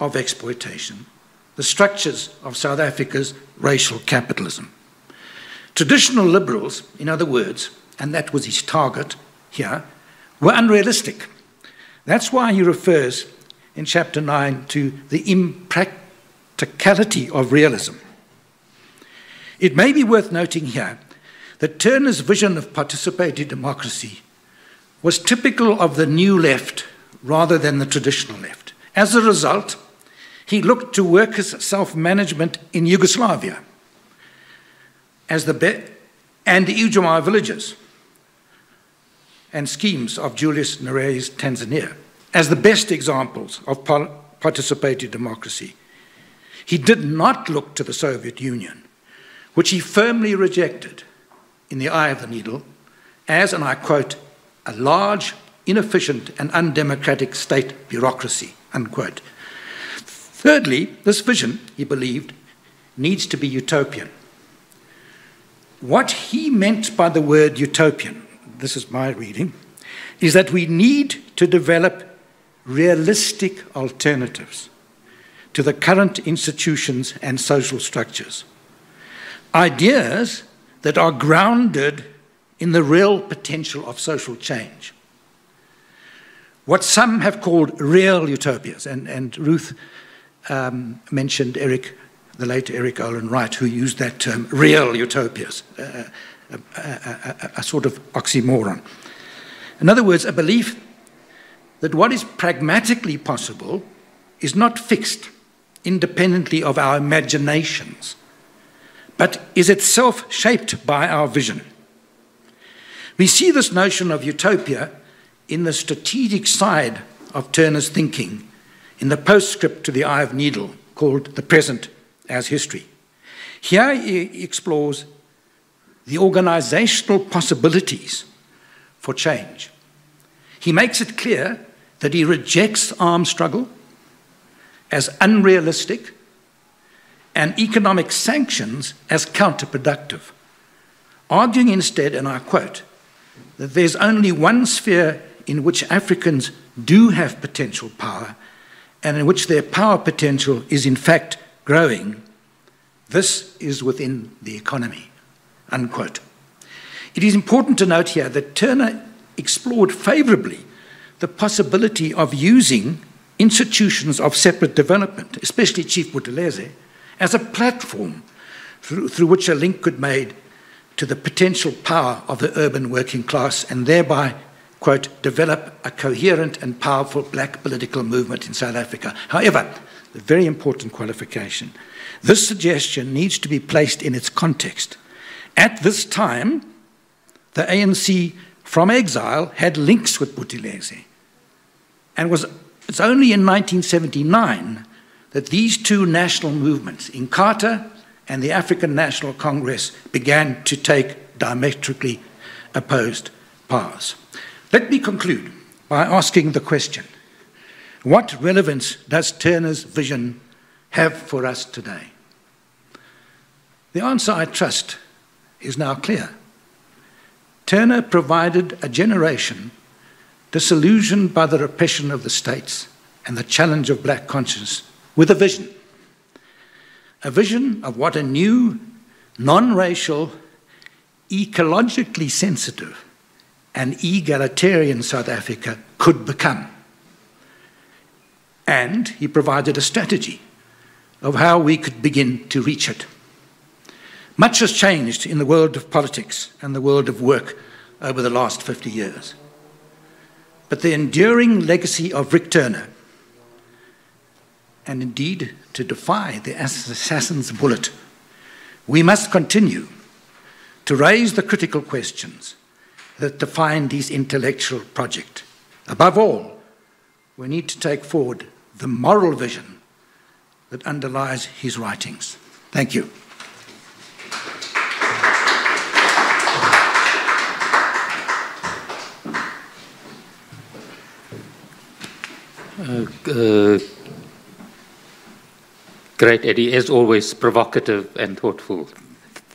Speaker 6: of exploitation the structures of South Africa's racial capitalism. Traditional liberals, in other words, and that was his target here, were unrealistic. That's why he refers in chapter 9 to the impracticality of realism. It may be worth noting here that Turner's vision of participatory democracy was typical of the new left rather than the traditional left. As a result, he looked to workers' self management in Yugoslavia as the be- and the Ujamaa villages and schemes of Julius Nyerere's Tanzania as the best examples of participatory democracy. He did not look to the Soviet Union, which he firmly rejected in the eye of the needle as, and I quote, a large inefficient, and undemocratic state bureaucracy. Unquote. Thirdly, this vision, he believed, needs to be utopian. What he meant by the word utopian, this is my reading, is that we need to develop realistic alternatives to the current institutions and social structures. Ideas that are grounded in the real potential of social change. What some have called real utopias, and, and Ruth um, mentioned Erik, the late Erik Olin Wright, who used that term, real utopias, uh, a, a, a, a sort of oxymoron. In other words, a belief that what is pragmatically possible is not fixed independently of our imaginations, but is itself shaped by our vision. We see this notion of utopia in the strategic side of Turner's thinking in the postscript to the Eye of Needle called The Present as History. Here he explores the organizational possibilities for change. He makes it clear that he rejects armed struggle as unrealistic and economic sanctions as counterproductive, arguing instead, and I quote, that there's only one sphere in which Africans do have potential power and in which their power potential is in fact growing. This is within the economy. Unquote. It is important to note here that Turner explored favorably the possibility of using institutions of separate development, especially Chief Buthelezi, as a platform through, through which a link could be made to the potential power of the urban working class and thereby, quote, develop a coherent and powerful black political movement in South Africa. However, the very important qualification, this suggestion needs to be placed in its context. At this time, the ANC from exile had links with Buthelezi and was it's only in 1979 that these two national movements, Inkatha and the African National Congress, began to take diametrically opposed paths. Let me conclude by asking the question what relevance does Turner's vision have for us today? The answer, I trust, is now clear. Turner provided a generation disillusioned by the repression of the states and the challenge of black conscience, with a vision. A vision of what a new, non racial, ecologically sensitive, and egalitarian South Africa could become. And he provided a strategy of how we could begin to reach it. Much has changed in the world of politics and the world of work over the last 50 years but the enduring legacy of Rick Turner, and indeed to defy the assassin's bullet, we must continue to raise the critical questions that define his intellectual project. Above all, we need to take forward the moral vision that underlies his writings. Thank you.
Speaker 1: Uh, uh, great, Eddie, as always, provocative and thoughtful.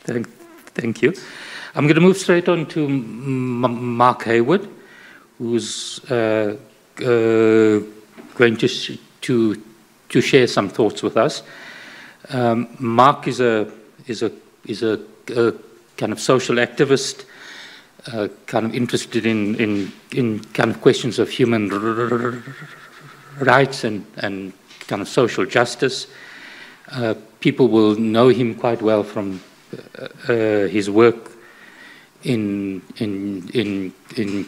Speaker 1: Thank, thank you. I'm going to move straight on to M Mark Heywood, who's uh, uh, going to, to, to share some thoughts with us. Um, Mark is a, is a, is a, a kind of social activist, uh, kind of interested in, in, in kind of questions of human rights and, and kind of social justice. Uh, people will know him quite well from uh, uh, his work in, in, in, in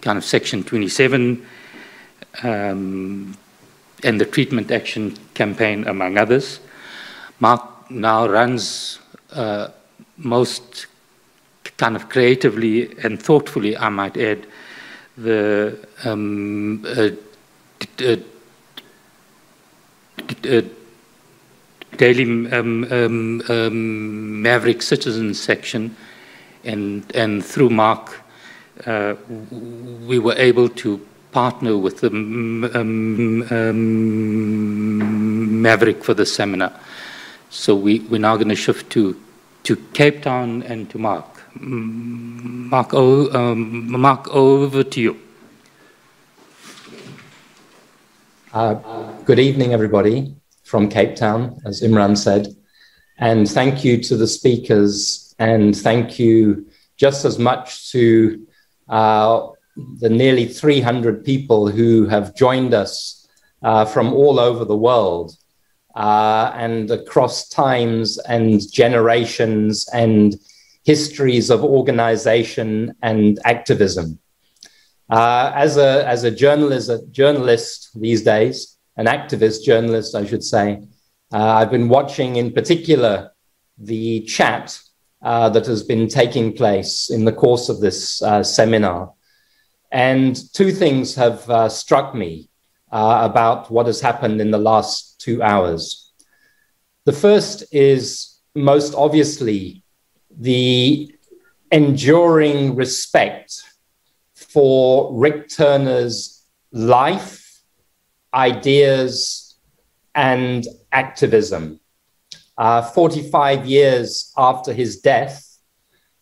Speaker 1: kind of Section 27 um, and the Treatment Action Campaign, among others. Mark now runs uh, most kind of creatively and thoughtfully, I might add, the um, uh, Daily um, um, um, Maverick Citizen section, and, and through Mark, uh, we were able to partner with the um, um, Maverick for the seminar. So we, we're now going to shift to, to Cape Town and to Mark. Mark, um, Mark, over to you.
Speaker 7: Uh, good evening, everybody from Cape Town, as Imran said. And thank you to the speakers, and thank you just as much to uh, the nearly 300 people who have joined us uh, from all over the world uh, and across times and generations and histories of organization and activism. Uh, as, a, as a journalist, a journalist these days, an activist journalist, I should say, uh, I've been watching in particular the chat uh, that has been taking place in the course of this uh, seminar. And two things have uh, struck me uh, about what has happened in the last two hours. The first is most obviously the enduring respect for Rick Turner's life, ideas, and activism. Uh, 45 years after his death,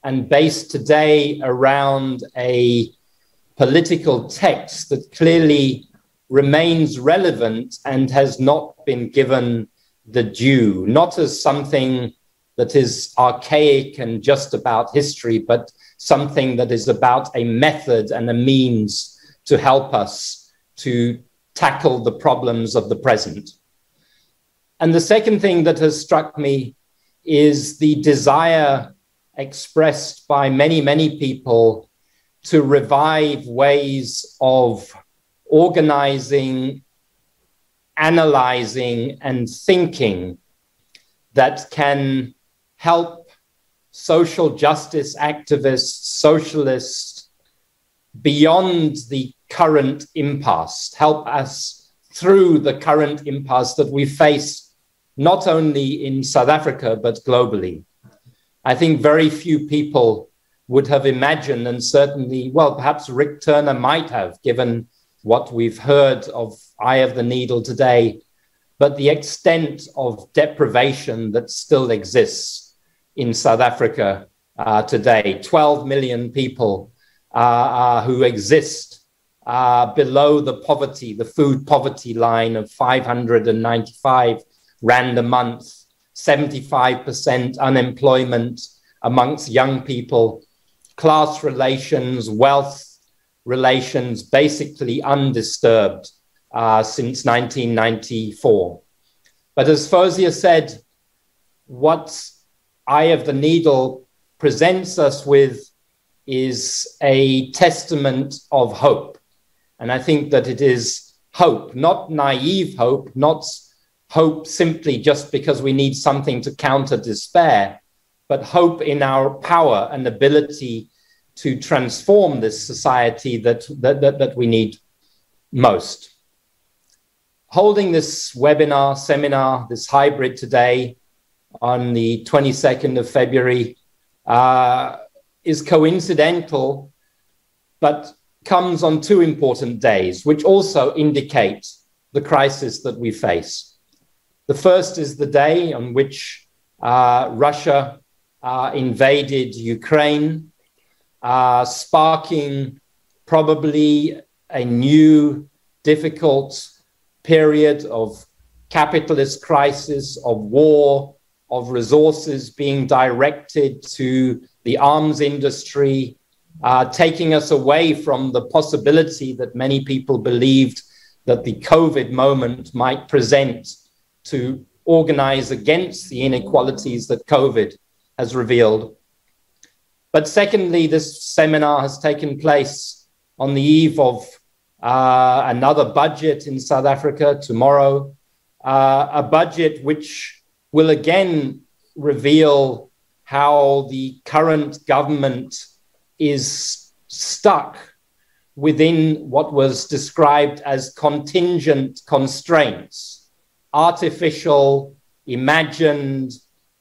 Speaker 7: and based today around a political text that clearly remains relevant and has not been given the due, not as something that is archaic and just about history, but something that is about a method and a means to help us to tackle the problems of the present. And the second thing that has struck me is the desire expressed by many, many people to revive ways of organizing, analyzing, and thinking that can help social justice activists, socialists, beyond the current impasse, help us through the current impasse that we face not only in South Africa, but globally. I think very few people would have imagined, and certainly, well, perhaps Rick Turner might have, given what we've heard of Eye of the Needle today, but the extent of deprivation that still exists in South Africa uh, today. 12 million people uh, uh, who exist uh, below the poverty, the food poverty line of 595 Rand a month, 75% unemployment amongst young people, class relations, wealth relations basically undisturbed uh, since 1994. But as Foszia said, what Eye of the Needle presents us with is a testament of hope. And I think that it is hope, not naive hope, not hope simply just because we need something to counter despair, but hope in our power and ability to transform this society that, that, that, that we need most. Holding this webinar, seminar, this hybrid today on the 22nd of February uh, is coincidental, but comes on two important days, which also indicate the crisis that we face. The first is the day on which uh, Russia uh, invaded Ukraine, uh, sparking probably a new difficult period of capitalist crisis, of war, of resources being directed to the arms industry, uh, taking us away from the possibility that many people believed that the COVID moment might present to organize against the inequalities that COVID has revealed. But secondly, this seminar has taken place on the eve of uh, another budget in South Africa tomorrow, uh, a budget which will again reveal how the current government is stuck within what was described as contingent constraints, artificial, imagined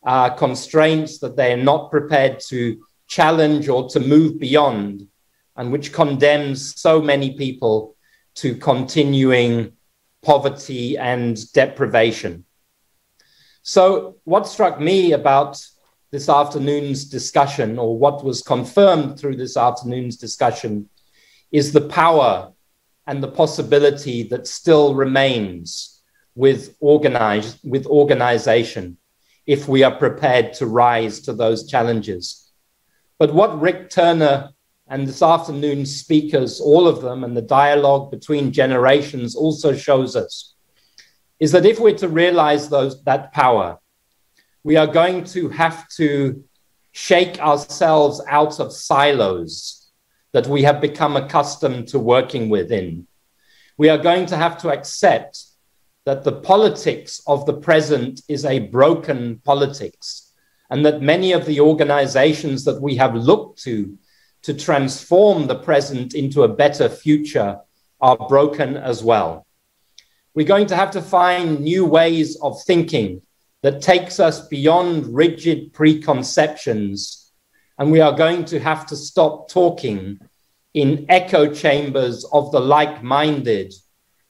Speaker 7: uh, constraints that they are not prepared to challenge or to move beyond and which condemns so many people to continuing poverty and deprivation. So, what struck me about this afternoon's discussion, or what was confirmed through this afternoon's discussion, is the power and the possibility that still remains with, organize, with organization if we are prepared to rise to those challenges. But what Rick Turner and this afternoon's speakers, all of them, and the dialogue between generations also shows us is that if we're to realize those, that power, we are going to have to shake ourselves out of silos that we have become accustomed to working within. We are going to have to accept that the politics of the present is a broken politics, and that many of the organizations that we have looked to to transform the present into a better future are broken as well. We're going to have to find new ways of thinking that takes us beyond rigid preconceptions, and we are going to have to stop talking in echo chambers of the like minded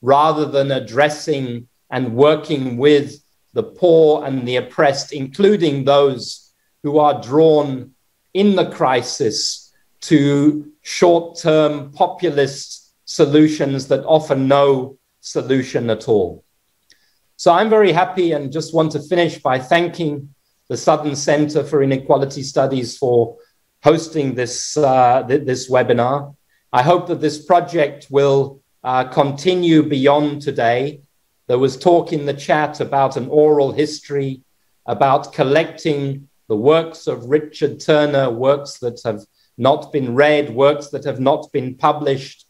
Speaker 7: rather than addressing and working with the poor and the oppressed, including those who are drawn in the crisis to short term populist solutions that offer no solution at all. So I'm very happy and just want to finish by thanking the Southern Center for Inequality Studies for hosting this, uh, th- this webinar. I hope that this project will uh, continue beyond today. There was talk in the chat about an oral history, about collecting the works of Richard Turner, works that have not been read, works that have not been published,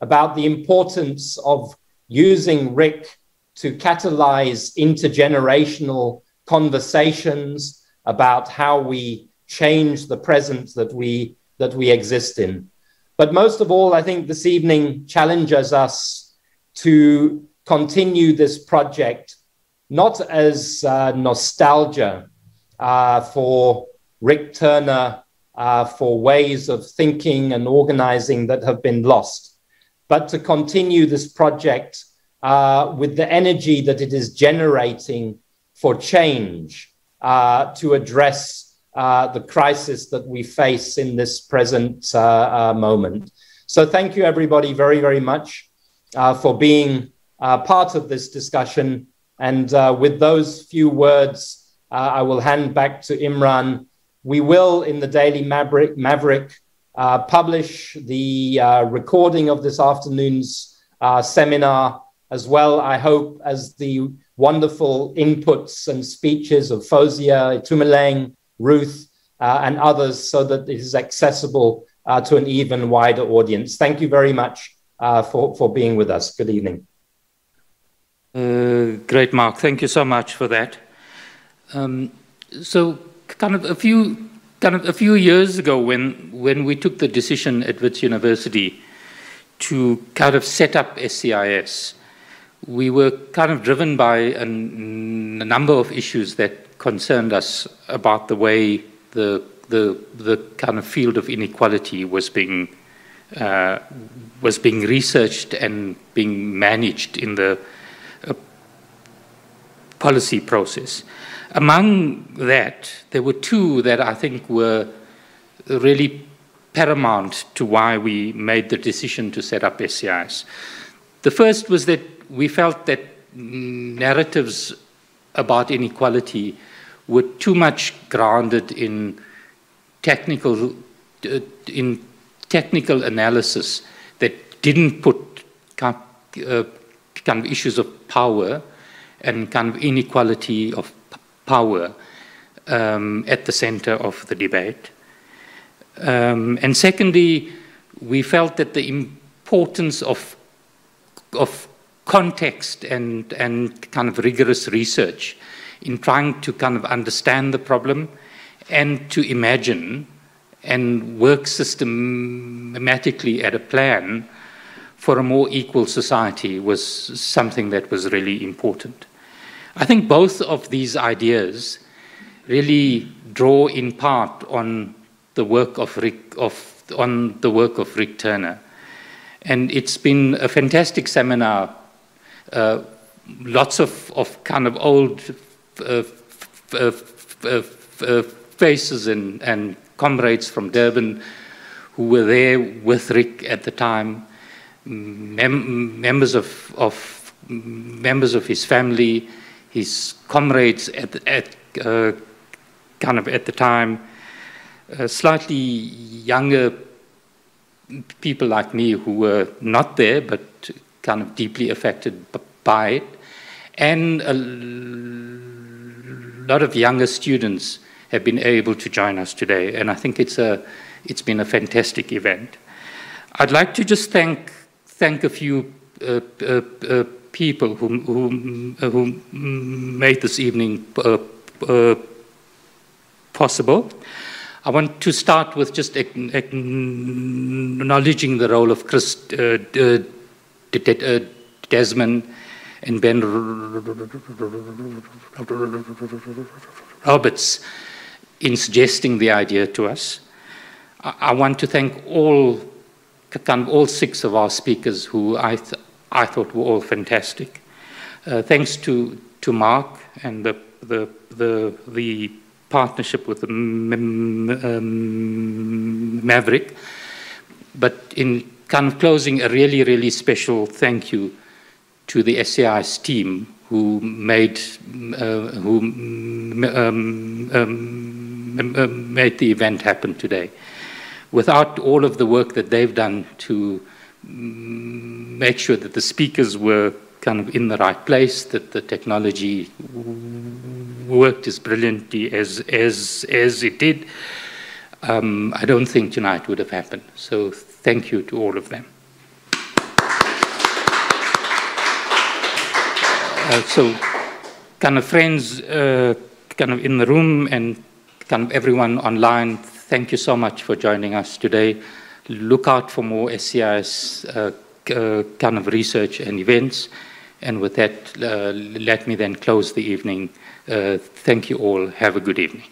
Speaker 7: about the importance of using Rick to catalyze intergenerational conversations about how we change the present that we that we exist in. But most of all, I think this evening challenges us to continue this project not as uh, nostalgia uh, for Rick Turner, uh, for ways of thinking and organizing that have been lost, but to continue this project uh, with the energy that it is generating for change uh, to address uh, the crisis that we face in this present uh, uh, moment. So, thank you, everybody, very, very much uh, for being part of this discussion. And with those few words, I will hand back to Imran. We will, in the Daily Maverick, Maverick publish the recording of this afternoon's seminar as well, I hope, as the wonderful inputs and speeches of Foszia, Itumeleng, Ruth, uh, and others so that it is accessible uh, to an even wider audience. Thank you very much uh, for, for being with us. Good evening.
Speaker 1: Uh, great, Mark. Thank you so much for that. Um, so, kind of a few kind of a few years ago, when when we took the decision at Wits University to kind of set up SCIS, we were kind of driven by a, a number of issues that concerned us about the way the, the, the kind of field of inequality was being, uh, was being researched and being managed in the uh, policy process. Among that, there were two that I think were really paramount to why we made the decision to set up SCIS. The first was that we felt that narratives about inequality were too much grounded in technical uh, in technical analysis that didn't put uh, kind of issues of power and kind of inequality of power um, at the center of the debate. Um, and secondly, we felt that the importance of, of context and, and kind of rigorous research in trying to kind of understand the problem and to imagine and work systematically at a plan for a more equal society was something that was really important. I think both of these ideas really draw in part on the work of Rick, of on the work of Rick Turner. And it's been a fantastic seminar. Uh, lots of, of kind of old uh, uh, uh, faces and, and comrades from Durban who were there with Rick at the time, mem members of, of members of his family, his comrades at, at uh, kind of at the time, uh, slightly younger people like me who were not there but kind of deeply affected by it, and a lot of younger students have been able to join us today, and I think it's a it's been a fantastic event. I'd like to just thank thank a few uh, uh, uh, people who who, who made this evening uh, uh, possible. I want to start with just acknowledging the role of Chris uh, Desmond and Ben Roberts in suggesting the idea to us. I want to thank all, all six of our speakers who I, th I thought were all fantastic. Uh, thanks to, to Mark and the, the, the, the partnership with the um, Maverick. But in kind of closing, a really, really special thank you to the SAI's team who made, uh, who um, um, made the event happen today without all of the work that they've done to make sure that the speakers were kind of in the right place, that the technology worked as brilliantly as, as, as it did, um, I don't think tonight would have happened. So thank you to all of them. Uh, so kind of friends uh, kind of in the room and kind of everyone online, thank you so much for joining us today. Look out for more SCIS uh, uh, kind of research and events. And with that, uh, let me then close the evening. Uh, thank you all. Have a good evening.